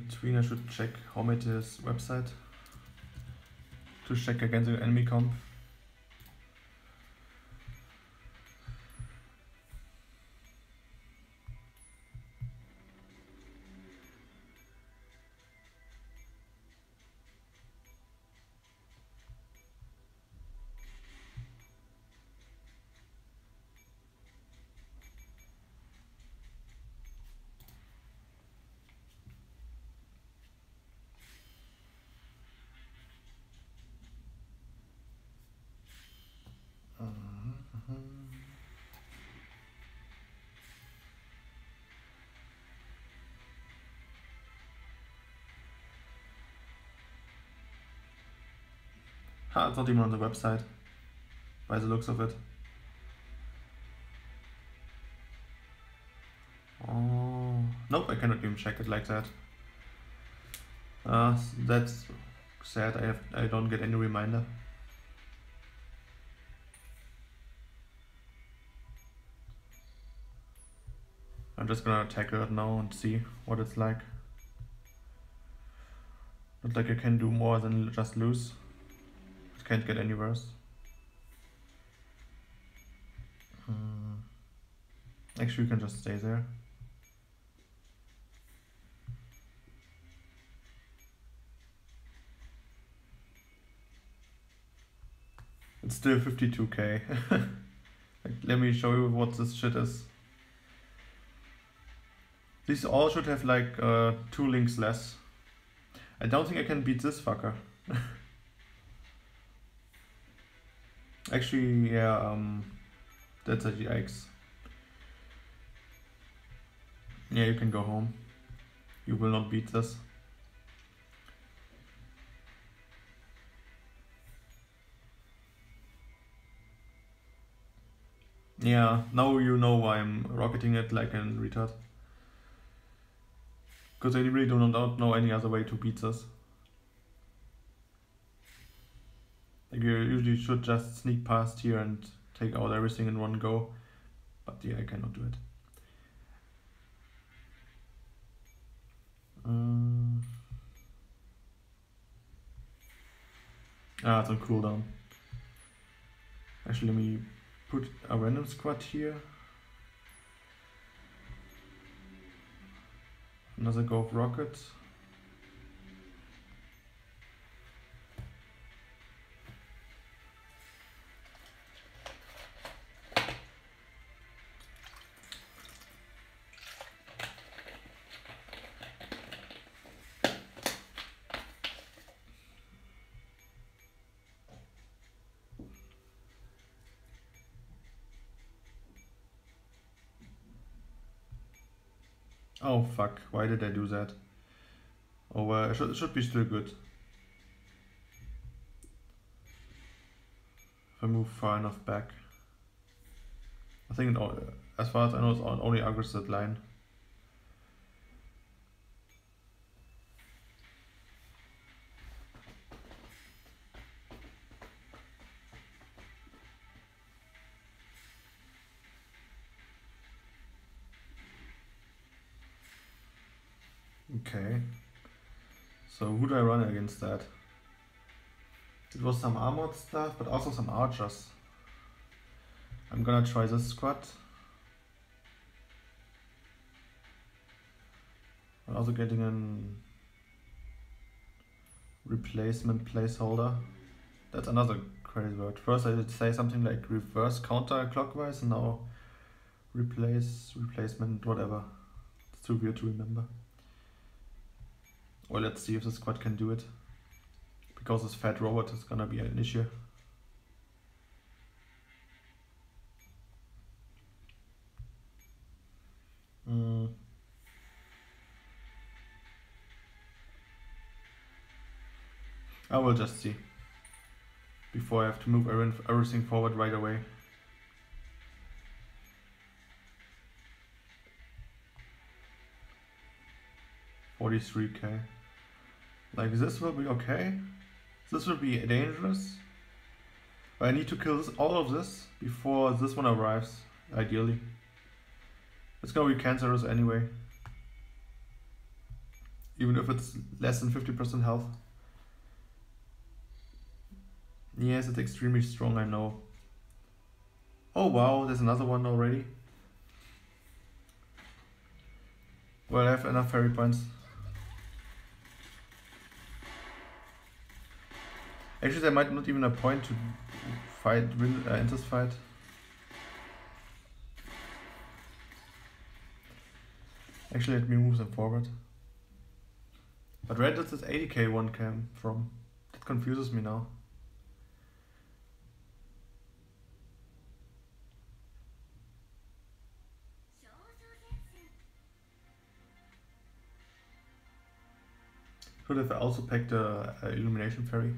between I should check Hormat's website? To check against the enemy comp It's not even on the website. By the looks of it. Oh, nope, I cannot even check it like that. Uh, that's sad. I have I don't get any reminder. I'm just gonna tackle it now and see what it's like. Not like I can do more than just lose. Can't get any worse. Hmm. Actually, you can just stay there. It's still 52k. like, let me show you what this shit is. These all should have like uh, two links less. I don't think I can beat this fucker. Actually, yeah, um, that's a GX. Yeah, you can go home. You will not beat this. Yeah, now you know why I'm rocketing it like an retard. Because I really do not know any other way to beat this. Like you usually should just sneak past here and take out everything in one go. But yeah, I cannot do it. Um, ah, it's on cooldown. Actually, let me put a random squad here. Another go of rockets. Oh fuck, why did I do that? Oh, uh, it, should, it should be still good. If I move far enough back. I think, it, as far as I know, it's only aggress that line. So who do I run against that? It was some armored stuff, but also some archers. I'm gonna try this squad. I'm also getting a replacement placeholder. That's another crazy word. First I did say something like reverse counterclockwise and now replace, replacement, whatever. It's too weird to remember. Well, let's see if the squad can do it. Because this fat robot is gonna be an issue. Mm. I will just see. Before I have to move everything forward right away. Forty-three K. Like this will be okay. This will be dangerous. But I need to kill this, all of this before this one arrives, ideally. It's gonna be cancerous anyway. Even if it's less than 50% health. Yes, it's extremely strong, I know. Oh wow, there's another one already. Well, I have enough fairy points. Actually, there might not even a point to fight, win, uh, in this fight. Actually, let me move them forward. But where does this 80k one come from? That confuses me now. Should have also packed the uh, illumination fairy.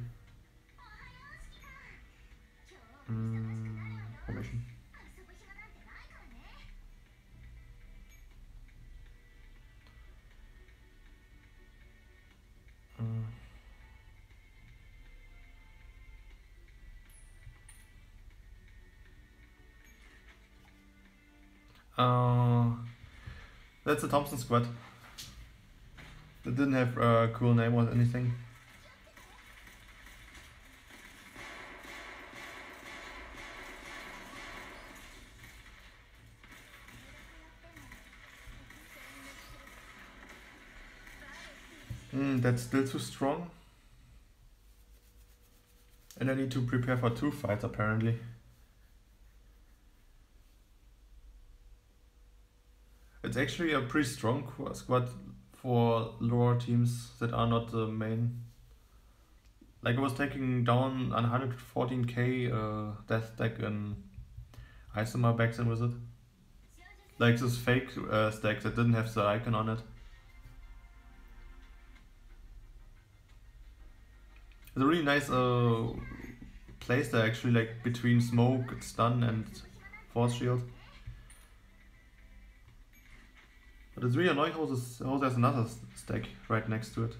Formation. Mm. Uh, that's a Thompson squad. It didn't have a cool name or anything. That's still too strong. And I need to prepare for two fights apparently. It's actually a pretty strong squad for lower teams that are not the main. Like I was taking down an 114k uh, death deck in Isomer back then with it. Like this fake uh, stack that didn't have the icon on it. It's a really nice uh, place there actually, like between smoke, stun, and force shield. But it's really annoying how, this, how there's another stack right next to it.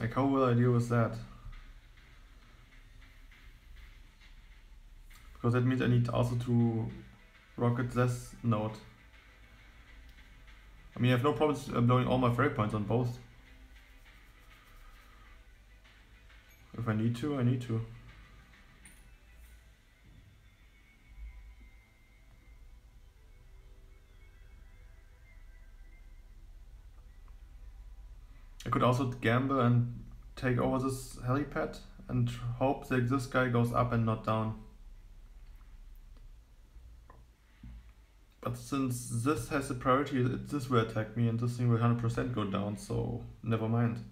Like how will I deal with that? Because that means I need also to rocket this node. I mean, I have no problems uh, blowing all my fairy points on both. If I need to, I need to. I could also gamble and take over this helipad and hope that this guy goes up and not down. But since this has a priority, it, this will attack me and this thing will 100% go down, so never mind.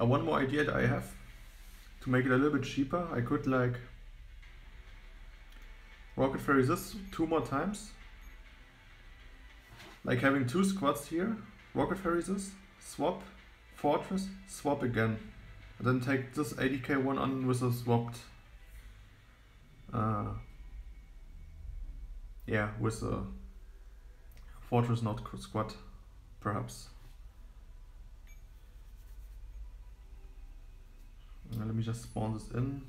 Uh, one more idea that I have to make it a little bit cheaper. I could like rocket fairy this two more times. Like having two squads here, rocket fairy this, swap, fortress, swap again. And then take this 80k one on with a swapped uh, yeah, with a fortress not squad, perhaps. Uh, let me just spawn this in.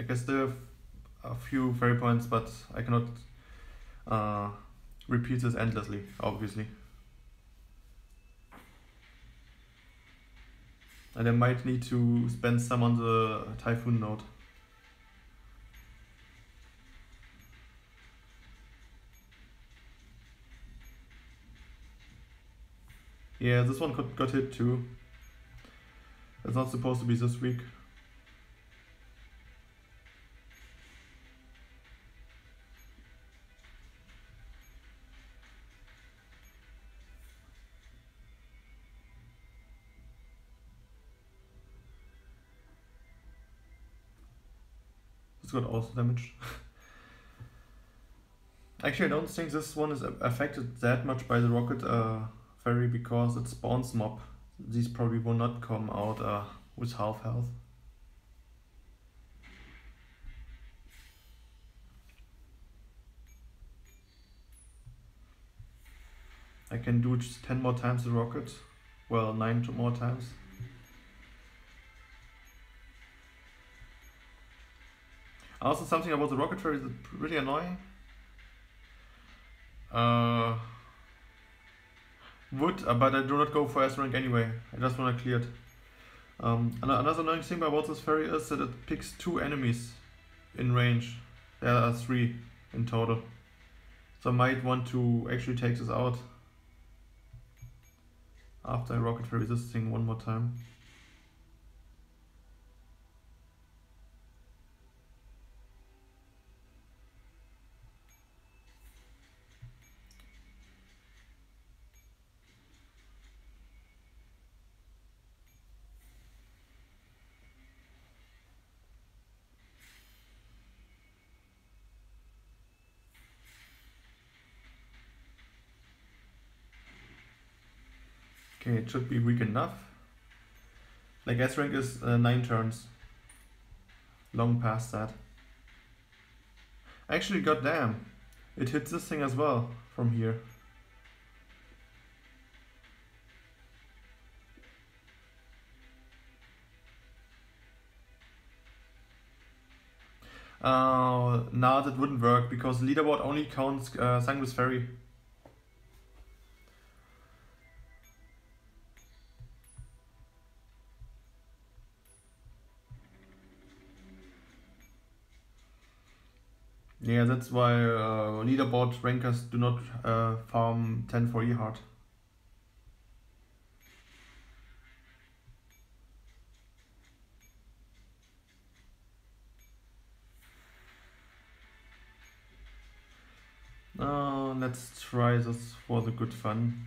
I guess have a few fairy points, but I cannot uh, repeat this endlessly, obviously. And I might need to spend some on the Typhoon node. Yeah, this one got, hit too. It's not supposed to be this week. Got also damaged. Actually, I don't think this one is affected that much by the rocket uh, fairy because it spawns mob. These probably will not come out uh, with half health. I can do just 10 more times the rocket. Well, 9 to more times. Also, something about the rocket fairy is really annoying. Uh, would, uh, but I do not go for S rank anyway. I just want to clear it. Um, ano- another annoying thing about this fairy is that it picks two enemies in range. There are three in total. So I might want to actually take this out after I rocket fairy this thing one more time. Okay, it should be weak enough. Like S rank is uh, 9 turns. Long past that. Actually, goddamn. It hits this thing as well from here. Uh, nah, that wouldn't work because leaderboard only counts uh, Sangvis Ferri. Yeah, that's why uh, leaderboard rankers do not uh, farm 10 for E hard. Uh, let's try this for the good fun.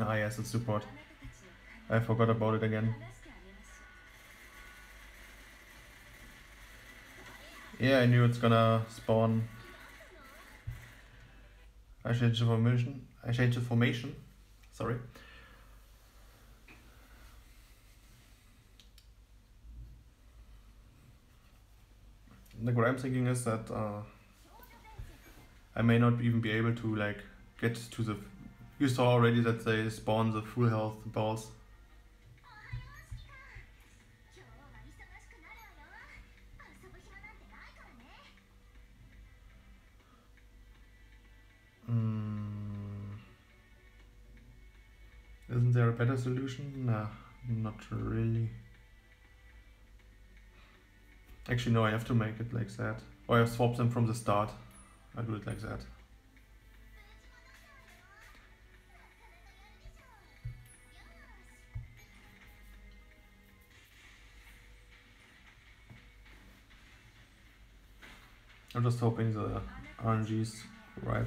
Ah yes, it's support. I forgot about it again. Yeah, I knew it's gonna spawn. I changed the formation. I changed the formation. Sorry. Like what I'm thinking is that uh, I may not even be able to like get to the you saw already that they spawn the full health balls. Mm. Isn't there a better solution? Nah, not really. Actually, no, I have to make it like that. Or I swap them from the start. I do it like that. I'm just hoping the RNG is right.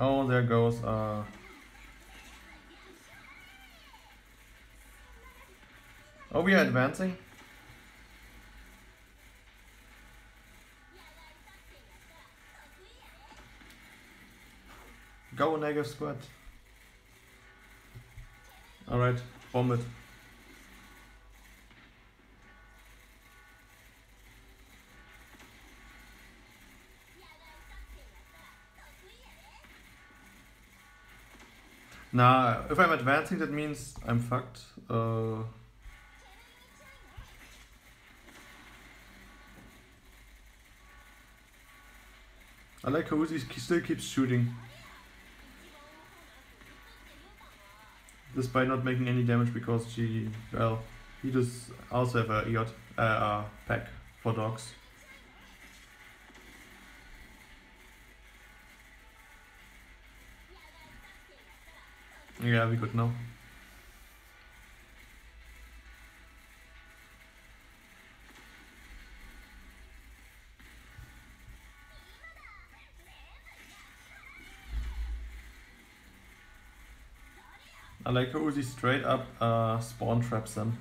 Oh, there goes uh, Oh, we are advancing? Go Negev squad. Alright, bomb it. Nah, if I'm advancing, that means I'm fucked. Uh, I like how Uzi still keeps shooting. Despite not making any damage because she, well, he does also have a yacht, uh, a pack for dogs. Yeah, we could know. Like how Uzi straight up uh, spawn traps them.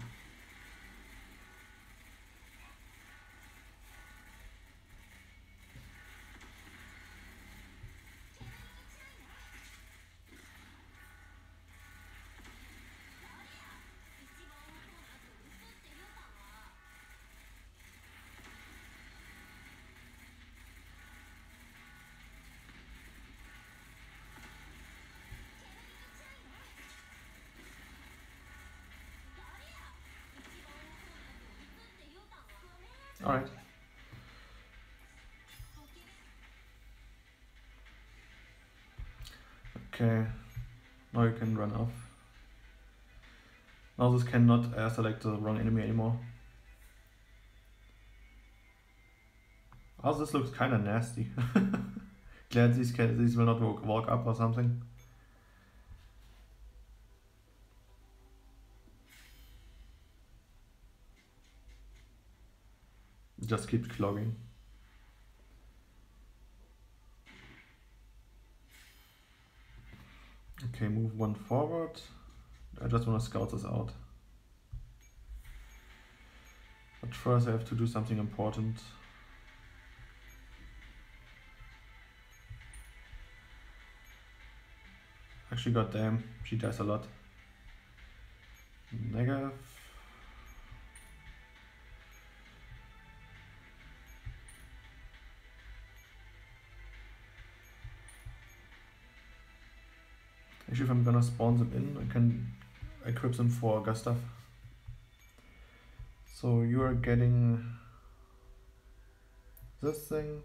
Now you can run off. Now this cannot uh, select the wrong enemy anymore. Oh, this looks kinda nasty. Glad these, ca- these will not walk, walk up or something. Just keep clogging. Okay, move one forward. I just want to scout this out. But first I have to do something important. Actually, goddamn, she does a lot. Negev. Actually, if I'm gonna spawn them in, I can equip them for Gustav. So you are getting this thing.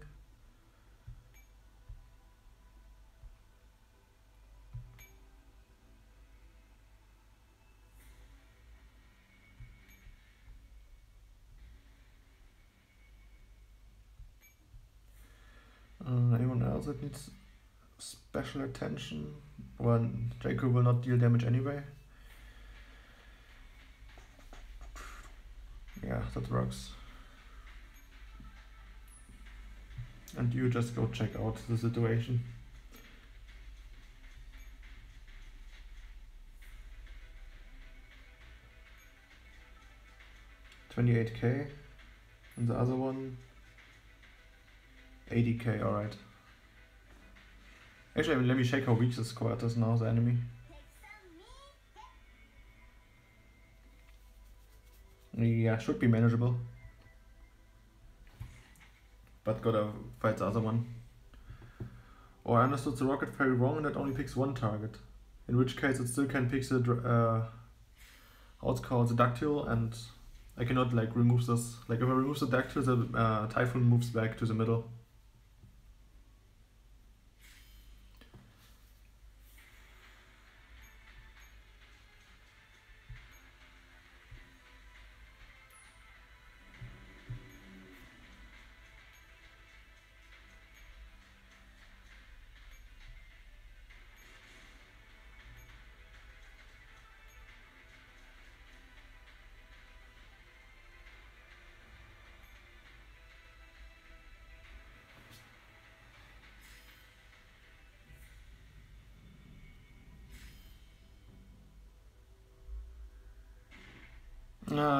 Uh, anyone else that needs special attention? Well, Jacob will not deal damage anyway. Yeah, that works. And you just go check out the situation. Twenty-eight K, and the other one 80k, alright. Actually, let me check how weak the squad is now, the enemy. Yeah, should be manageable. But gotta fight the other one. Or I understood the rocket very wrong and it only picks one target. In which case it still can pick the, uh, it's called, the ductile and I cannot like remove this. Like if I remove the ductile, the uh, typhoon moves back to the middle.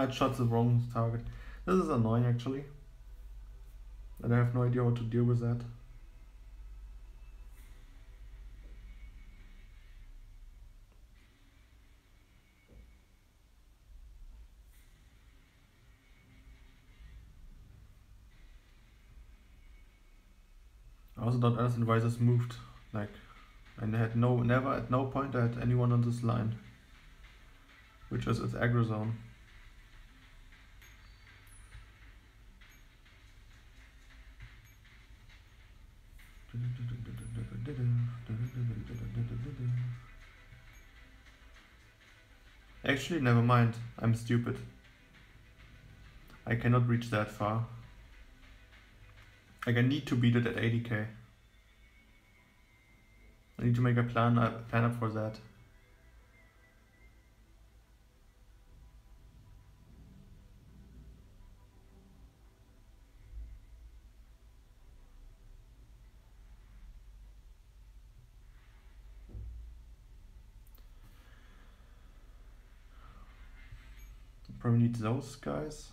It shot the wrong target. This is annoying actually. And I have no idea how to deal with that. I also don't understand why this moved. Like, and I had no, never at no point I had anyone on this line. Which is its aggro zone. Actually, never mind. I'm stupid. I cannot reach that far. Like, I need to beat it at 80k. I need to make a plan, uh, plan up for that. Probably need those guys.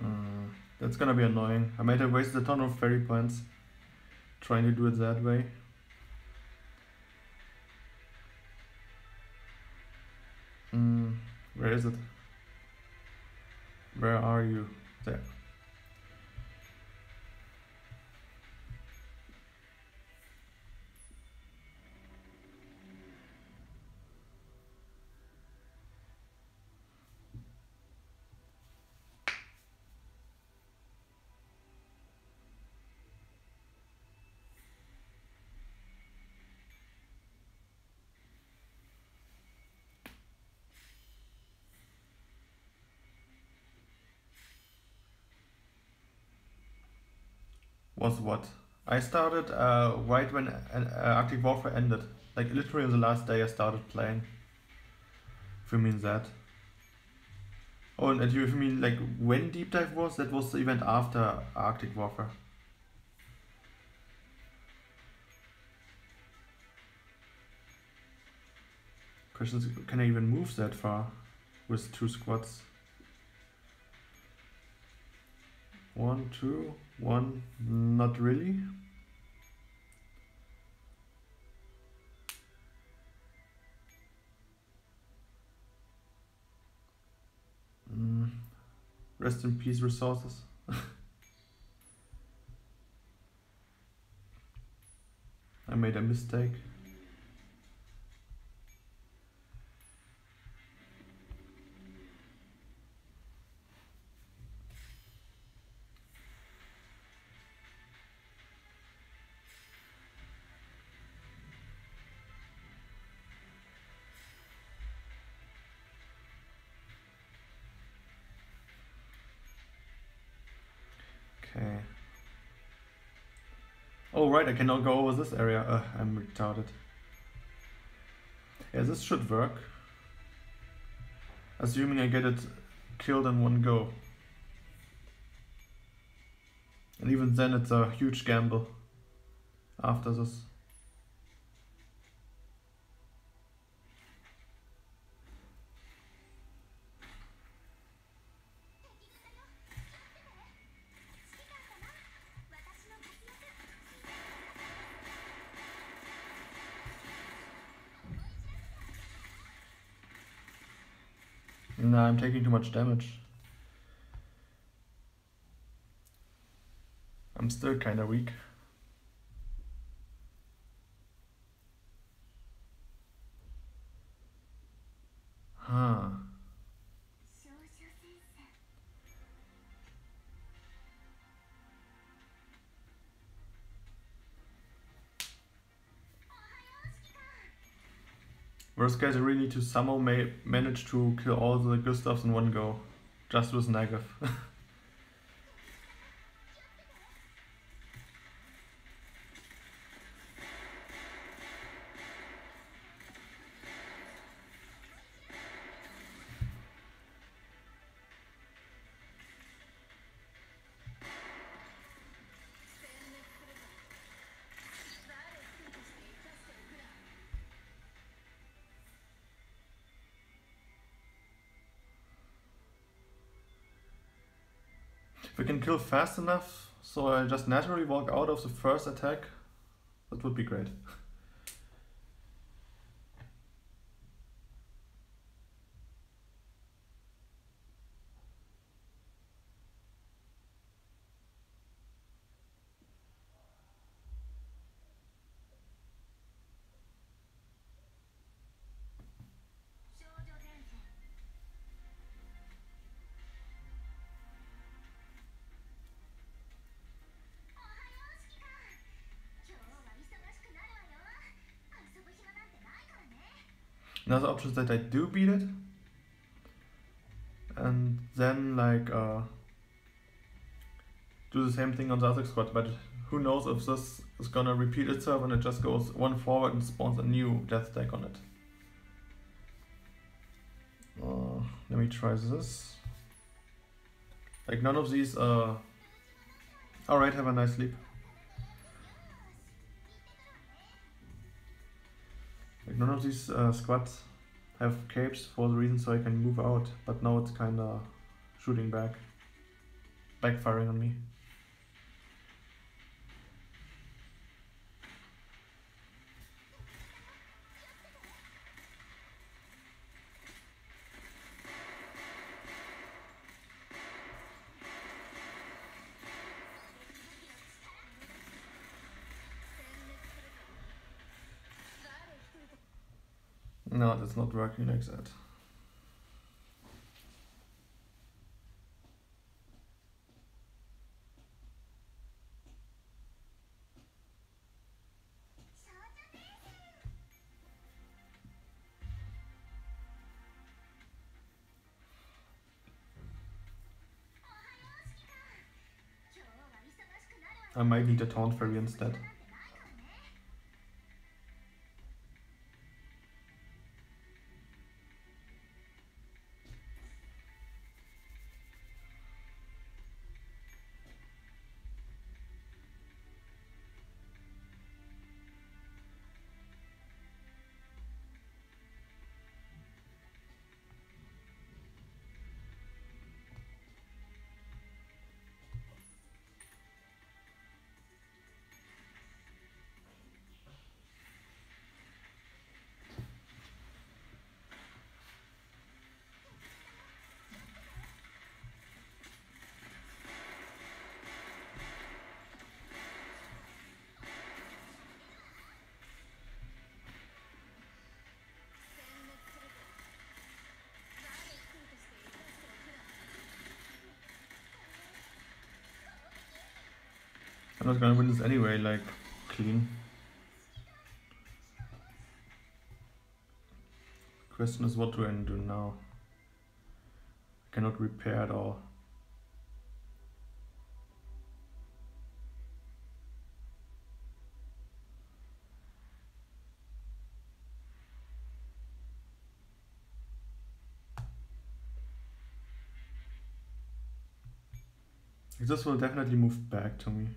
Uh, that's gonna be annoying. I might have wasted a ton of fairy points trying to do it that way. Mm, where is it? Where are you? There. Was what? I started uh, right when uh, Arctic Warfare ended. Like literally on the last day I started playing. If you mean that. Oh, and if you mean like when Deep Dive was, that was the event after Arctic Warfare. Questions, can I even move that far with two squads? One, two, one, not really. Mm. Rest in peace, resources. I made a mistake. Right, I cannot go over this area. Uh, I'm retarded. Yeah, this should work. Assuming I get it killed in one go. And even then it's a huge gamble after this. I'm taking too much damage. I'm still kinda weak. Worst case, I really need to somehow ma manage to kill all the Gustavs in one go. Just with Negev. kill fast enough, so I just naturally walk out of the first attack, that would be great. Another option is that I do beat it. And then like uh, do the same thing on the other squad, but who knows if this is gonna repeat itself and it just goes one forward and spawns a new death stack on it. Uh, let me try this. Like none of these uh Alright, have a nice sleep. Like none of these uh, squads have capes for the reason so I can move out, but now it's kinda shooting back. Backfiring on me. that's not working like that. I might need a taunt fairy instead. I'm not gonna win this anyway, like, clean. Question is, what do I do now? I cannot repair at all. This will definitely move back to me.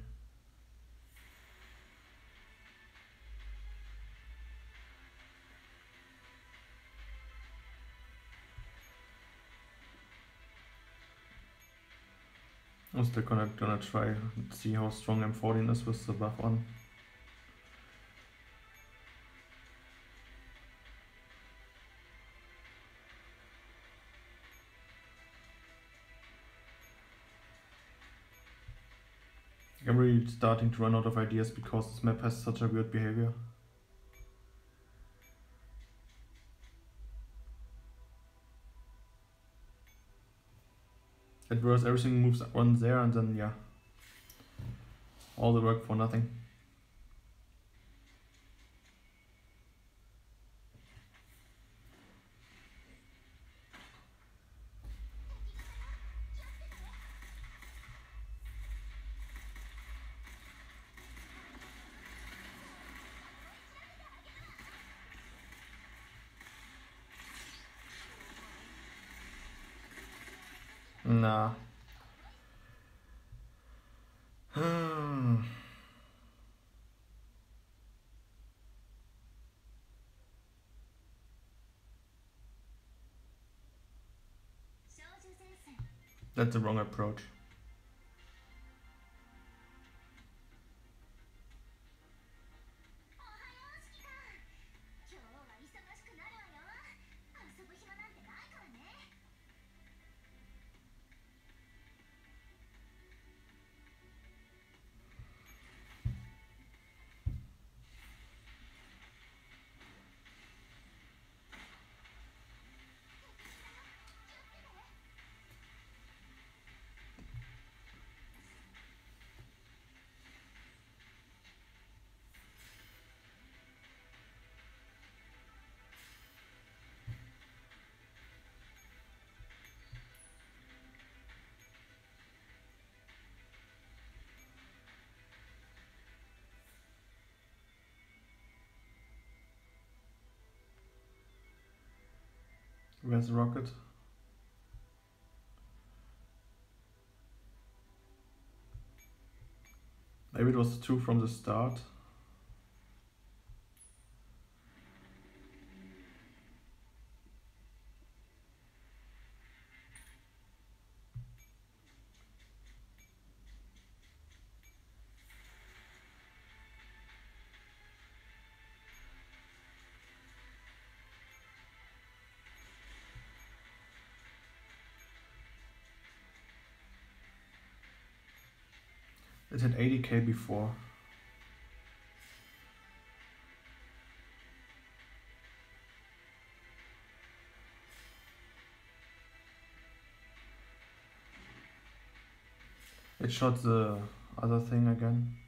I'm still gonna, gonna try see how strong M14 is with the buff on. I'm really starting to run out of ideas because this map has such a weird behavior. At worst, everything moves on there and then, yeah. All the work for nothing. Nah. Hmm. That's the wrong approach. Where's rocket? Maybe it was two from the start. 80k before. It shot the other thing again.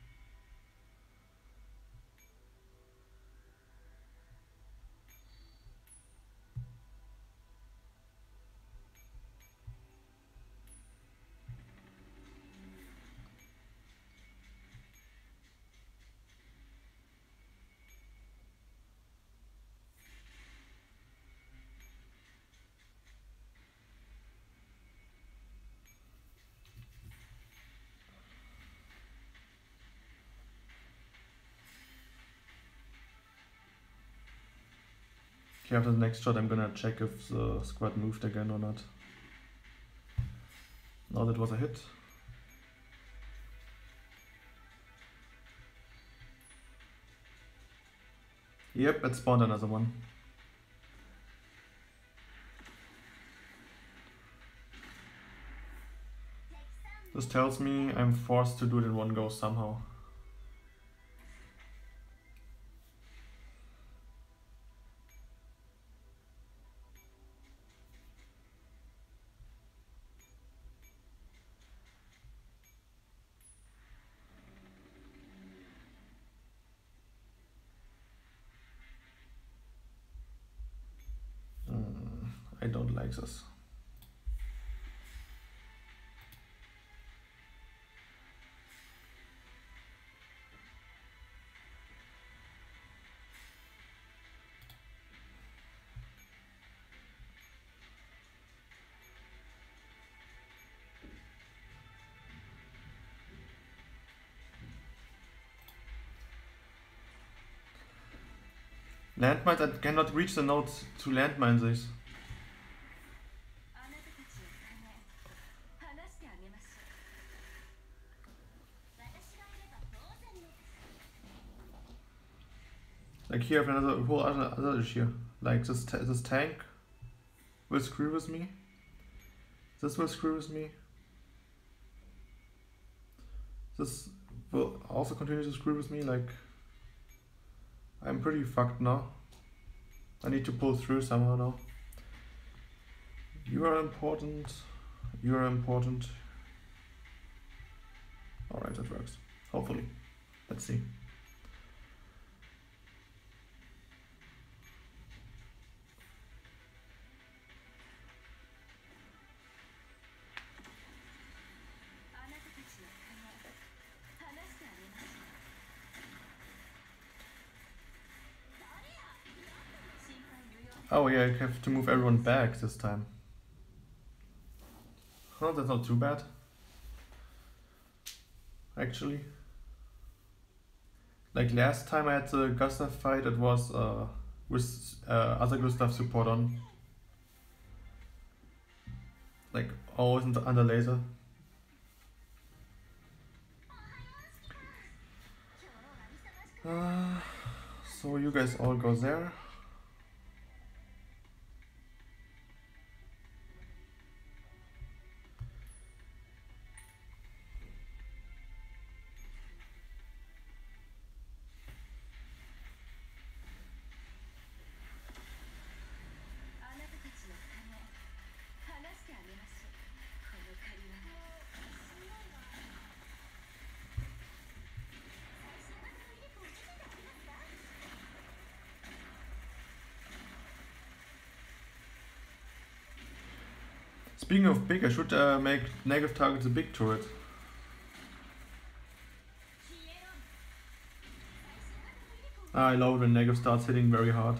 After the next shot, I'm gonna check if the squad moved again or not. No, that was a hit. Yep, it spawned another one. This tells me I'm forced to do it in one go somehow. Landmines, I cannot reach the nodes to landmine this. Like here I have another whole other, other issue. Like this, this tank will screw with me. This will screw with me. This will also continue to screw with me like I'm pretty fucked now. I need to pull through somehow now. You are important. You are important. Alright, that works. Hopefully. Let's see.「Oh yeah, I have to move everyone back this time. Oh, that's not too bad. Actually. Like last time I had the Gustav fight, it was uh, with uh, other Gustav support on. Like always under laser. Uh, so you guys all go there. Speaking of big, I should uh, make Negev targets a big turret. Ah, I love when Negev starts hitting very hard.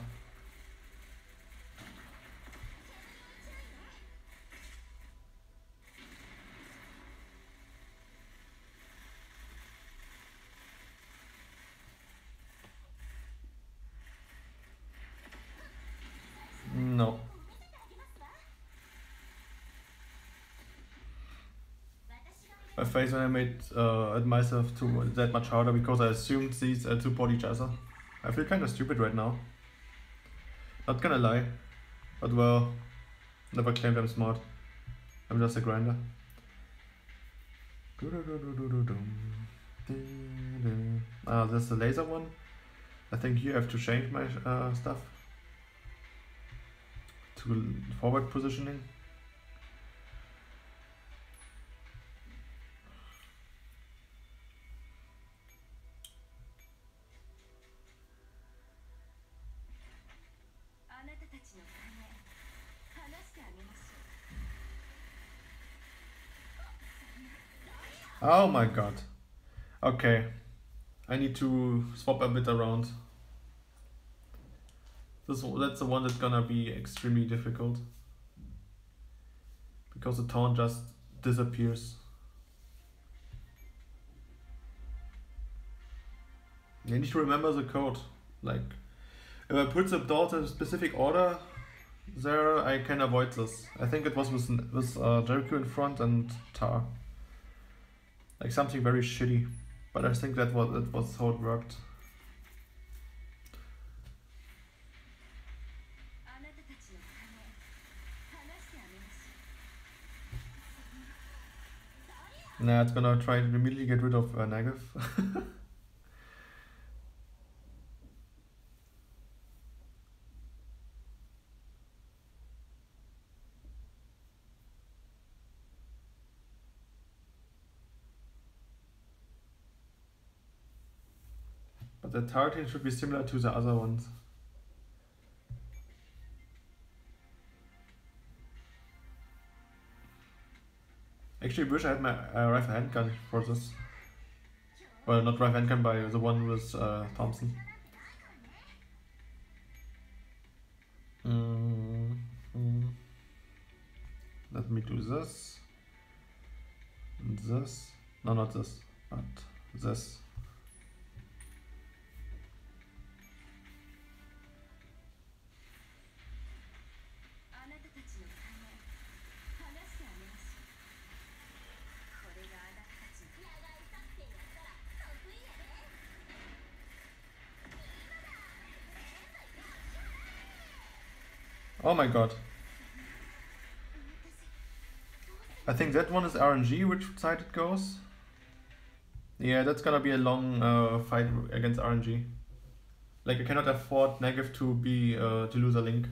when I made uh, at myself too that much harder because I assumed these uh, support each other. I feel kind of stupid right now. Not gonna lie, but well, never claimed I'm smart. I'm just a grinder. Ah, that's the laser one. I think you have to change my uh, stuff to forward positioning. Oh my god. Okay. I need to swap a bit around. This that's the one that's gonna be extremely difficult. Because the taunt just disappears. I need to remember the code. Like If I put the daughter in a specific order, there I can avoid this. I think it was with, with uh, Jericho in front and Tar. Like something very shitty. But I think that was, that was how it worked. Nah, it's gonna try to immediately get rid of uh, Negev. the targeting should be similar to the other ones. Actually, wish I had my uh, rifle handgun for this. Well, not rifle handgun, by the one with uh, Thompson. Mm, mm. Let me do this. And this. No, not this, but this. Oh my god. I think that one is RNG, which side it goes. Yeah, that's gonna be a long uh, fight against RNG. Like I cannot afford Negev to be uh, to lose a link.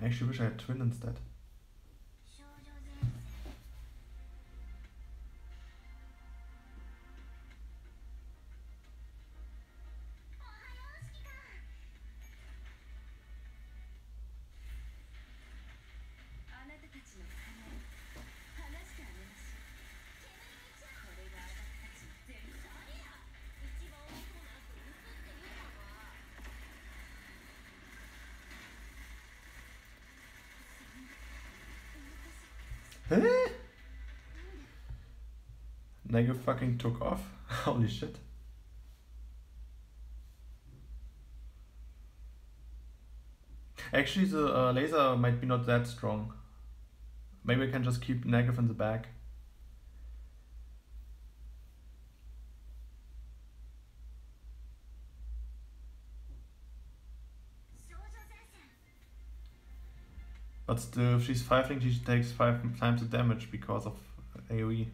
I actually wish I had twin instead. Nega fucking took off. Holy shit. Actually, the uh, laser might be not that strong. Maybe I can just keep Negev in the back. But still, if she's 5 link, she takes 5 times the damage because of. AoE.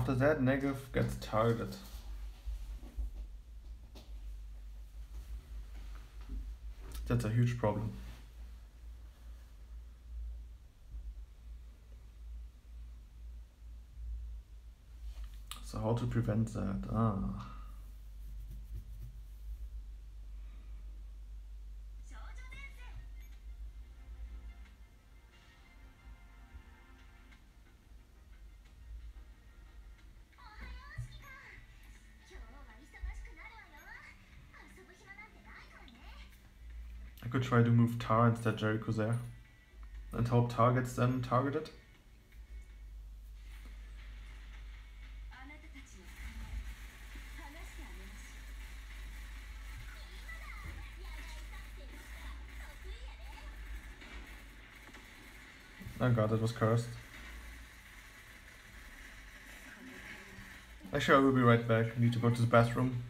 After that, Negev gets targeted. That's a huge problem. So how to prevent that? Ah. try to move Tar instead Jericho there. And hope Tar gets then targeted. Oh god, that was cursed. Actually, I will be right back. I need to go to the bathroom.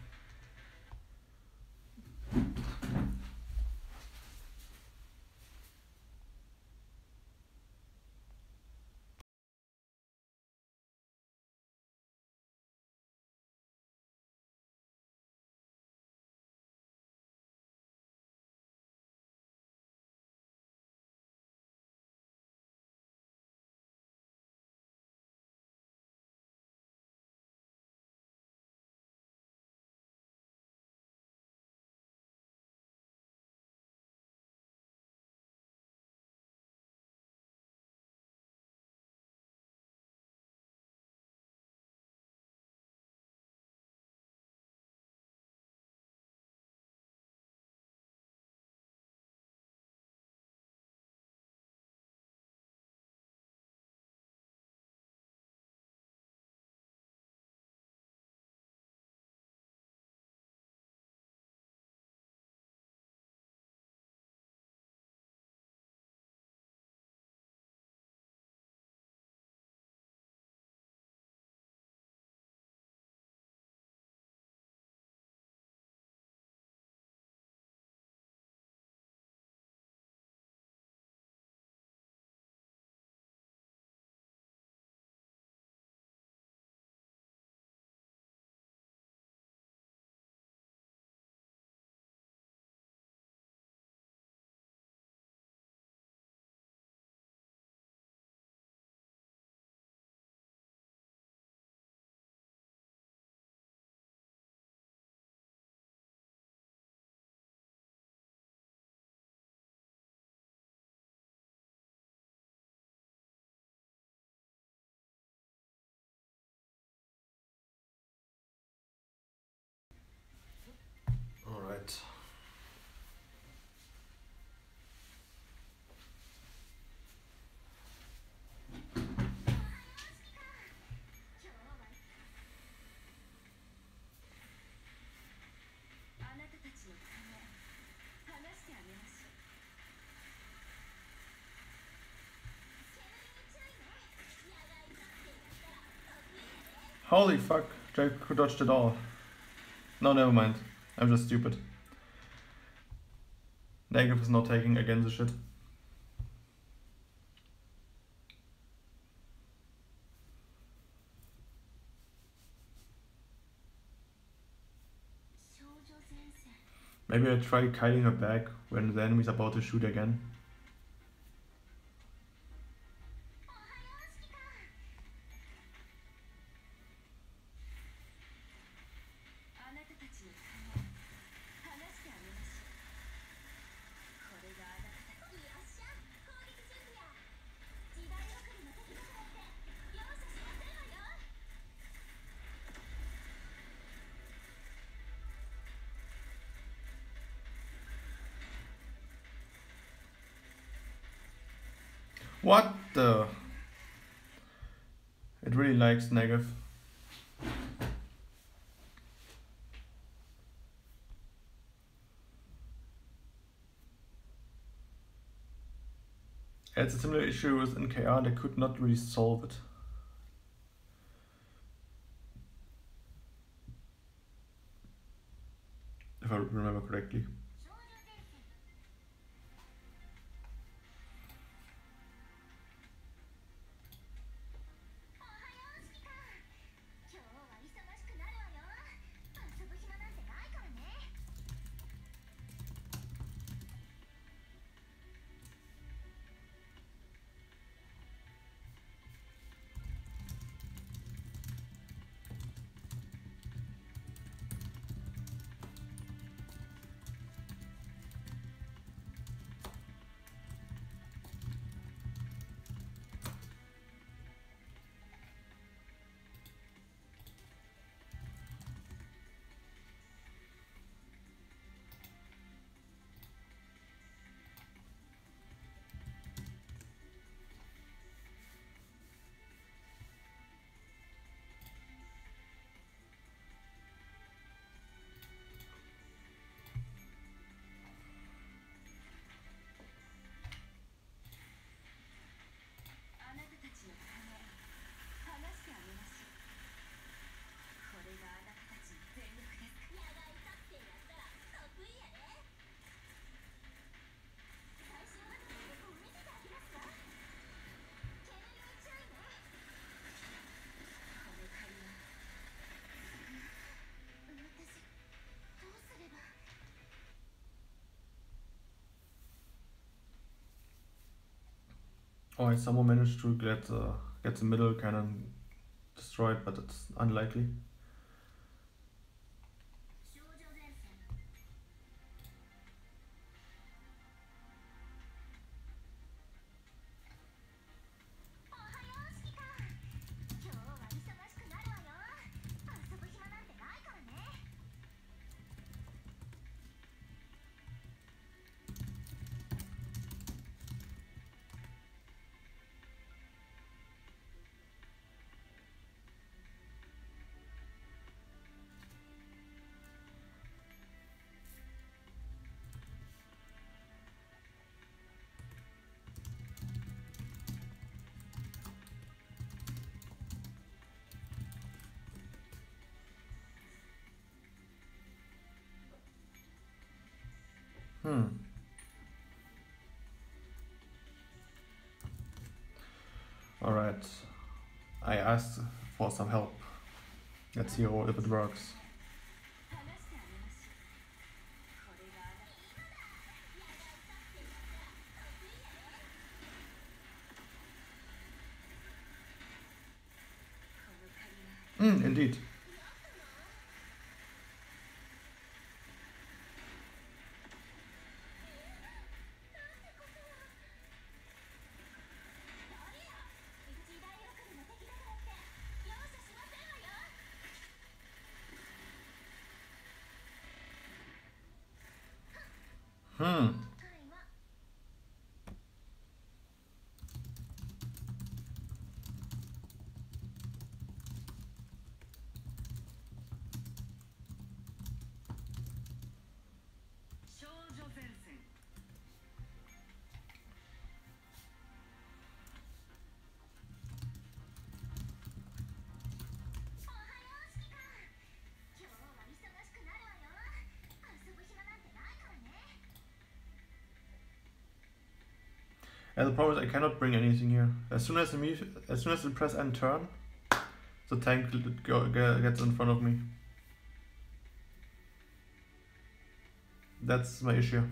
Holy fuck, Jack dodged it all. No, never mind. I'm just stupid. Negev is not taking again the shit. Maybe I try kiting her back when the enemy is about to shoot again. What the? It really likes Negev. It's a similar issue with NKR, they could not really solve it. If I remember correctly. Oh, I somehow managed to get, uh, get the middle cannon destroyed, but it's unlikely. for some help. Let's see if it works. Mm, indeed. Mm. And the problem is I cannot bring anything here. As soon as the as soon as I press end turn, the tank go, gets in front of me. That's my issue.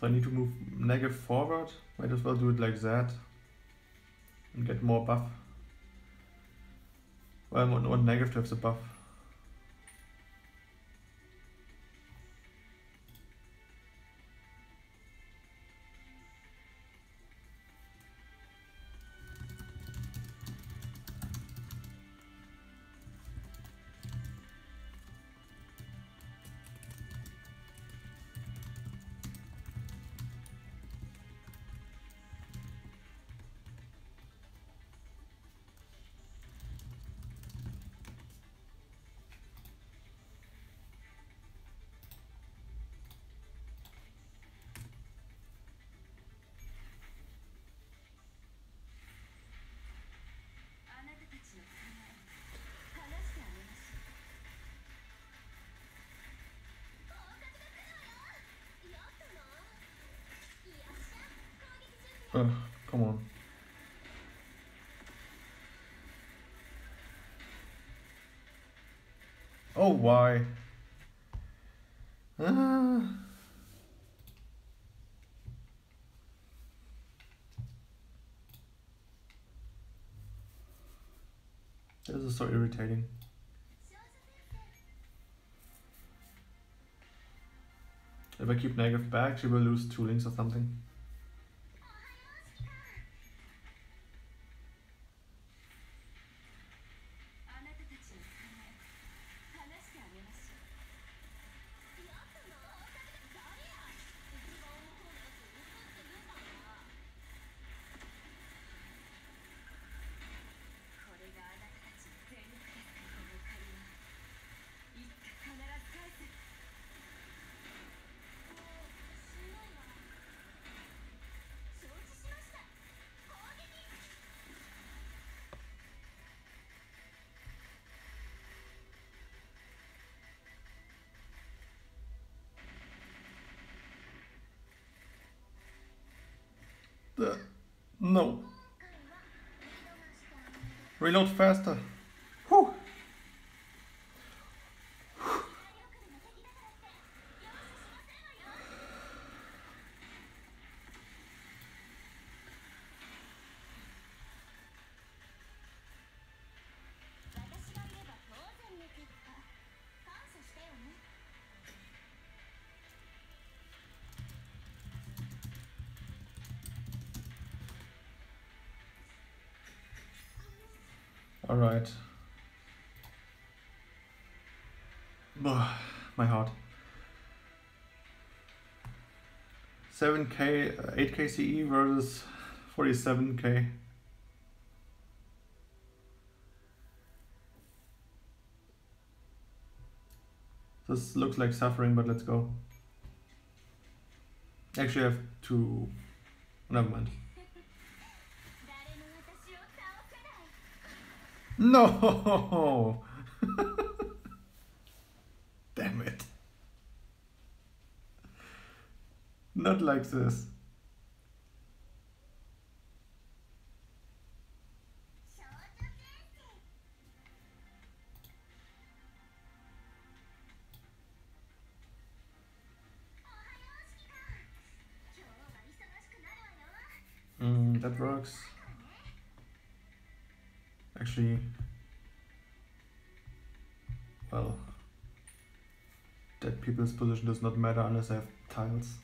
So I need to move Negev forward. Might as well do it like that. And get more buff. Well, I want, want Negev to have Oh, why? Ah. This is so irritating. If I keep Negev back, she will lose two links or something. Reload faster. All right. Ugh, my heart. 7k, uh, 8k CE versus 47k. This looks like suffering, but let's go. Actually, I have to. Never mind. No! Damn it. Not like this. People's position does not matter unless I have tiles.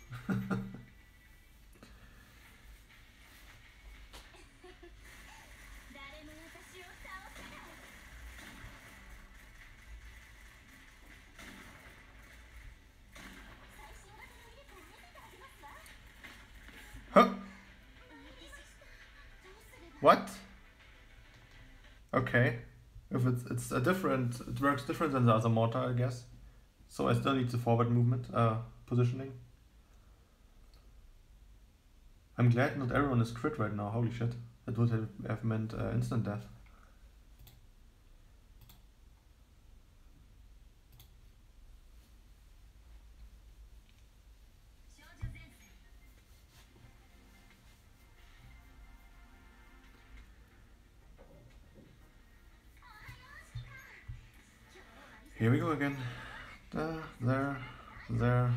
Huh? What? Okay. If it's it's a different, it works different than the other mortar, I guess. So I still need the forward movement, uh, positioning. I'm glad not everyone is crit right now, holy shit. That would have, meant uh, instant death. Here we go again. There.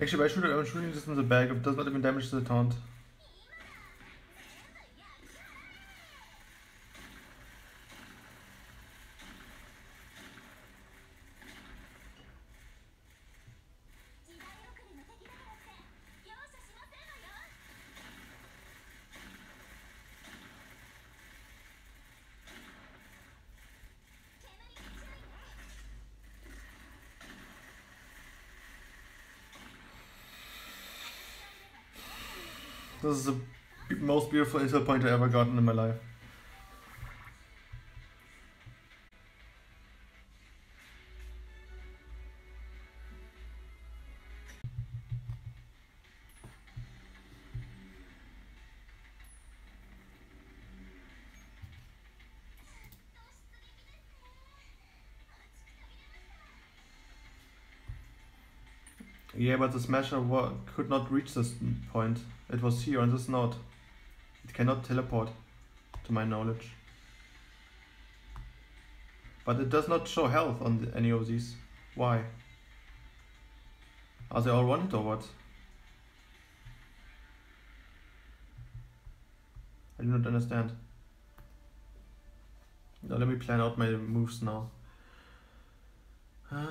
Actually, by shooting, I'm shooting this in the back. It does not even damage the taunt. This is the most beautiful intel point I ever gotten in my life. Yeah, but the smasher could not reach this point. It was here on this node. It cannot teleport, to my knowledge. But it does not show health on the, any of these. Why? Are they all wanted or what? I do not understand. Now let me plan out my moves now. Uh,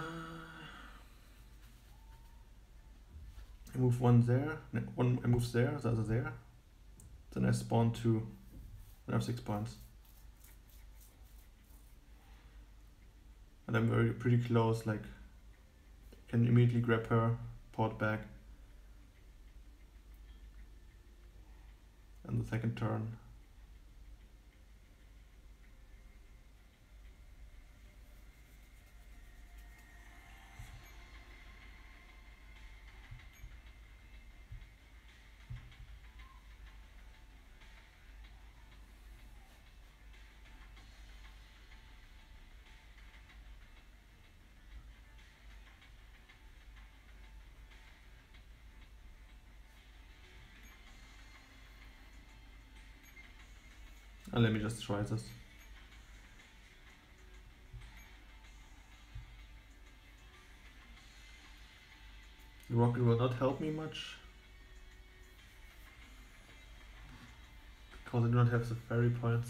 I move one there, one I move there, the other there. Then I spawn two. Then I have six points. And I'm very pretty close, like can immediately grab her, port back. And the second turn. And let me just try this. The rocket will not help me much. Because I do not have the fairy points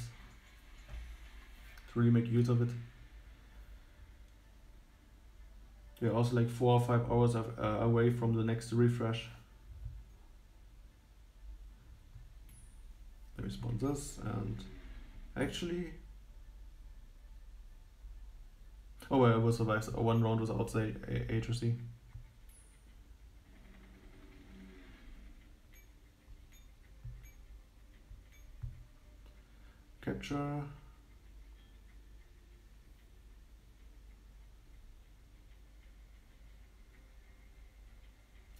to really make use of it. We're also like four or five hours of, uh, away from the next refresh. Let me spawn this and actually. Oh, well, I will survive one round without say A- agency. Capture.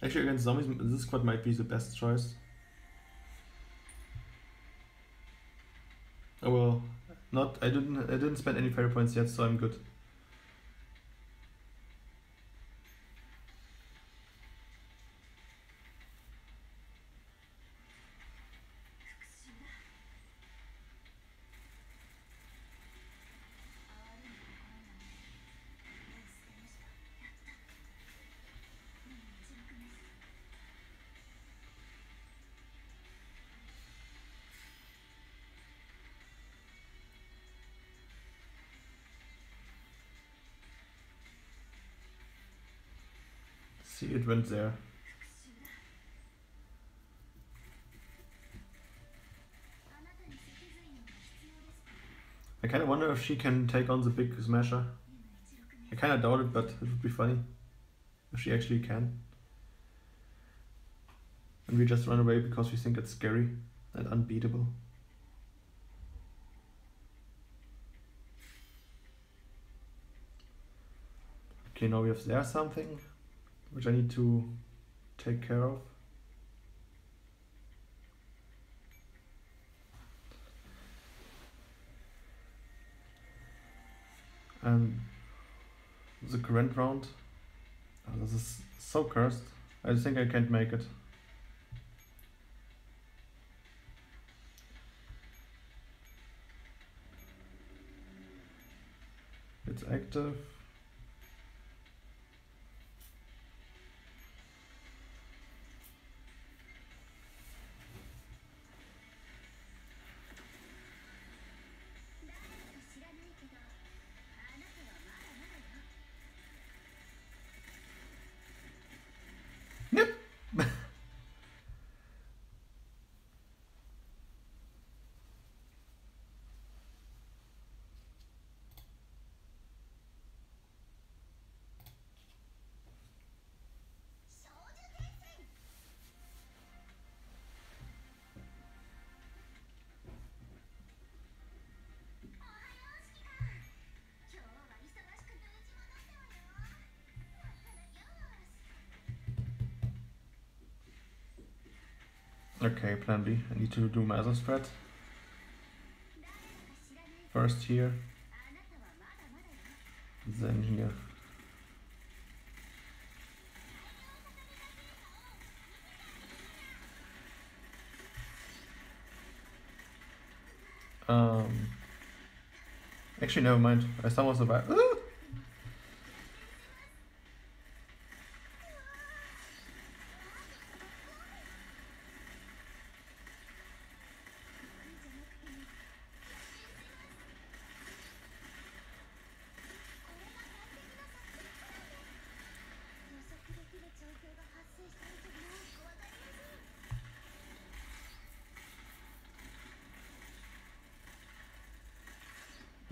Actually, against zombies, this squad might be the best choice. Well, not. I didn't. I didn't spend any fairy points yet, so I'm good. Went there. I kind of wonder if she can take on the big smasher. I kind of doubt it, but it would be funny if she actually can. And we just run away because we think it's scary and unbeatable. Okay, now we have there something which I need to take care of. And the current round. Oh, this is so cursed. I think I can't make it. It's active. Okay, plan B. I need to do my other strat. First here, then here. Um. Actually, never mind. I somehow survived. Ooh!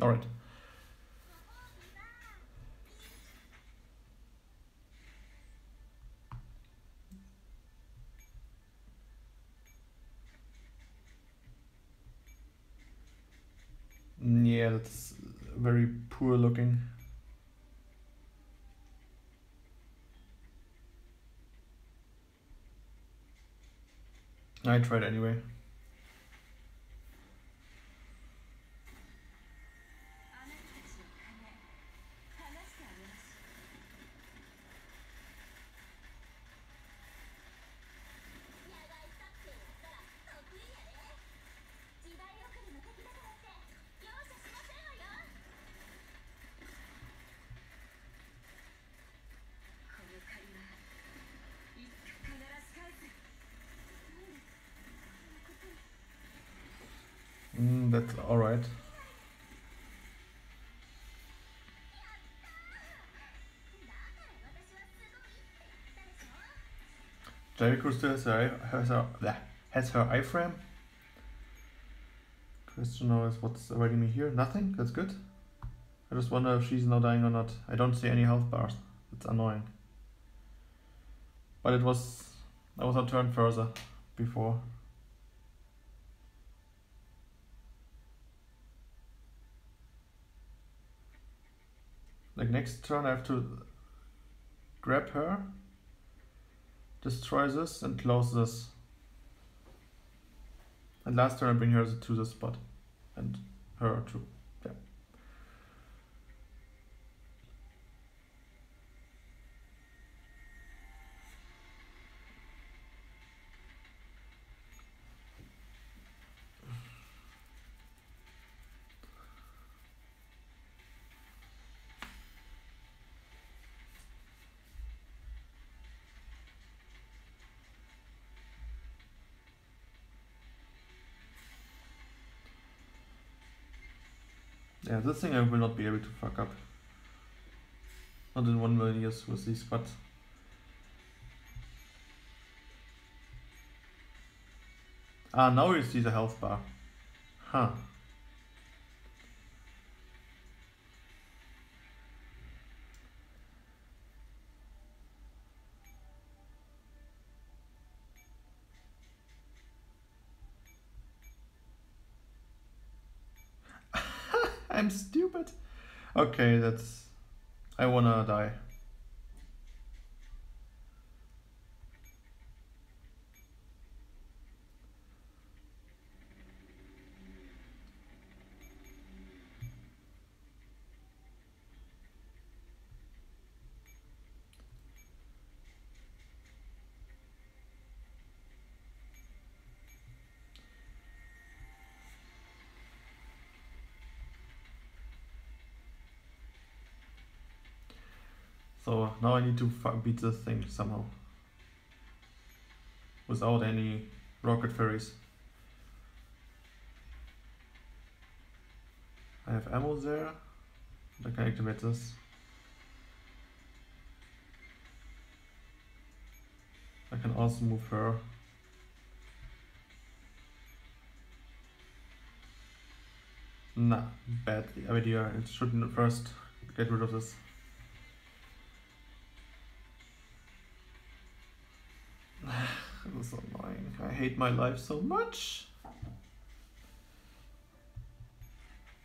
All right. Mm, Yeah, that's very poor looking. I tried anyway. Jerry Crystal has her, has her, has her iframe. Question is what's awaiting me here? Nothing? That's good. I just wonder if she's now dying or not. I don't see any health bars. It's annoying. But it was... I was not turned further before. Like next turn I have to grab her destroy this and close this. And last turn I bring her to the spot. And her too. This thing I will not be able to fuck up. Not in one million years with these spots. Ah, now you see the health bar. Huh. Okay, that's. I wanna die. So now I need to beat this thing somehow. Without any rocket fairies. I have ammo there. I can activate this. I can also move her. Nah, bad idea. It shouldn't first get rid of this. This is annoying. I hate my life so much.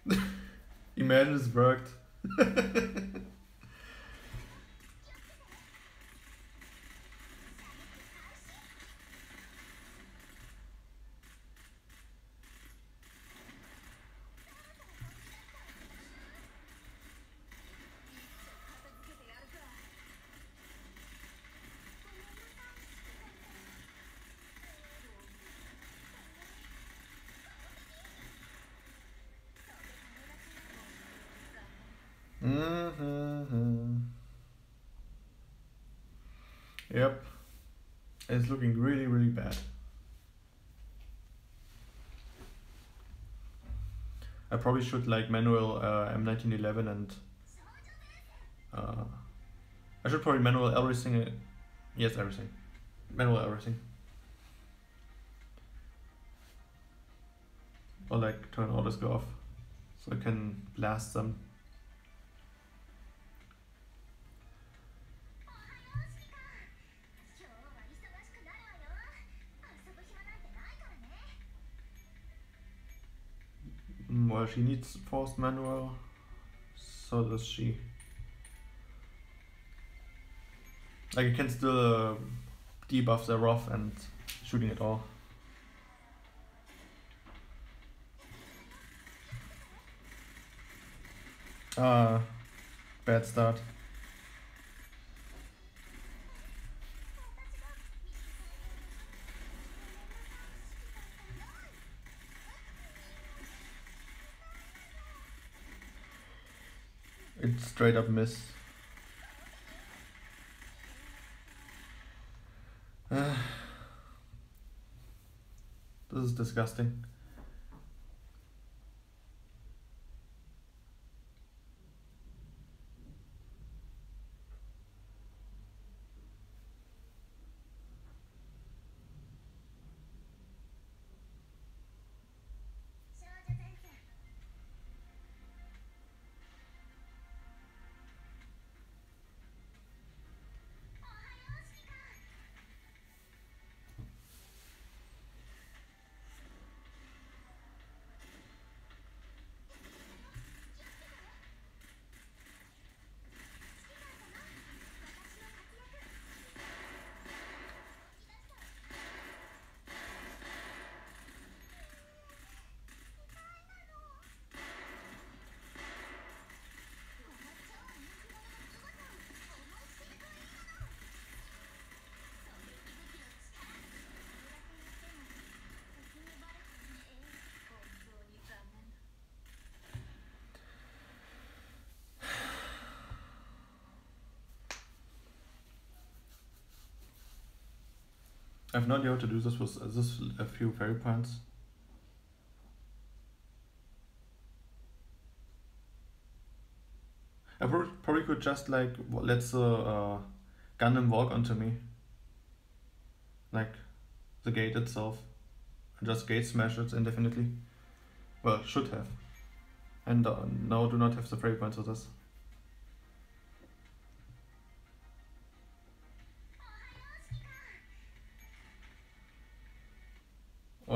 Imagine this worked. It's looking really, really bad. I probably should like manual uh, M1911 and uh, I should probably manual everything. uh, Yes, everything. Manual everything. Or like turn all this go off so I can blast them. She needs forced manual. So does she. Like, you can still uh, debuff the rough and shooting it all. Ah, bad start. Straight up miss. Ah. this is disgusting. I have no idea how to do this with uh, this a few fairy points. I prob- probably could just like let the uh, Gundam walk onto me, like the gate itself, and just gate smash it indefinitely. Well, should have, and uh, now do not have the fairy points for this.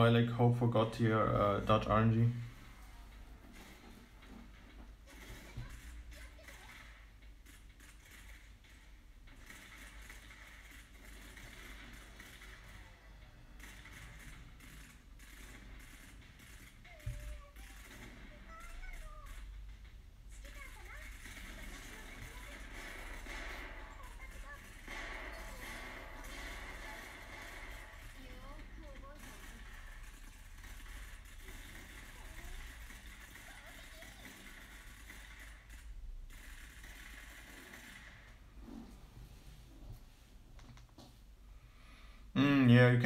I like hope forgot here uh, dodge RNG.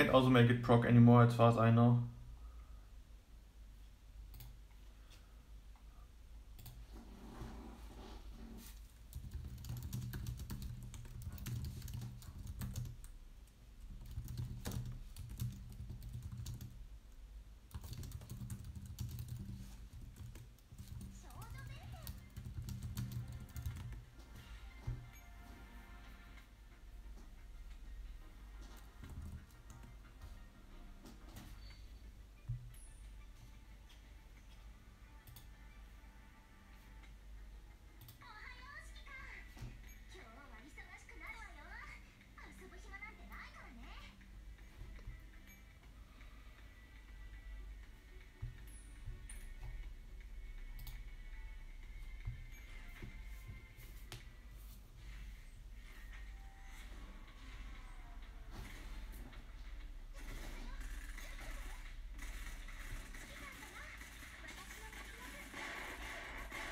Also make it proc anymore far as I know.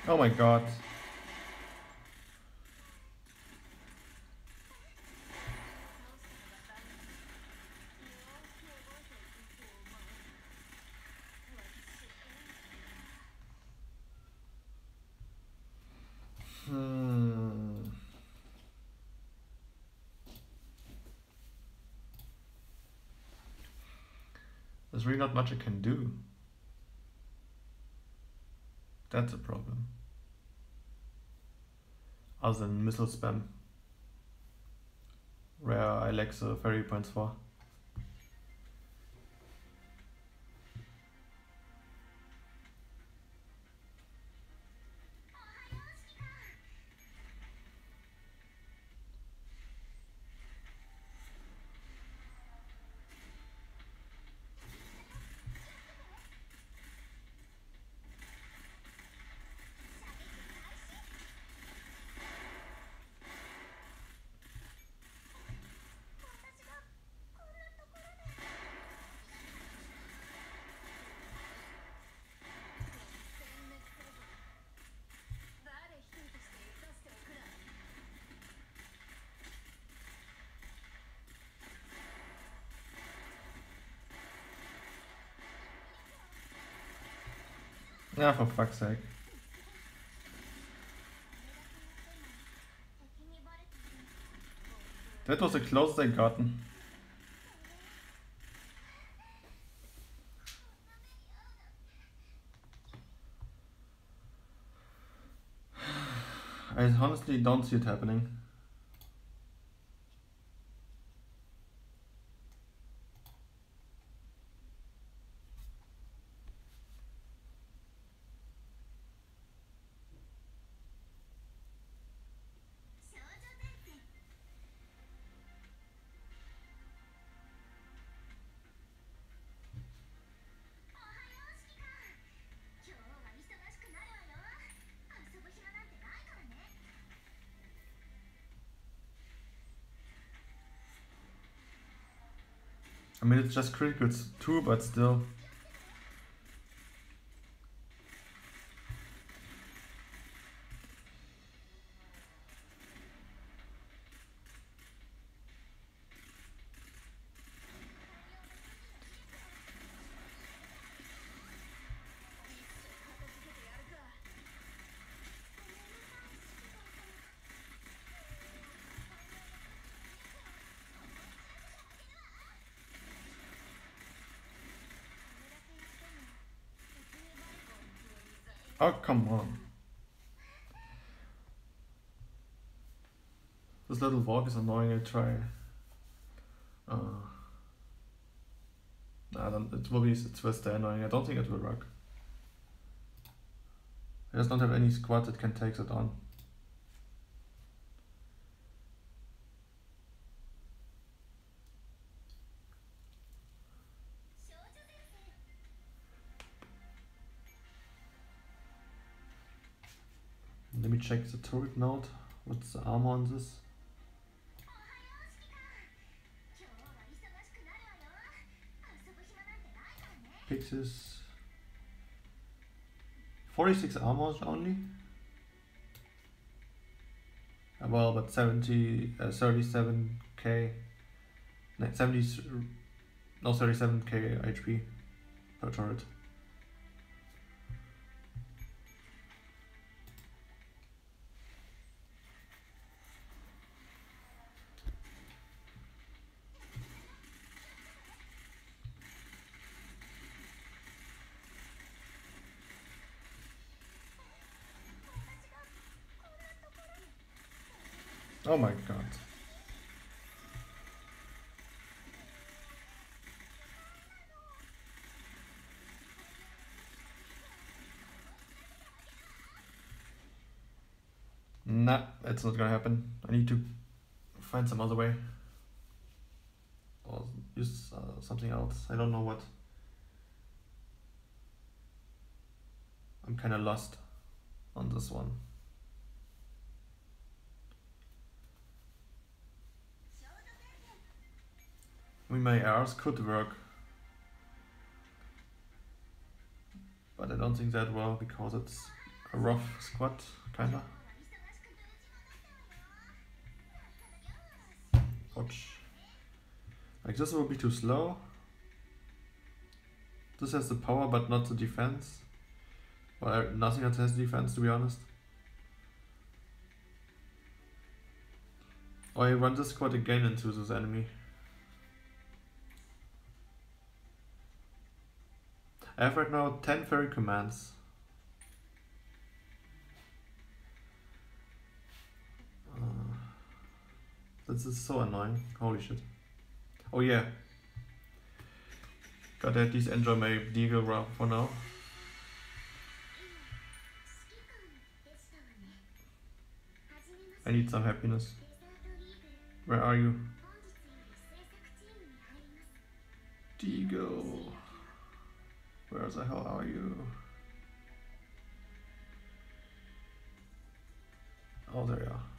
Oh my god. Hmm. There's really not much I can do. That's a problem. Other than missile spam. Where I lack the fairy points for. Yeah, for fuck's sake. That was the closest I gotten. I honestly don't see it happening. It's just criticals too, but still. Oh, come on. This little walk is annoying, I try. Uh, I don't, it will be, it will annoying, I don't think it will work. I just don't have any squad that can take it on. Check the turret node. What's the armor on this? Pixis. 46 armors only? Well, but 70, uh, 37k 70, no 37k HP per turret. It's not gonna happen. I need to find some other way. Or use uh, something else. I don't know what. I'm kinda lost on this one. I mean, my R's could work. But I don't think that well because it's a rough squat, kinda. Ouch. Like this will be too slow. This has the power but not the defense. Well, nothing else has defense to be honest. Or I run this squad again into this enemy. I have right now 10 fairy commands. This is so annoying. Holy shit. Oh yeah. Gotta at least enjoy my Deagle for now. I need some happiness. Where are you? Deagle. Where the hell are you? Oh, there you are.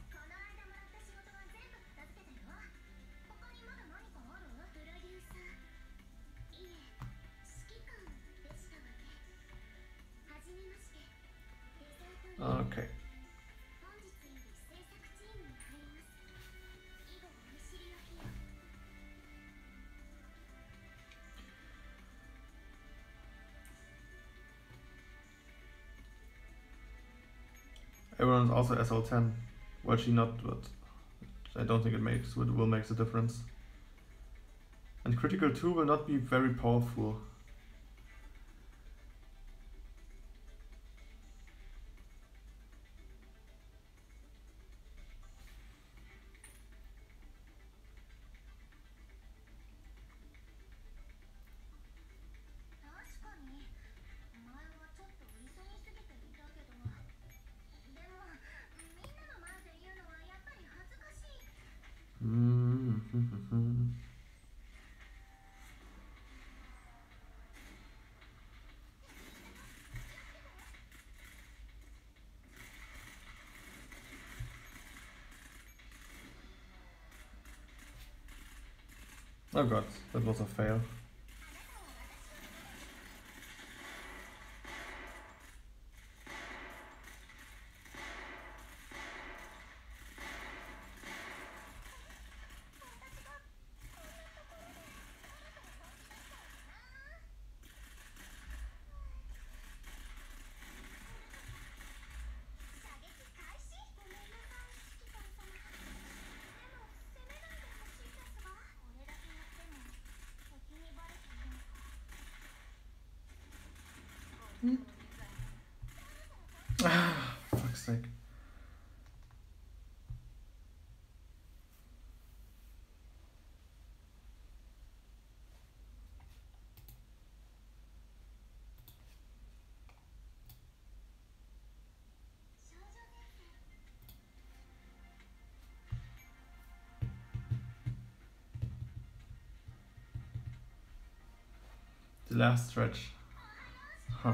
Okay. Everyone's also SL10. Well, she not, but I don't think it makes it will make a difference. And critical 2 will not be very powerful. Oh god, that was a fail. The last stretch. Huh.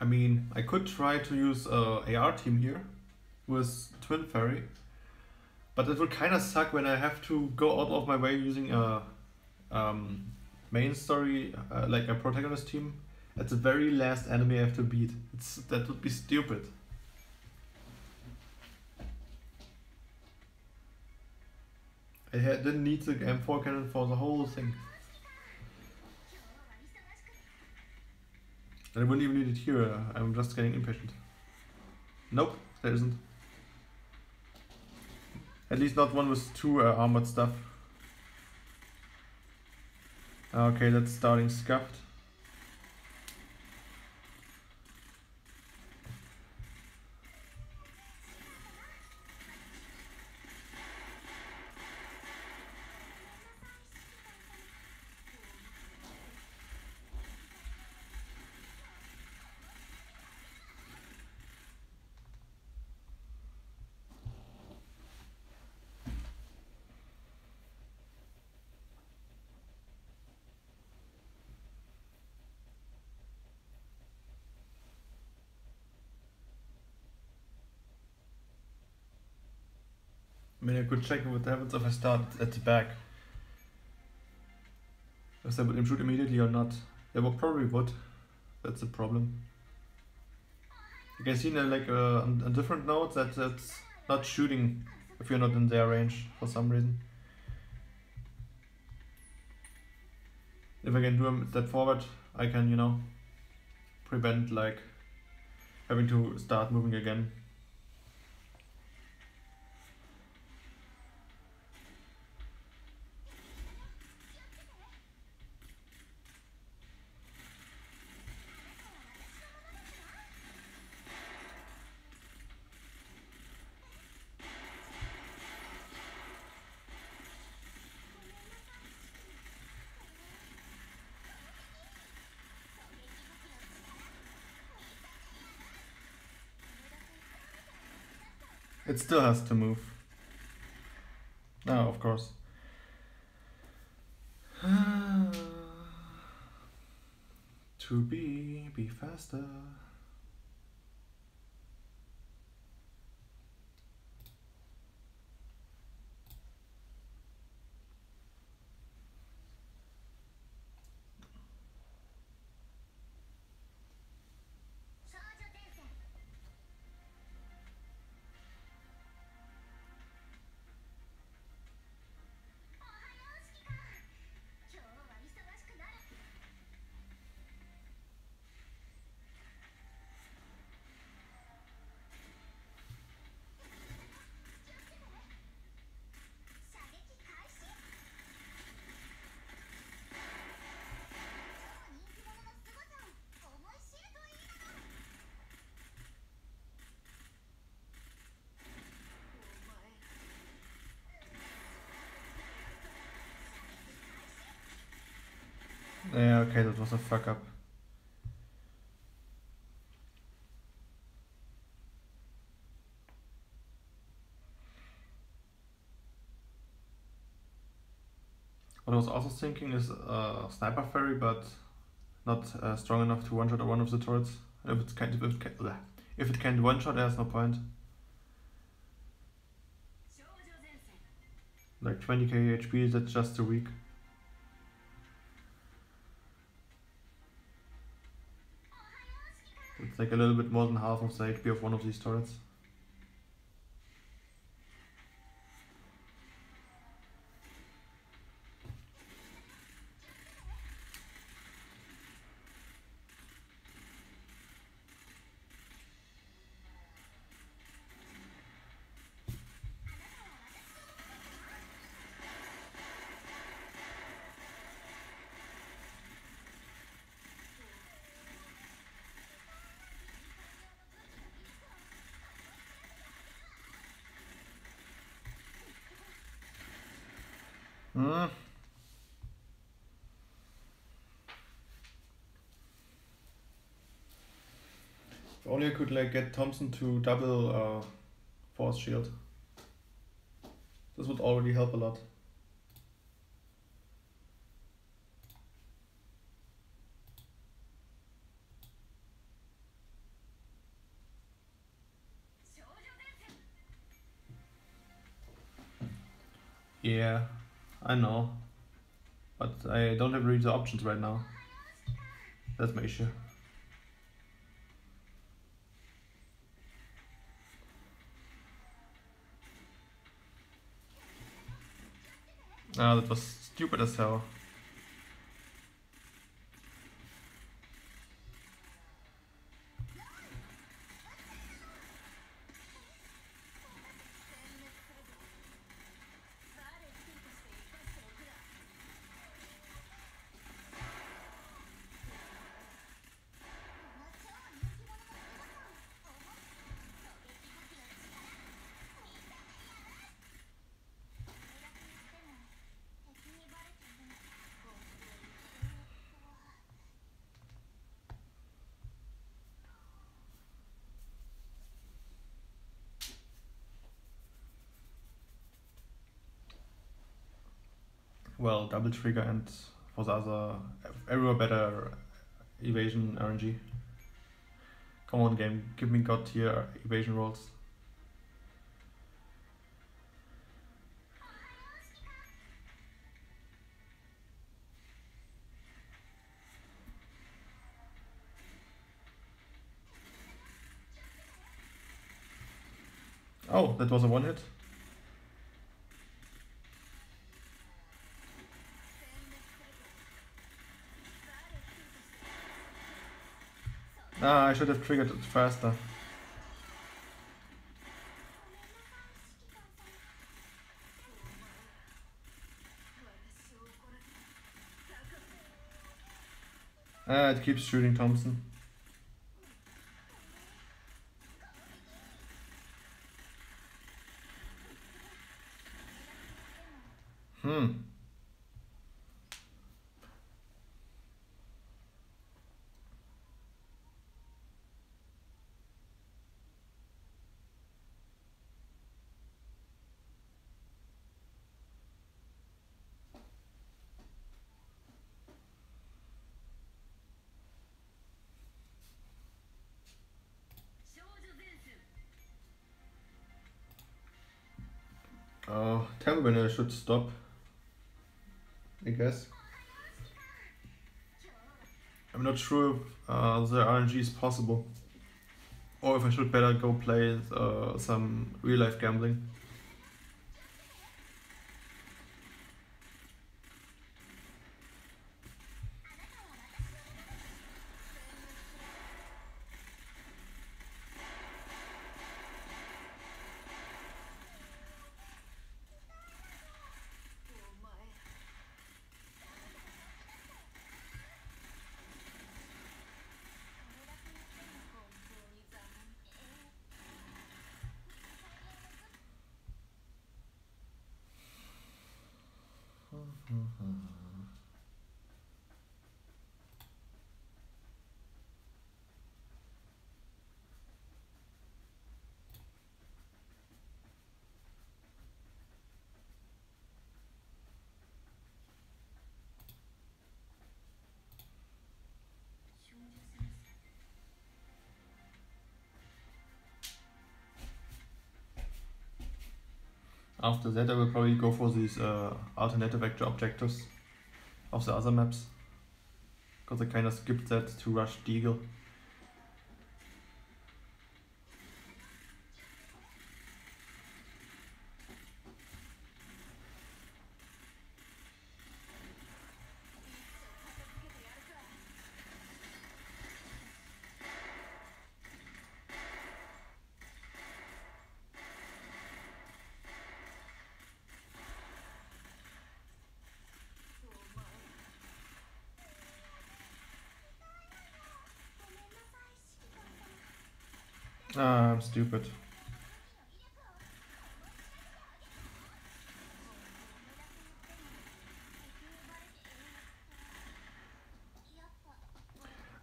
I mean, I could try to use a AR team here with Twin Fairy, but it would kind of suck when I have to go out of my way using a um, main story, uh, like a protagonist team, at the very last enemy I have to beat. It's that would be stupid. I had, didn't need the M4 cannon for the whole thing. I wouldn't even need it here, uh, I'm just getting impatient. Nope, there isn't. At least not one with two uh, armored stuff. Okay, that's starting scuffed. I could check what happens if I start at the back. If they would shoot immediately or not. They would probably would. That's the problem. You can see now, like uh, on, on different note that it's not shooting if you're not in their range for some reason. If I can do a step forward, I can, you know, prevent like having to start moving again. It still has to move. No, of course. to be, be faster. Yeah, okay, that was a fuck up. What I was also thinking is uh, sniper fairy, but not uh, strong enough to one shot one of the turrets. If kind of if it can, if it can one shot, there's no point. Like 20k HP, that's just too weak. Like a little bit more than half of the HP of one of these turrets. probably could like get Thompson to double uh, force shield. This would already help a lot. Yeah, I know. But I don't have really the options right now. That's my issue. That was stupid as hell. Well, double trigger and for the other, everywhere better evasion RNG. Come on, game, give me god tier evasion rolls. Oh, that was a one hit. Ah, I should have triggered it faster. Ah, it keeps shooting Thompson. Hmm. Uh, tell me when I should stop. I guess. I'm not sure if uh, the RNG is possible. Or if I should better go play uh, some real life gambling. After that I will probably go for these uh, alternative vector objectives of the other maps. Because I kinda skipped that to rush Deagle. Ah, I'm stupid.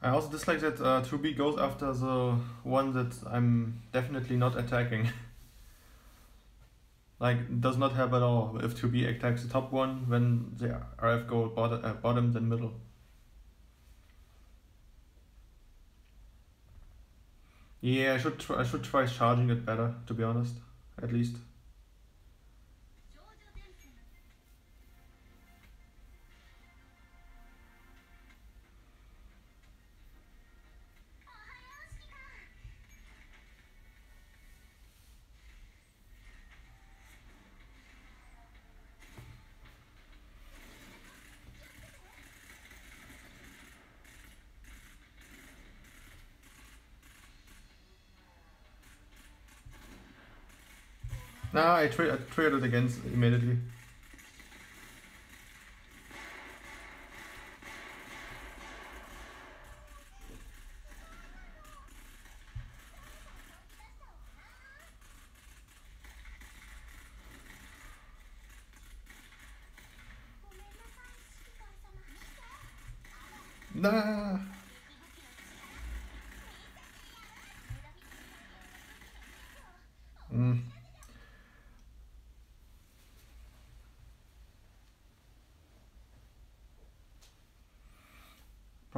I also dislike that uh, 2B goes after the one that I'm definitely not attacking. like, does not help at all if 2B attacks the top one when the RF go bottom, uh, bottom then middle. Yeah, I should try, I should try charging it better, to be honest, at least. Nah, I, tra- I it against immediately.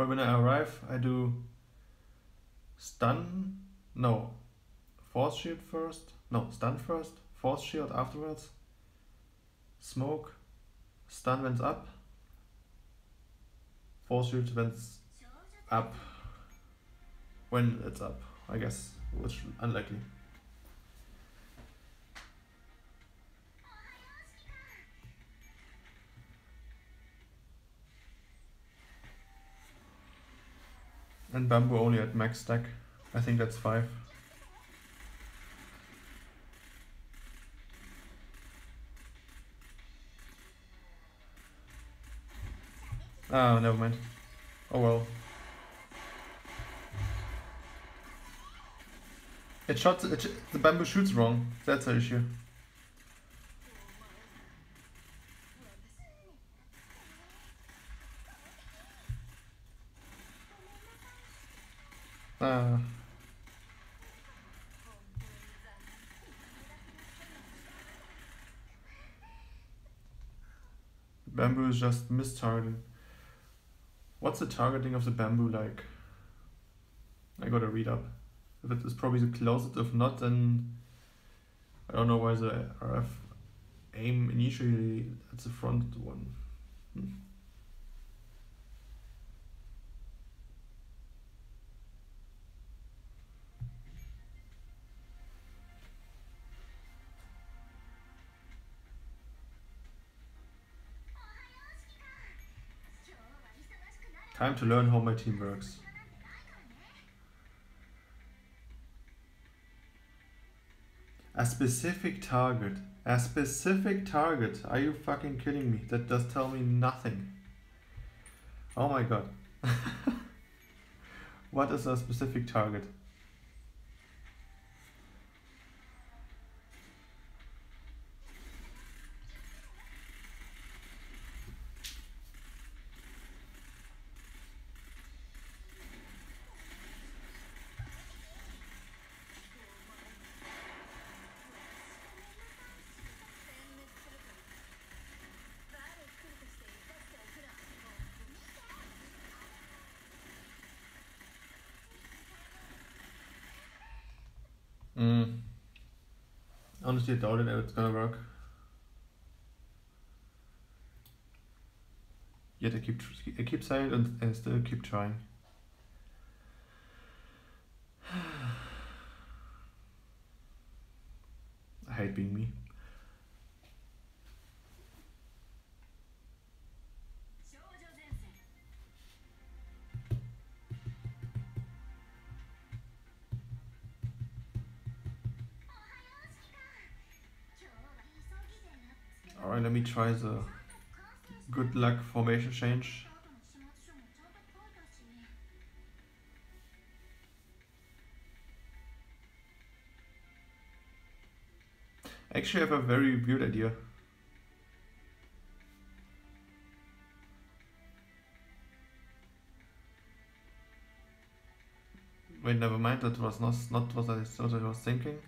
When I arrive, I do stun. No, force shield first. No, stun first. Force shield afterwards. Smoke. Stun went up. Force shield went up when it's up, I guess, which unlikely. And bamboo only at max stack. I think that's five. Oh, never mind. Oh well. It shot. It, the bamboo shoots wrong. That's the issue. Ah. Bamboo is just mistargeted. What's the targeting of the bamboo like? I gotta read up. If it is probably the closet, if not, then I don't know why the RF aim initially at the front one. Hmm. Time to learn how my team works. A specific target. A specific target. Are you fucking kidding me? That does tell me nothing. Oh my god. what is a specific target? Honestly, I doubt it if it's gonna work. Yet I keep I keep saying and, and still keep trying. Try the good luck formation change. Actually, I have a very weird idea. Wait, never mind. That was not not what I thought I was thinking.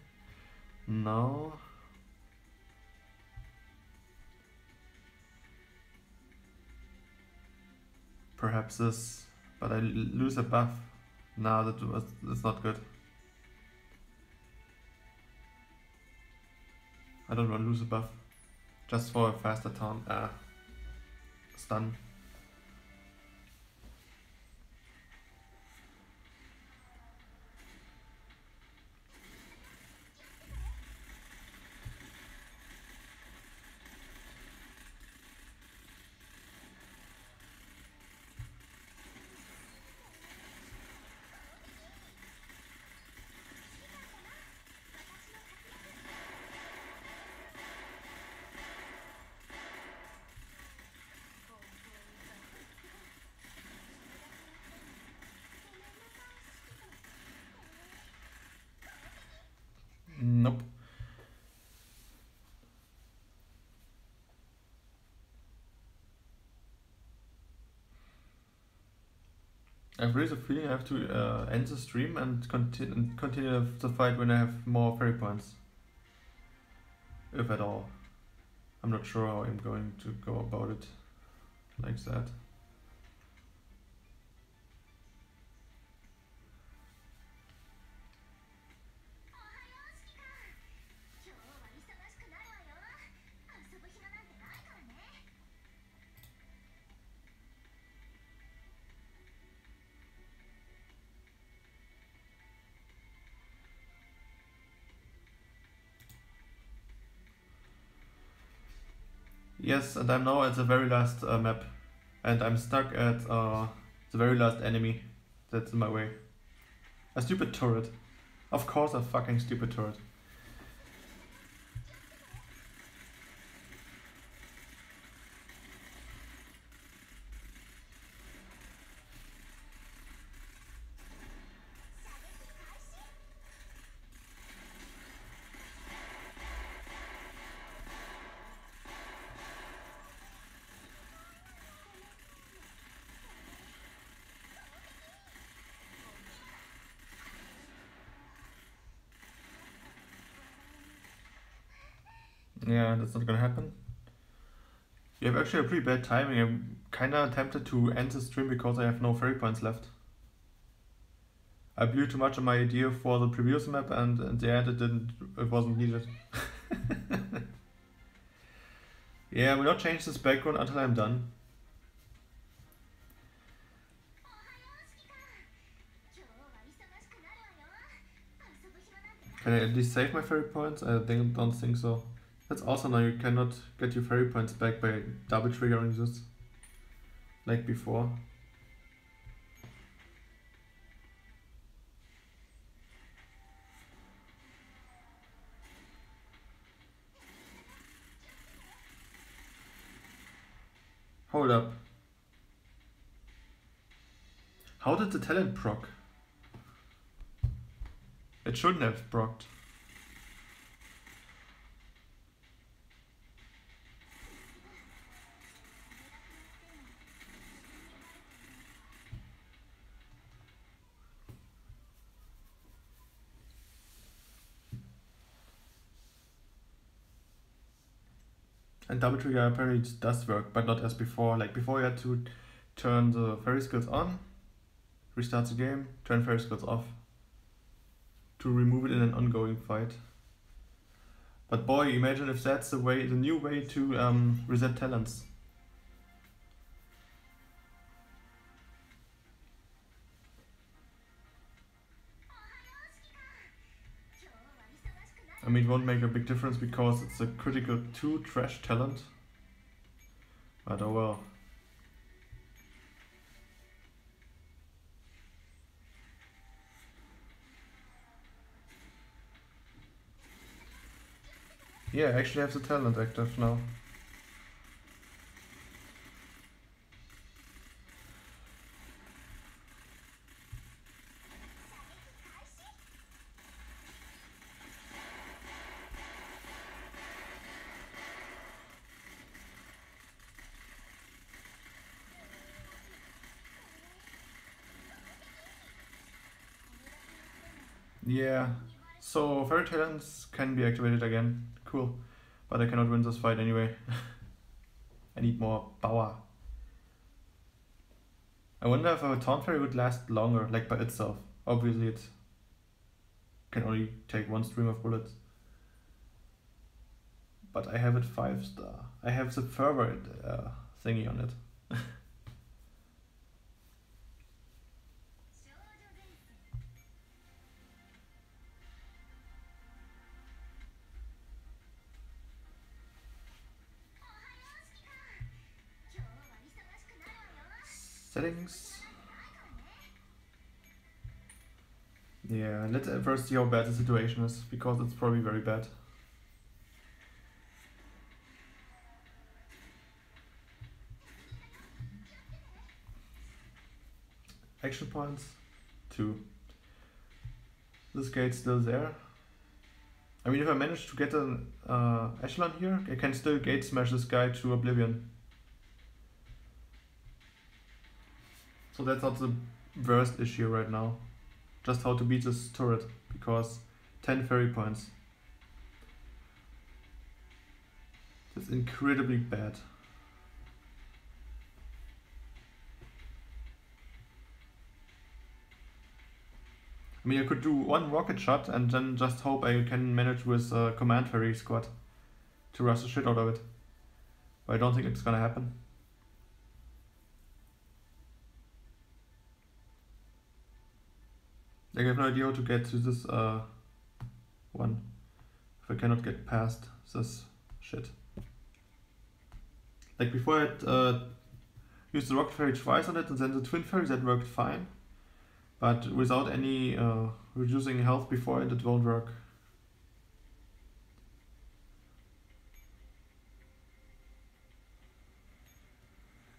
No. Perhaps this, but I lose a buff. No, that was that's not good. I don't want to lose a buff, just for a faster taunt. Uh, stun. I have really the feeling I have to uh, end the stream and continue and continue the fight when I have more fairy points. If at all. I'm not sure how I'm going to go about it like that. Yes, and I'm now at the very last uh, map. And I'm stuck at uh, the very last enemy that's in my way. A stupid turret. Of course, a fucking stupid turret. that's not gonna happen. You have actually a pretty bad timing. I'm kinda tempted to end the stream because I have no fairy points left. I blew too much on my idea for the previous map and in the end it didn't it wasn't needed. yeah, I will not change this background until I'm done. Can I at least save my fairy points? I think, don't think so. That's also now you cannot get your fairy points back by double triggering this. Like before. Hold up. How did the talent proc? It shouldn't have procced. And double trigger apparently does work, but not as before. Like before you had to turn the fairy skills on, restart the game, turn fairy skills off to remove it in an ongoing fight. But boy, imagine if that's the way, the new way to um, reset talents. Mean, it won't make a big difference because it's a critical 2 trash talent. But oh well. Yeah, I actually have the talent active now. Yeah, so fairy talents can be activated again. Cool. But I cannot win this fight anyway. I need more power. I wonder if a taunt fairy would last longer, like by itself. Obviously it can only take one stream of bullets. But I have it 5 star. I have the fervor uh, thingy on it. settings. Yeah, let's first see how bad the situation is, because it's probably very bad. Action points, 2. This gate's still there. I mean, if I manage to get an uh, echelon here, I can still gate smash this guy to oblivion. So that's not the worst issue right now. Just how to beat this turret, because 10 fairy points. That's incredibly bad. I mean, I could do one rocket shot and then just hope I can manage with a command fairy squad to rush the shit out of it. But I don't think it's gonna happen. Like, I have no idea how to get to this uh, one if I cannot get past this shit. Like before I had uh, used the rocket fairy twice on it and then the twin fairy that worked fine. But without any uh, reducing health before it, it won't work.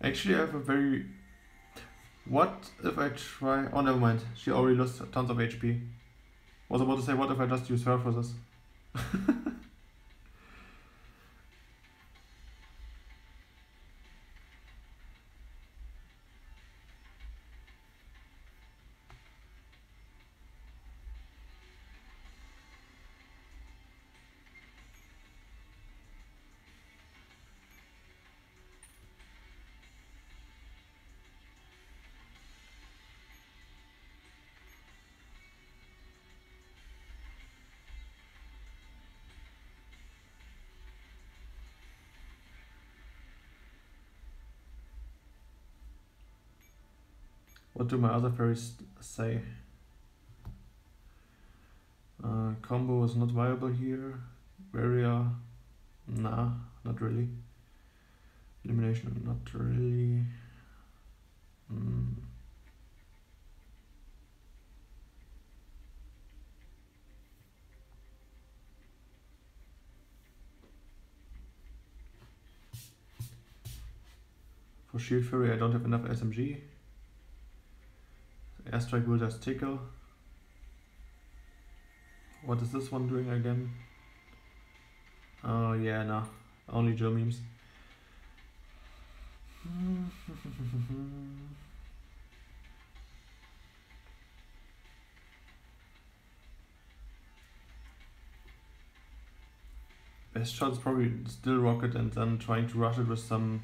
Actually, I have a very... What if I try... Oh, never mind. She already lost tons of HP. Was about to say, what if I just use her for this? What do my other fairies say? Uh, combo is not viable here. Barrier, nah, not really. Elimination, not really. Mm. For Shield Fury, I don't have enough SMG. Airstrike will just tickle. What is this one doing again? Oh yeah, no. Only Joe memes. Best shot is probably still rocket and then trying to rush it with some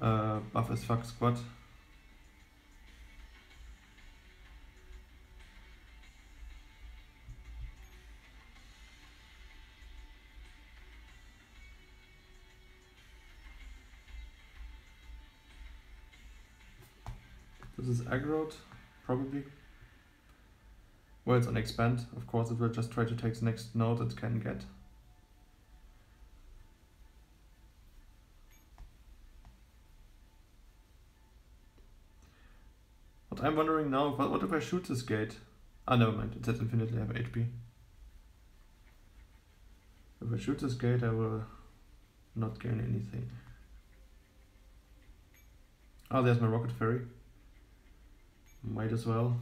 uh, buff as fuck squad. Is aggroed, probably. Well, it's on expand. Of course, it will just try to take the next node it can get. What I'm wondering now, what, what if I shoot this gate? Ah, never mind, it says infinitely have HP. If I shoot this gate, I will not gain anything. Ah, there's my rocket fairy. Might as well.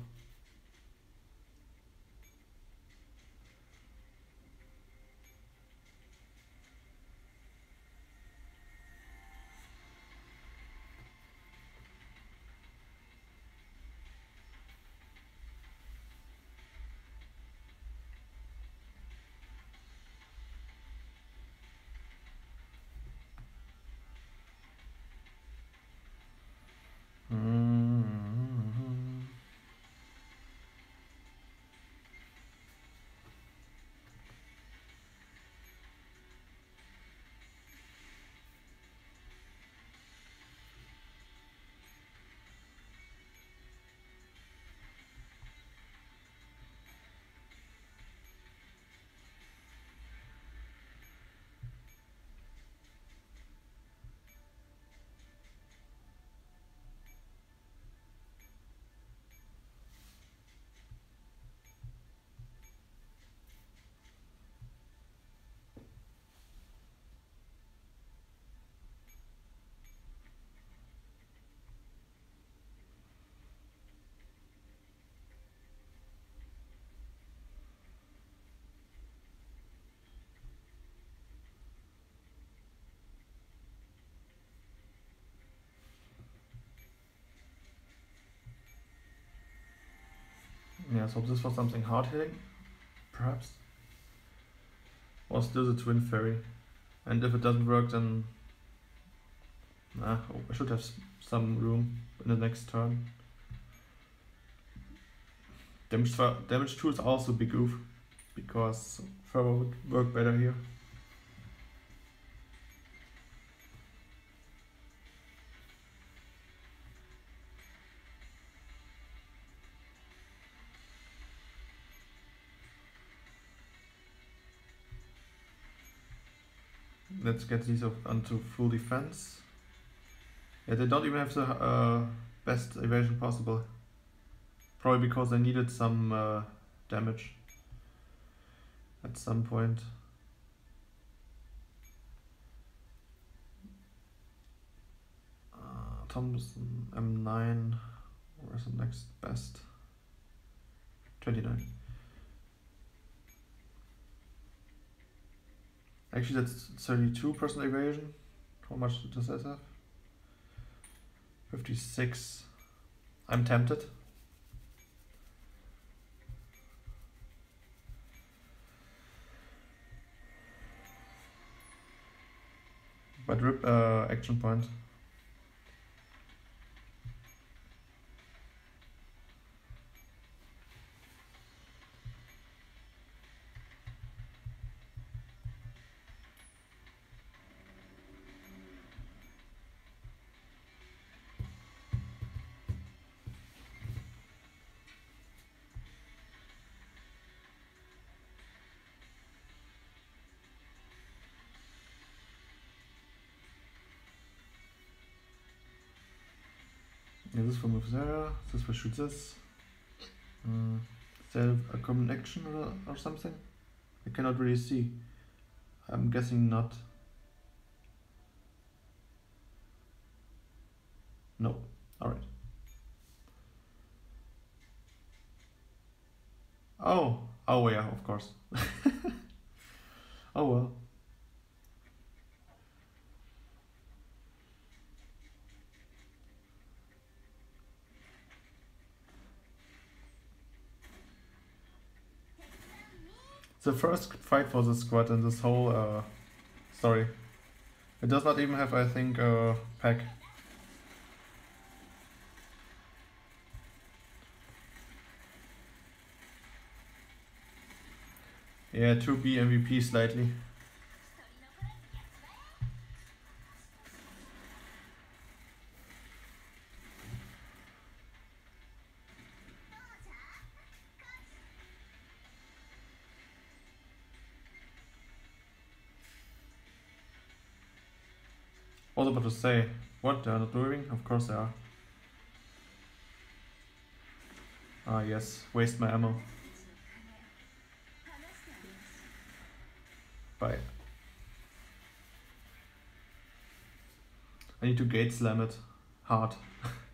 Let's hope this was something hard hitting. Perhaps. Or still the Twin Fairy. And if it doesn't work, then. Nah, oh, I should have some room in the next turn. Damage, damage 2 is also big oof. Because Fervor would work better here. Let's get these up onto full defense. Yeah, they don't even have the uh, best evasion possible. Probably because they needed some uh, damage at some point. Uh, Thompson M9. Where's the next best? 29. Actually, that's 32% evasion. How much does that have? 56. I'm tempted. But rip uh, action point. This move there. This will shoot this. Mm. Is there a common action or, or something? I cannot really see. I'm guessing not. No. Alright. Oh. Oh yeah, of course. oh well. The first fight for the squad in this whole uh, story. It does not even have, I think, a pack. Yeah, 2B MVP slightly. developer to say, what, they are not moving? Of course they are. Ah yes, waste my ammo. Bye. I need to gate slam it hard.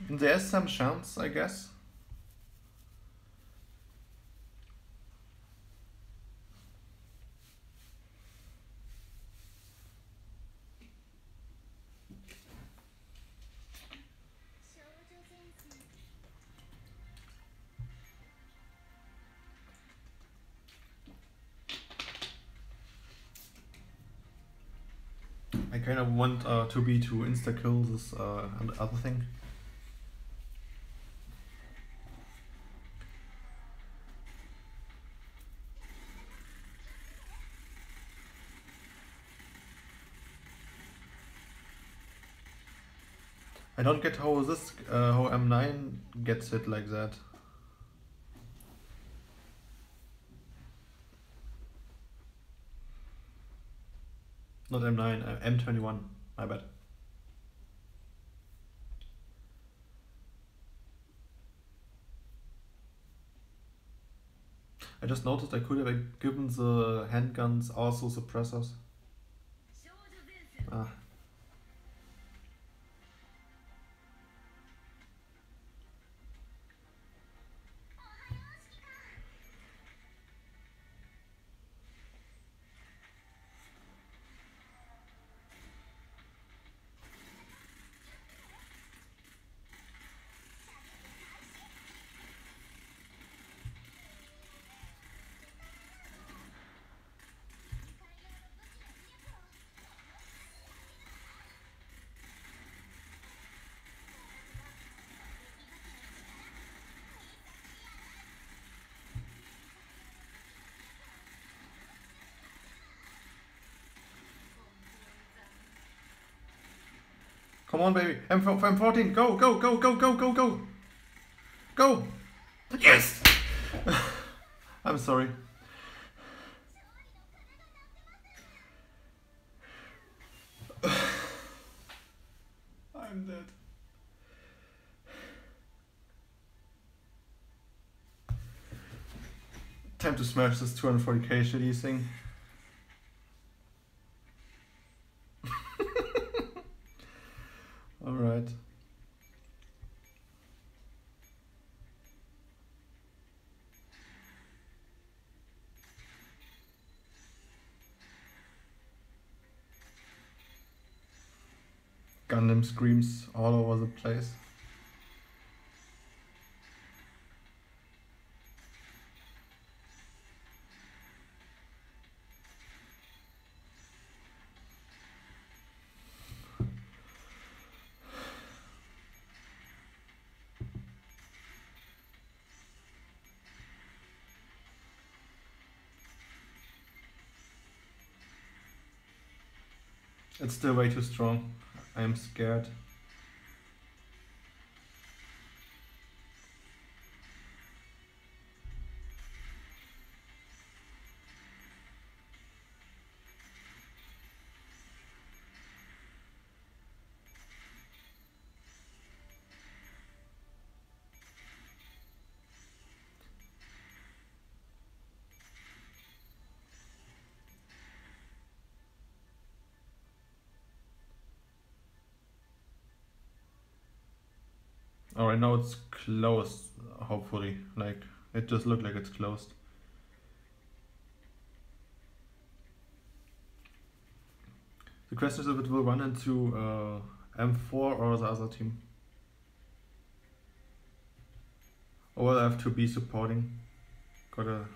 There's some chance, I guess. I kind of want uh, to be to insta kill this uh, other thing. I don't get how this, uh, how M9 gets hit like that. Not M9, uh, M21, my bad. I just noticed I could have given the handguns also suppressors. Ah. On, baby. M M14. Go, go, go, go, go, go, go. Go. Yes. I'm sorry. I'm dead. Time to smash this 240k shitty thing. Alright. Gundam screams all over the place. It's still way too strong. I am scared. Alright, now it's closed, hopefully. Like, it just looked like it's closed. The question is if it will run into uh, M4 or the other team. Or will I have to be supporting? Gotta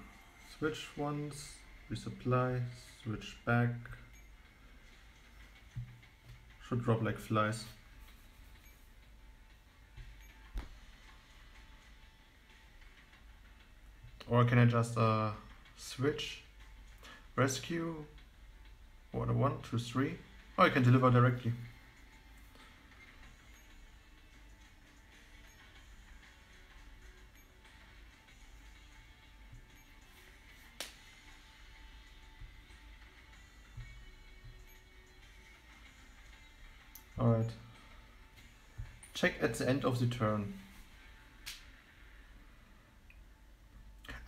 switch once, resupply, switch back. Should drop like flies. Or can I just uh, switch, rescue, order one, two, three? Oh, I can deliver directly. Alright. Check at the end of the turn.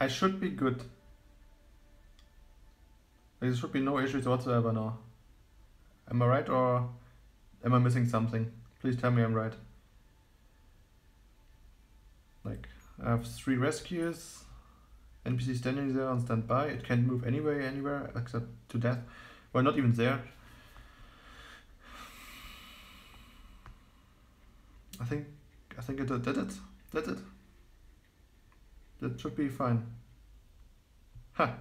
I should be good. There should be no issues whatsoever now. Am I right or am I missing something? Please tell me I'm right. Like, I have three rescues, NPC standing there on standby. It can't move anywhere, anywhere except to death. Well, not even there. I think, I think it did it. That's it. That should be fine. Ha!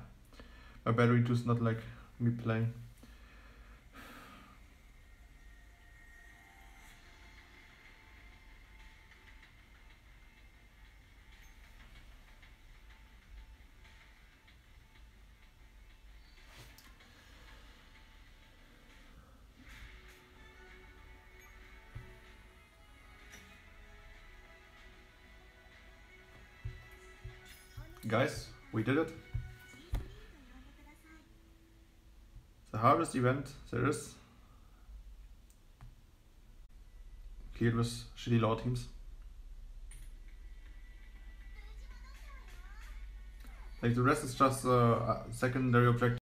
My battery does not like me playing. We did it. The hardest event there is. Cleared with shitty law teams. Like the rest is just uh, secondary objective.